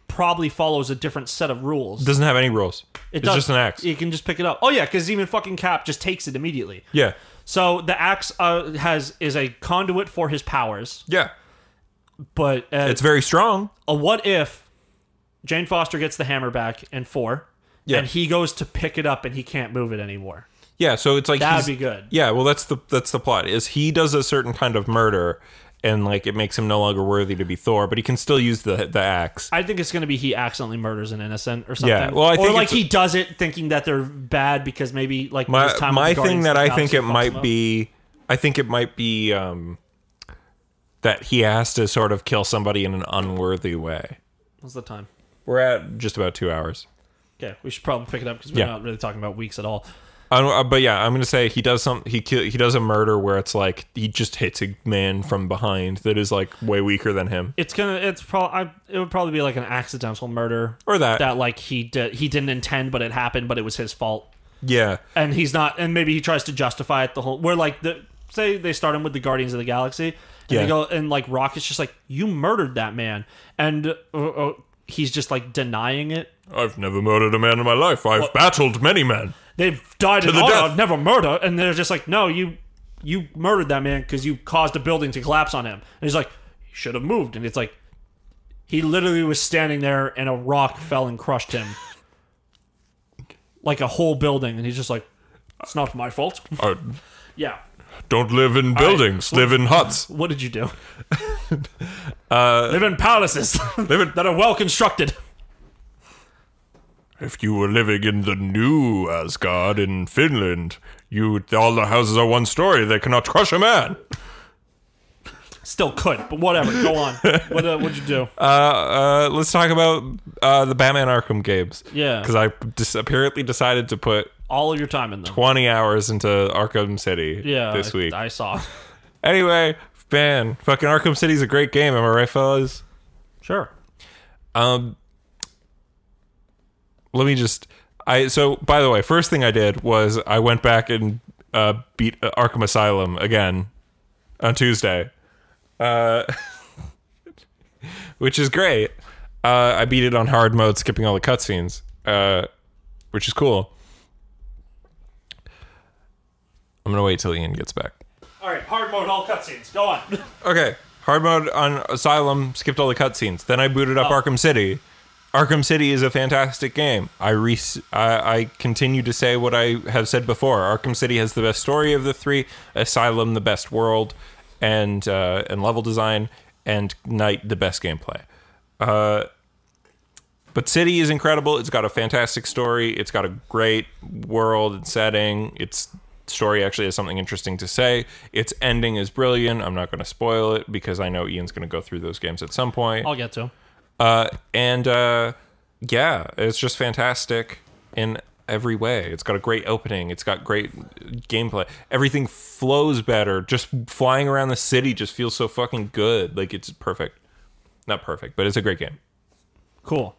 probably follows a different set of rules. doesn't have any rules. It it's does- just an axe. You can just pick it up. Oh yeah, because even fucking Cap just takes it immediately. yeah, So the axe uh, has is a conduit for his powers, yeah. but uh, It's very strong. a what if Jane Foster gets the hammer back in four, Yeah. and he goes to pick it up and he can't move it anymore. Yeah, so it's like That'd be good. Yeah, well, that's the that's the plot. Is he does a certain kind of murder, and like it makes him no longer worthy to be Thor, but he can still use the the axe. I think it's going to be he accidentally murders an innocent or something. Yeah, well, I or like he does it thinking that they're bad because maybe like My time my thing that I think it might be, I think it might be um that he has to sort of kill somebody in an unworthy way. What's the time? We're at just about two hours. Okay, we should probably pick it up because we're Yeah. not really talking about weeks at all. Uh, but yeah, I'm gonna say he does some. He kill, he does a murder where it's like he just hits a man from behind that is like way weaker than him, It's gonna. It's probably. It would probably be like an accidental murder or that. that like he did. He didn't intend, but it happened. But it was his fault, yeah, and he's not. And maybe he tries to justify it the whole. Where like the say they start him with the Guardians of the Galaxy, and Yeah. they go and like Rocket's just like you murdered that man, and uh, uh, he's just like denying it. I've never murdered a man in my life. I've battled many men. They've died in the honor death. of never murder, and they're just like, no, you you murdered that man because you caused a building to collapse on him. And he's like, he should have moved, and it's like. He literally was standing there and a rock fell and crushed him. like a whole building. And he's just like, it's not my fault. I yeah. don't live in buildings. live in huts. What did you do? uh, Live in palaces Live in that are well constructed. If you were living in the new Asgard in Finland, you all the houses are one story. They cannot crush a man. Still could, but whatever. Go on. What uh, what'd you do? Uh, uh, let's talk about uh, the Batman Arkham games. Yeah. because I dis- apparently decided to put All of your time in them. 20 hours into Arkham City Yeah. this I- week. I saw. anyway, man, fucking Arkham City's a great game. Am I right, fellas? Sure. Um, let me just. I so by the way, first thing I did was I went back and uh, beat uh, Arkham Asylum again on Tuesday, uh, which is great. Uh, I beat it on hard mode, skipping all the cutscenes, uh, which is cool. I'm gonna wait till Ian gets back. All right. Hard mode, all cutscenes. Go on. Okay, hard mode on Asylum, skipped all the cutscenes. Then I booted up Oh. Arkham City. Arkham City is a fantastic game. I, re- I I continue to say what I have said before. Arkham City has the best story of the three. Asylum the best world, and uh, and level design, and Knight the best gameplay. Uh, but City is incredible. It's got a fantastic story. It's got a great world and setting. It's story actually has something interesting to say. Its ending is brilliant. I'm not going to spoil it because I know Ian's going to go through those games at some point. I'll get to. Uh, and uh, yeah, it's just fantastic in every way. It's got a great opening. It's got great gameplay. Everything flows better. Just flying around the city just feels so fucking good. Like it's perfect. Not perfect, but it's a great game. Cool.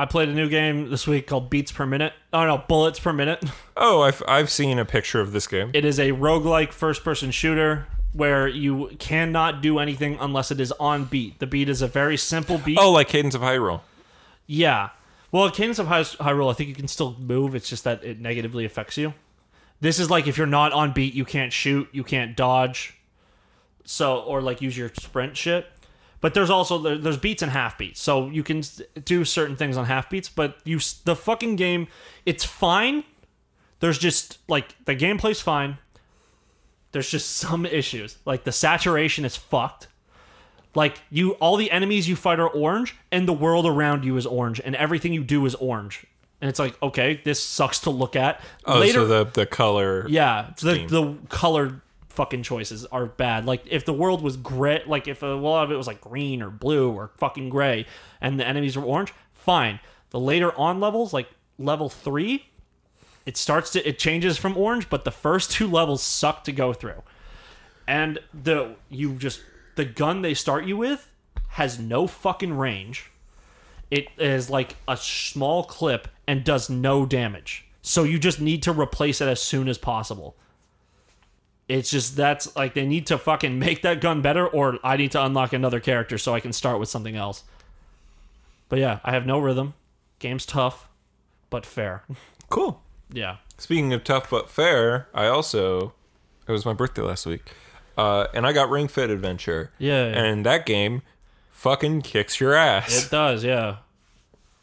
I played a new game this week called Beats Per Minute. Oh no, Bullets Per Minute. Oh, I've I've seen a picture of this game. It is a roguelike first person shooter where you cannot do anything unless it is on beat. The beat is a very simple beat. Oh, like Cadence of Hyrule. Yeah. Well, Cadence of Hy- Hyrule, I think you can still move. It's just that it negatively affects you. This is like if you're not on beat, you can't shoot, you can't dodge, so or like use your sprint shit. But there's also there's beats and half beats, so you can do certain things on half beats. But you the fucking game, it's fine. There's just like the gameplay's fine. There's just some issues, like the saturation is fucked. Like you all the enemies you fight are orange and the world around you is orange and everything you do is orange. And it's like okay this sucks to look at. Oh, later so the the color. yeah the, the colored fucking choices are bad. Like if the world was gray like if a lot of it was like green or blue or fucking gray and the enemies were orange fine. The later on levels like level three it starts to it changes from orange but the first two levels suck to go through. And the you just the gun they start you with has no fucking range. It is like a small clip and does no damage. So you just need to replace it as soon as possible. It's just that's like they need to fucking make that gun better or i need to unlock another character so i can start with something else. But yeah i have no rhythm. Game's tough but fair. Cool. Yeah Speaking of tough but fair, I also it was my birthday last week, uh, and I got Ring Fit Adventure. Yeah, yeah. And that game fucking kicks your ass. it does yeah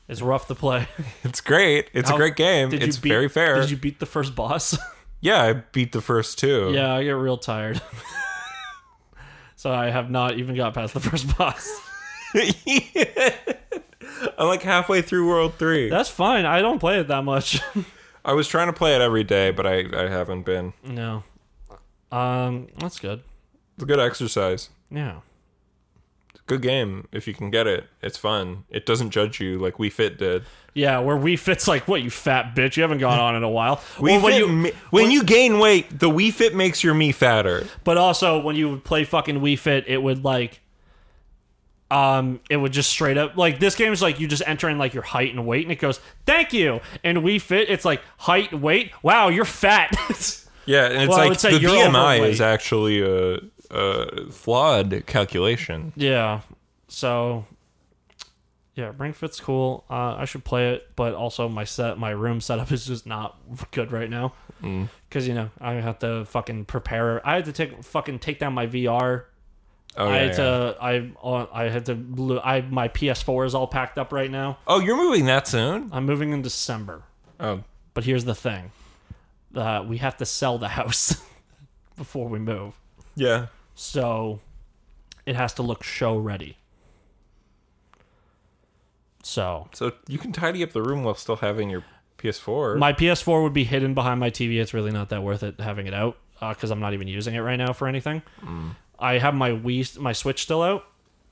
it's rough to play it's great. It's How- a great game. It's beat- very fair. Did you beat the first boss? yeah, I beat the first two. yeah, I get real tired. so I have not even got past the first boss. I'm like halfway through World Three. That's fine. I don't play it that much. I was trying to play it every day, but I, I haven't been. no. Um, that's good. It's a good exercise. Yeah. It's a good game if you can get it. It's fun. It doesn't judge you like Wii Fit did. Yeah, where Wii Fit's like, what, you fat bitch? You haven't gone on in a while. We Well, when you, ma- when you gain weight, the Wii Fit makes your Mii fatter. but also when you would play fucking Wii Fit, it would like, um, it would just straight up like this game is like you just enter in like your height and weight, and it goes, thank you. And Wii Fit, it's like height, weight. Wow, you're fat. Yeah, and it's Well, like the BMI overweight. is actually a, a flawed calculation. Yeah. So yeah, Ring Fit's cool. Uh, I should play it, but also my set, my room setup is just not good right now. Mm. Because you know I have to fucking prepare. I had to take fucking take down my VR. Oh, I yeah, had to. I uh, I had to. lo- I my PS4 is all packed up right now. Oh, you're moving that soon? I'm moving in December. Oh, But here's the thing: uh, we have to sell the house before we move. yeah. So it has to look show ready. So So you can tidy up the room while still having your PS4. my PS4 would be hidden behind my TV. It's really not that worth it having it out Uh, because I'm not even using it right now for anything. Mm. I have my Wii, my Switch still out,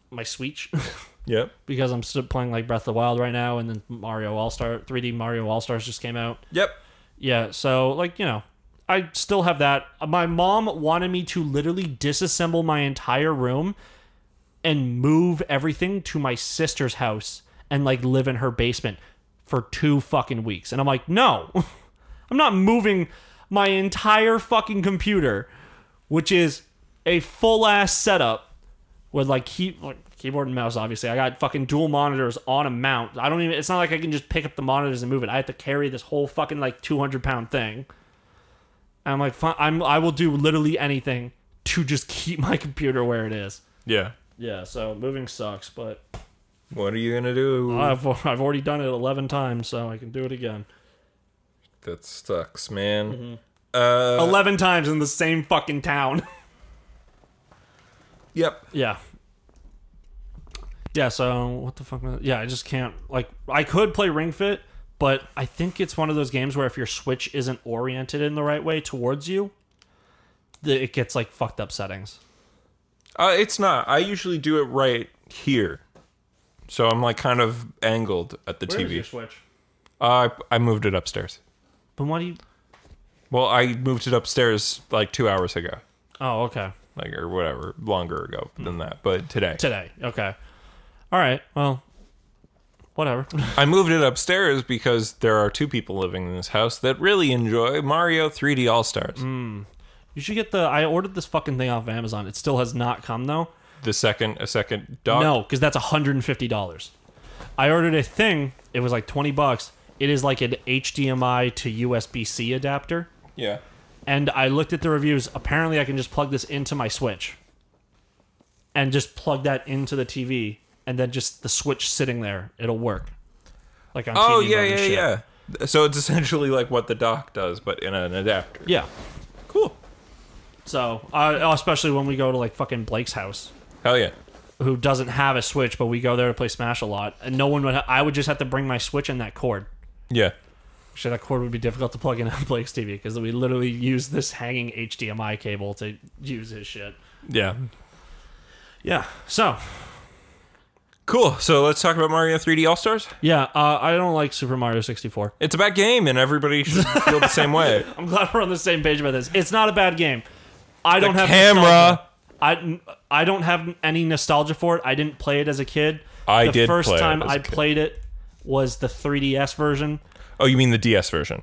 my Switch, yep. because I'm still playing like Breath of the Wild right now, and then Mario All Star 3D Mario All Stars just came out. Yep. Yeah, so like you know, I still have that. My mom wanted me to literally disassemble my entire room and move everything to my sister's house and like live in her basement for two fucking weeks. And I'm like, no, I'm not moving my entire fucking computer, which is a full ass setup with like key like keyboard and mouse. Obviously, I got fucking dual monitors on a mount. I don't even. It's not like I can just pick up the monitors and move it. I have to carry this whole fucking like 200 pound thing. And I'm like, fine, I'm I will do literally anything to just keep my computer where it is. Yeah. Yeah. So moving sucks, but What are you gonna do? I've I've already done it 11 times, so I can do it again. That sucks, man. Mm-hmm. Uh, 11 times in the same fucking town. yep. Yeah. Yeah, so what the fuck? Yeah, I just can't. Like, I could play Ring Fit, but I think it's one of those games where if your Switch isn't oriented in the right way towards you, the, it gets like fucked up settings. Uh, it's not. I usually do it right here, so I'm like kind of angled at the TV. Switch? Uh, I I moved it upstairs. But why do you? Well, I moved it upstairs like two hours ago, Oh, okay. like or whatever, longer ago than that. But today, Today. Okay. All right. Well, whatever. I moved it upstairs because there are two people living in this house that really enjoy Mario 3D All Stars. Hmm. you should get the. I ordered this fucking thing off of Amazon. It still has not come though. The second, a second dog. No, because that's hundred and fifty dollars. I ordered a thing. It was like twenty bucks. It is like an HDMI to USB C adapter. Yeah. and I looked at the reviews. Apparently, I can just plug this into my Switch and just plug that into the TV, and then just the Switch sitting there, it'll work. Like on Oh TV yeah, yeah, shit. yeah. So it's essentially like what the dock does, but in an adapter. yeah. Cool. So, uh, especially when we go to like fucking Blake's house, Hell yeah. who doesn't have a Switch, but we go there to play Smash a lot, and no one would. Ha- I would just have to bring my Switch and that cord. Yeah. Actually, that cord would be difficult to plug in on Blake's TV because we literally use this hanging HDMI cable to use his shit. Yeah. Yeah. So, Cool. So let's talk about Mario 3D All Stars. yeah, uh, I don't like Super Mario 64. It's a bad game, and everybody should feel the same way. I'm glad we're on the same page about this. It's not a bad game. I don't have camera. nostalgia. I I don't have any nostalgia for it. I didn't play it as a kid. I the did first time I played it was the 3DS version. Oh, you mean the DS version?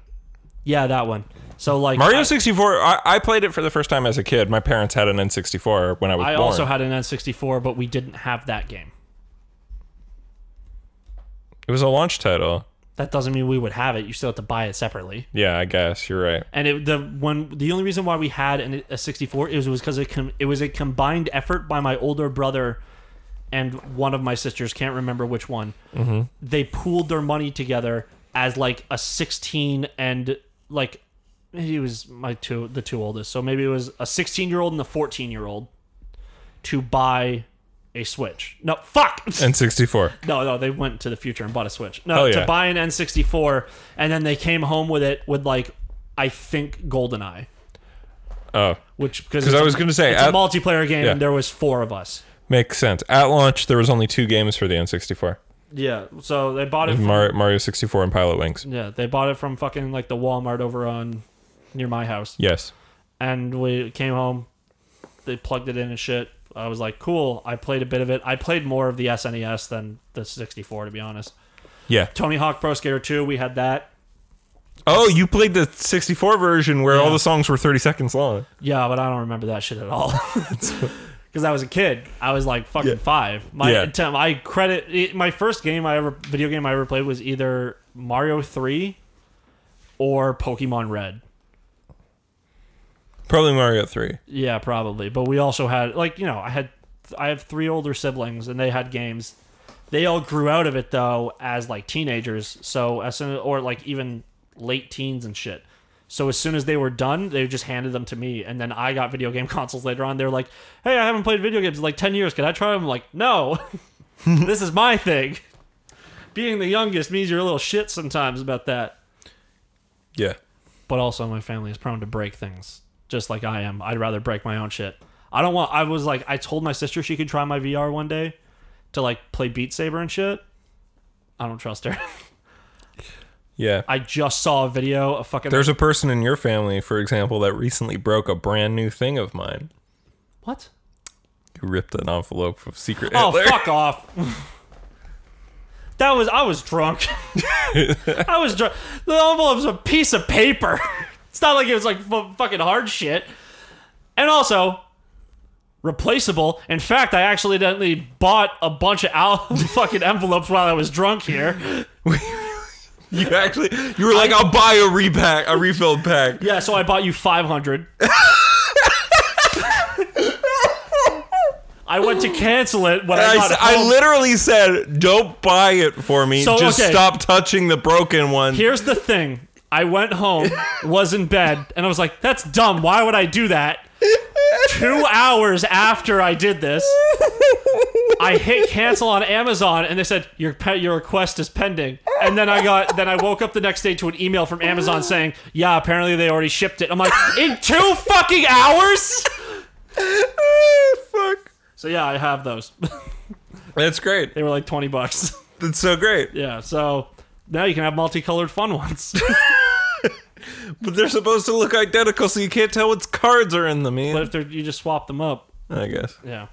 Yeah, that one. So like Mario I, 64. I, I played it for the first time as a kid. My parents had an N64 when I was I born. also had an N64, but we didn't have that game. it was a launch title. That doesn't mean we would have it. You still have to buy it separately. Yeah, I guess you're right. And it, the one the only reason why we had an, a 64 is was because it com, it was a combined effort by my older brother and one of my sisters. Can't remember which one. Mm-hmm. They pooled their money together as like a 16 and like he was my two the two oldest. So maybe it was a 16 year old and a 14 year old to buy a Switch. No, fuck. N64. No, no, they went to the future and bought a Switch. No, Hell yeah. to buy an N64, and then they came home with it with like, I think GoldenEye, Oh, which because I was gonna say, it's at- a multiplayer game, yeah. and there was four of us. Makes sense. At launch, there was only two games for the N64: Yeah, so they bought it. From, Mario, Mario 64 and Pilotwings. yeah, they bought it from fucking like the Walmart over on near my house, Yes. and we came home. They plugged it in and shit. I was like, cool. I played a bit of it. I played more of the SNES than the 64, to be honest. Yeah. Tony Hawk Pro Skater 2, we had that. Oh, you played the 64 version where all the songs were 30 seconds long. Yeah, but I don't remember that shit at all. Because I was a kid. I was like fucking Yeah. five. My Yeah. attempt, I credit it, my first game I ever video game I ever played was either Mario Three or Pokemon Red. Probably Mario 3. Yeah, probably. But we also had like you know I had I have three older siblings and they had games. They all grew out of it though as like teenagers. So as soon or like even late teens and shit. So as soon as they were done, they just handed them to me, and then I got video game consoles later on. They're like, "Hey, I haven't played video games in like ten years. Can I try them?" I'm like, "No, this is my thing." Being the youngest means you're a little shit sometimes about that. Yeah. But also, my family is prone to break things, just like I am. I'd rather break my own shit. I don't want. I was like, I told my sister she could try my VR one day to like play Beat Saber and shit. I don't trust her. Yeah. I just saw a video of fucking. There's a person in your family, for example, that recently broke a brand new thing of mine. what? Who ripped an envelope of Secret Oh, Hitler. fuck off. that was I was drunk. I was drunk. The envelope was a piece of paper. It's not like it was like fu- fucking hard shit. And also replaceable. In fact, I accidentally bought a bunch of fucking envelopes while I was drunk here. You actually, you were like, I'll buy a repack, a refilled pack. Yeah, so I bought you 500. I went to cancel it when I I, got I home. literally said, don't buy it for me. So, Just okay. stop touching the broken one. Here's the thing. I went home, was in bed, and I was like, that's dumb. Why would I do that? Two hours after I did this, I hit cancel on Amazon, and they said your pe- your request is pending. And then I got then I woke up the next day to an email from Amazon saying, yeah, apparently they already shipped it. I'm like, in two fucking hours. Fuck. So yeah, I have those. That's great. they were like twenty bucks. That's so great. yeah. So now you can have multicolored fun ones. But they're supposed to look identical, so you can't tell what cards are in them, man. but if they're, you just swap them up, I guess. yeah.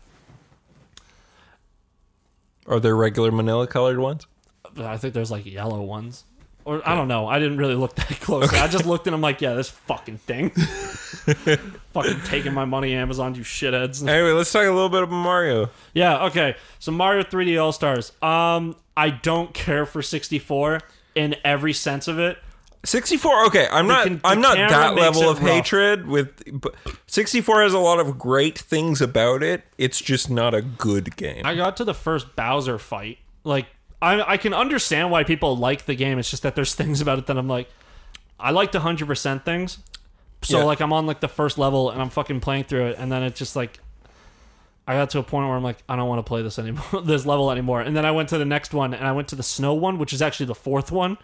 Are there regular manila colored ones? But I think there's like yellow ones. Or I don't know. I didn't really look that closely. I just looked and I'm like, yeah, this fucking thing. fucking taking my money, Amazon, you shitheads. Anyway, let's talk a little bit about Mario. Yeah, okay. So Mario 3D All Stars. Um, I don't care for 64 in every sense of it. 64 okay i'm not con- the i'm not that level of rough. hatred with but 64 has a lot of great things about it it's just not a good game I got to the first Bowser fight. Like, I I can understand why people like the game. It's just that there's things about it that I'm like, I like to 100% things. So Yeah. like I'm on like the first level and I'm fucking playing through it, and then it's just like. I got to a point where I'm like, I don't want to play this anymore, this level anymore. And then I went to the next one, and I went to the snow one, which is actually the fourth one.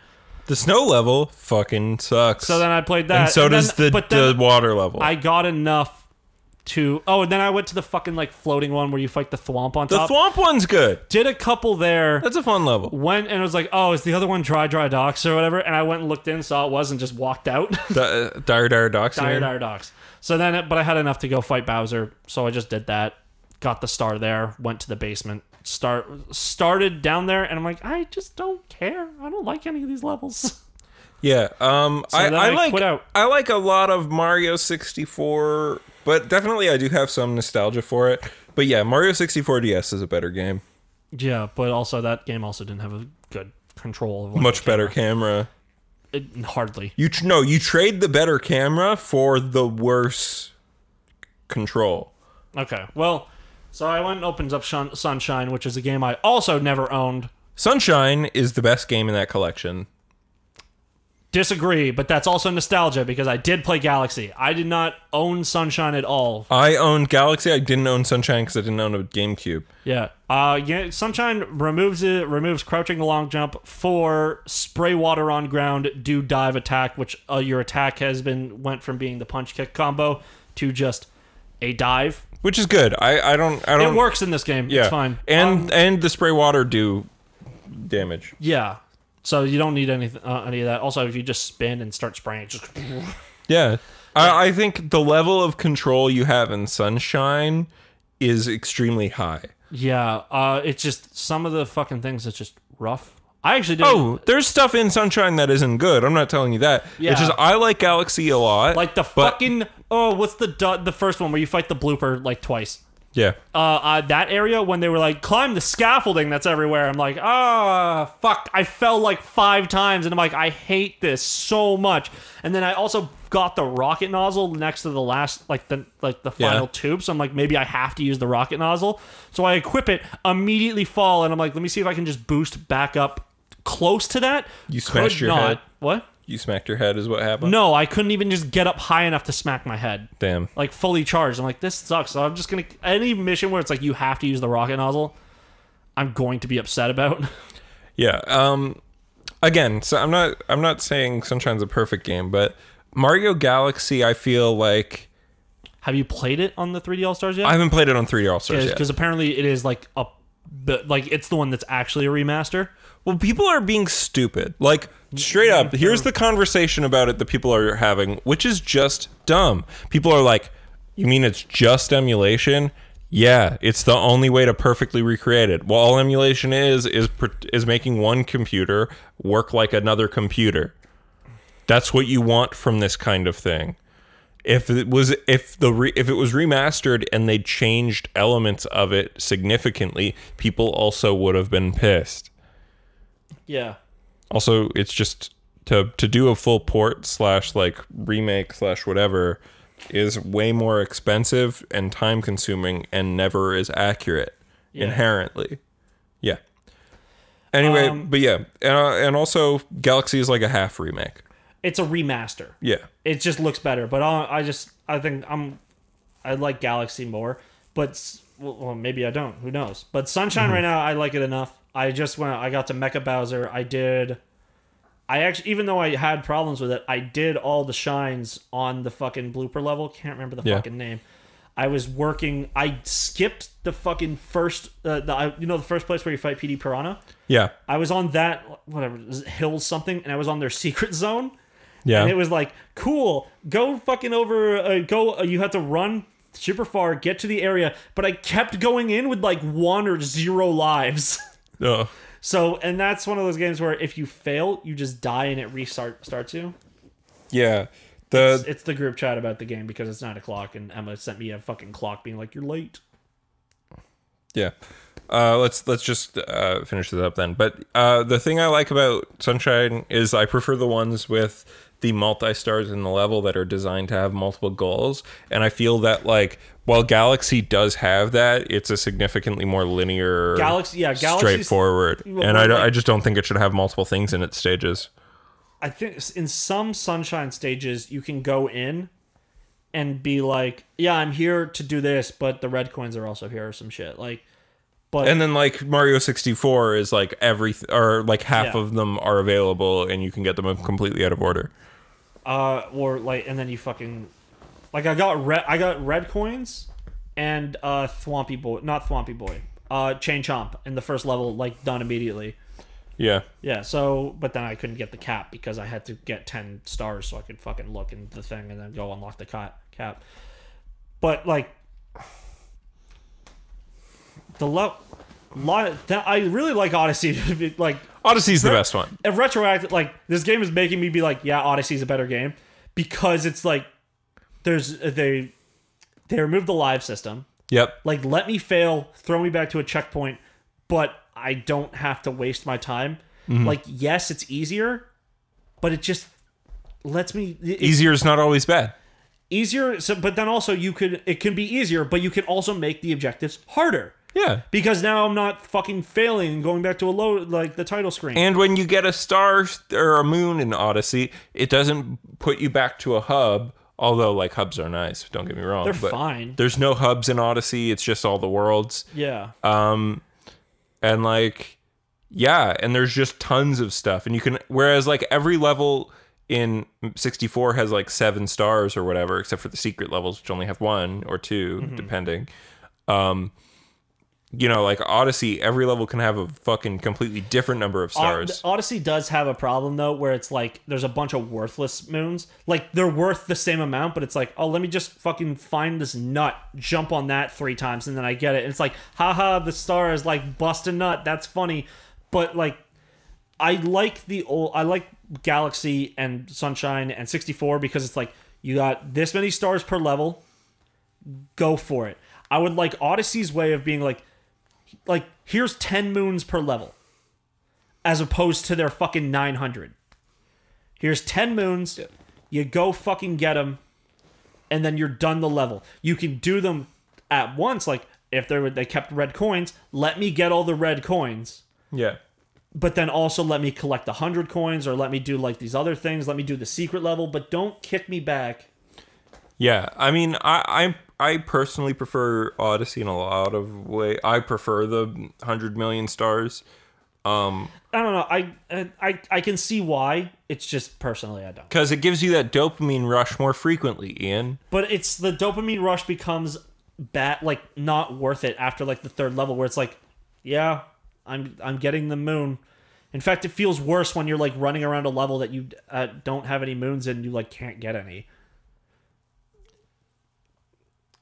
The snow level fucking sucks So then I played that. and so does then- the, the water level I got enough to. Oh, and then I went to the fucking like floating one where you fight the thwomp on top. the thwomp one's good Did a couple there. that's a fun level Went and it was like, oh, is the other one dry, dry docks or whatever? And I went and looked in, saw it was, and just walked out. dire dire docks dire, dire docks. So then, it, but I had enough to go fight Bowser, so I just did that. Got the star there. Went to the basement. Start started down there, and I'm like, I just don't care. I don't like any of these levels. yeah um I, I I like i like a lot of mario 64 but definitely i do have some nostalgia for it but yeah mario 64 ds is a better game yeah, but also that game also didn't have a good control. Of like, much better camera. camera It, hardly. You tr- no, you trade the better camera for the worse control. Okay. Well, so I went and opened up Shun- Sunshine, which is a game I also never owned. Sunshine is the best game in that collection. Disagree, but that's also nostalgia because I did play Galaxy. I did not own Sunshine at all. I owned Galaxy. I didn't own Sunshine because I didn't own a GameCube. Yeah. Uh yeah, Sunshine removes it removes crouching long jump for spray water on ground, do dive attack, which uh, your attack has been went from being the punch kick combo to just a dive. Which is good. I, I don't I don't It works in this game. Yeah, It's fine. And Um, and the spray water do damage. yeah. So you don't need any uh, any of that. Also, if you just spin and start spraying, it just Yeah, I, I think the level of control you have in Sunshine is extremely high. yeah. Uh, it's just some of the fucking things. It's just rough. I actually did. Oh, there's stuff in Sunshine that isn't good. I'm not telling you that. Yeah. It's just I like Galaxy a lot. like the but- fucking oh, what's the the first one where you fight the blooper like twice? yeah. uh, uh, that area when they were like climb the scaffolding that's everywhere i'm like ah fuck i fell like five times and i'm like i hate this so much and then i also got the rocket nozzle next to the last like the like the Yeah. final tube so i'm like maybe i have to use the rocket nozzle so i equip it immediately fall and i'm like let me see if i can just boost back up close to that You smashed your not. head? what You smacked your head is what happened. no i couldn't even just get up high enough to smack my head Damn. like fully charged. I'm like, this sucks. So I'm just gonna any mission where it's like you have to use the rocket nozzle, I'm going to be upset about. Yeah. Um again, so I'm not I'm not saying Sunshine's a perfect game, but Mario Galaxy I feel like have you played it on the 3D All Stars yet? I haven't played it on 3D All Stars yet. Because apparently it is like a, but like it's the one that's actually a remaster. Well, people are being stupid. Like straight up, mm-hmm. here's the conversation about it that people are having, which is just dumb. People are like, "You mean it's just emulation?" Yeah, it's the only way to perfectly recreate it. Well, all emulation is is is making one computer work like another computer. That's what you want from this kind of thing. If it was if the re, if it was remastered and they changed elements of it significantly, people also would have been pissed. Yeah. Also, it's just to to do a full port slash like remake slash whatever is way more expensive and time consuming and never is accurate Yeah. inherently. Yeah. Anyway, Um, but yeah, and, uh, and also Galaxy is like a half remake. It's a remaster. Yeah. It just looks better. But I, I just I think I'm I like Galaxy more. But well, well, maybe I don't. Who knows? But Sunshine Mm-hmm. right now, I like it enough. I just went. I got to Mecha Bowser. I did. I actually, even though I had problems with it, I did all the shines on the fucking blooper level. Can't remember the Yeah. fucking name. I was working. I skipped the fucking first. Uh, the I- you know the first place where you fight Petey Piranha. Yeah. I was on that whatever Hills something, and I was on their secret zone. Yeah. And it was like, cool, go fucking over, uh, go, uh, you had to run super far, get to the area, but I kept going in with like one or zero lives. oh. so, and that's one of those games where if you fail, you just die and it restart starts you. Yeah. The It's, it's the group chat about the game because it's nine o'clock, and Emma sent me a fucking clock being like, you're late. Yeah. Uh, let's let's just uh, finish this up then. But uh, the thing I like about Sunshine is I prefer the ones with the multi stars in the level that are designed to have multiple goals, and I feel that like while Galaxy does have that, it's a significantly more linear, Galaxy- yeah, Galaxy's- straightforward, Well, and I, like- I just don't think it should have multiple things in its stages. I think in some sunshine stages you can go in and be like, "Yeah, I'm here to do this, but the red coins are also here or some shit." Like, but And then like Mario 64 is like every or like half Yeah. of them are available, and you can get them completely out of order. uh, or like, and then you fucking like I got red, I got red coins and uh, Thwompy boy, not Thwompy boy, uh, Chain Chomp in the first level, like done immediately. Yeah. Yeah, so but then I couldn't get the cap because I had to get ten stars so I could fucking look in the thing and then go unlock the ca- cap. But like the lo- lot that I really like Odyssey. like Odyssey's the best one. if retroactive, like this game is making me be like, yeah, Odyssey's a better game because it's like there's uh, they they removed the live system. Yep. Like, let me fail, throw me back to a checkpoint, but I don't have to waste my time. Mm-hmm. Like, yes, it's easier, but it just lets me it's Easier is not always bad. easier. So, but then also you could it can be easier, but you can also make the objectives harder Yeah. because now I'm not fucking failing and going back to a low like the title screen. And when you get a star or a moon in Odyssey, it doesn't put you back to a hub. Although, like hubs are nice, don't get me wrong. They're but fine. There's no hubs in Odyssey. It's just all the worlds. yeah. Um, and like, yeah, and there's just tons of stuff, and you can. Whereas like every level in 64 has like seven stars or whatever, except for the secret levels, which only have one or 2 Mm-hmm. depending. Um, you know, like Odyssey, every level can have a fucking completely different number of stars. Od- Odyssey does have a problem though, where it's like there's a bunch of worthless moons. Like they're worth the same amount, but it's like, oh, let me just fucking find this nut, jump on that three times, and then I get it. And it's like, haha, the star is like bust a nut. That's funny, but like, I like the old, I like Galaxy and Sunshine and 64 because it's like you got this many stars per level. Go for it. I would like Odyssey's way of being like, like here's 10 moons per level as opposed to their fucking 900 here's 10 moons you go fucking get them and then you're done the level. You can do them at once like if they were they kept red coins let me get all the red coins. Yeah. but then also let me collect the 100 coins or let me do like these other things let me do the secret level but don't kick me back. Yeah, I mean, I I I personally prefer Odyssey in a lot of way. I prefer the hundred million stars. Um, i don't know i i i can see why it's just personally i don't Because it gives you that dopamine rush more frequently, Ian. but it's the dopamine rush becomes bad like not worth it after like the third level where it's like yeah i'm i'm getting the moon in fact it feels worse when you're like running around a level that you uh, don't have any moons and you like can't get any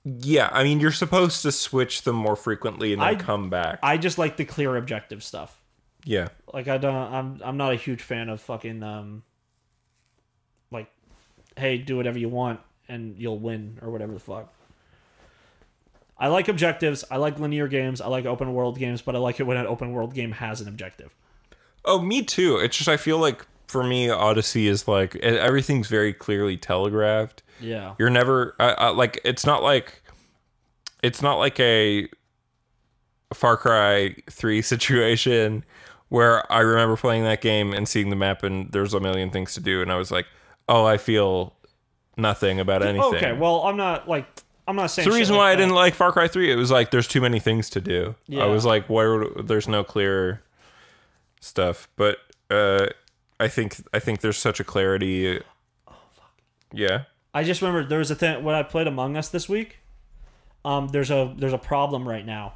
Yeah, I mean, you're supposed to switch them more frequently and then I- come back. i just like the clear objective stuff yeah. like i don't i'm i'm not a huge fan of fucking um like hey do whatever you want and you'll win or whatever the fuck i like objectives i like linear games i like open world games but i like it when an open world game has an objective Oh, me too. It's just I feel like for me, Odyssey is like everything's very clearly telegraphed. Yeah You're never I, I, like it's not like it's not like a Far Cry 3 situation where I remember playing that game and seeing the map and there's a million things to do and I was like, "Oh, I feel nothing about anything." okay well i'm not like I'm not saying the shit reason like why I that. didn't like Far Cry 3. It was like there's too many things to do. Yeah. I was like, where there's no clear stuff. But uh, I think I think there's such a clarity. Oh fuck. Yeah. I just remember there was a thing when I played Among Us this week. Um, there's a there's a problem right now.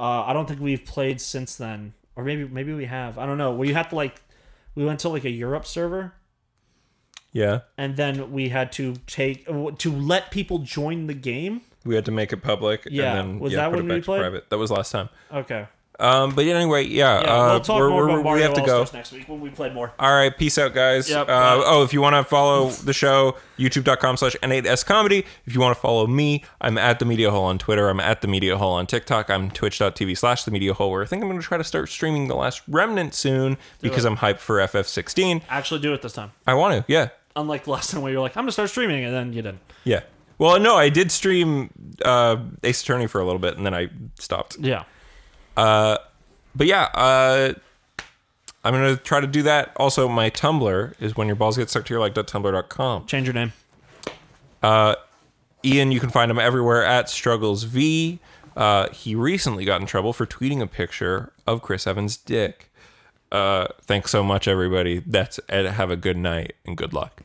Uh, I don't think we've played since then, or maybe maybe we have. I don't know. You have to like, we went to like a Europe server, Yeah. and then we had to take to let people join the game. We had to make it public. Yeah. And then, Was yeah, that put when it back we played? private. That was last time. Okay. Um, but anyway, yeah. Yeah, uh, we'll talk we're, more we're- about Mario we have to go. Next week when we played more. All right, peace out, guys. Yep, uh, oh, if you want to follow the show, youtube.com slash N8S Comedy. If you want to follow me, I'm at The Media Hole on Twitter. I'm at The Media Hole on TikTok. I'm twitch.tv slash The Media Hole, where I think I'm going to try to start streaming The Last Remnant soon because I'm hyped for FF16. Actually, do it this time. I want to, yeah. Unlike the last time where you're like, I'm gonna start streaming, and then you didn't. Yeah. Well, no, I did stream uh, Ace Attorney for a little bit, and then I stopped. Yeah. But yeah, uh, I'm going to try to do that. Also, my Tumblr is when your balls get stuck to your like.tumblr.com. Change your name. Ian, you can find him everywhere at Struggles V. Uh, he recently got in trouble for tweeting a picture of Chris Evans' dick. Uh, thanks so much, everybody. That's and have a good night and good luck.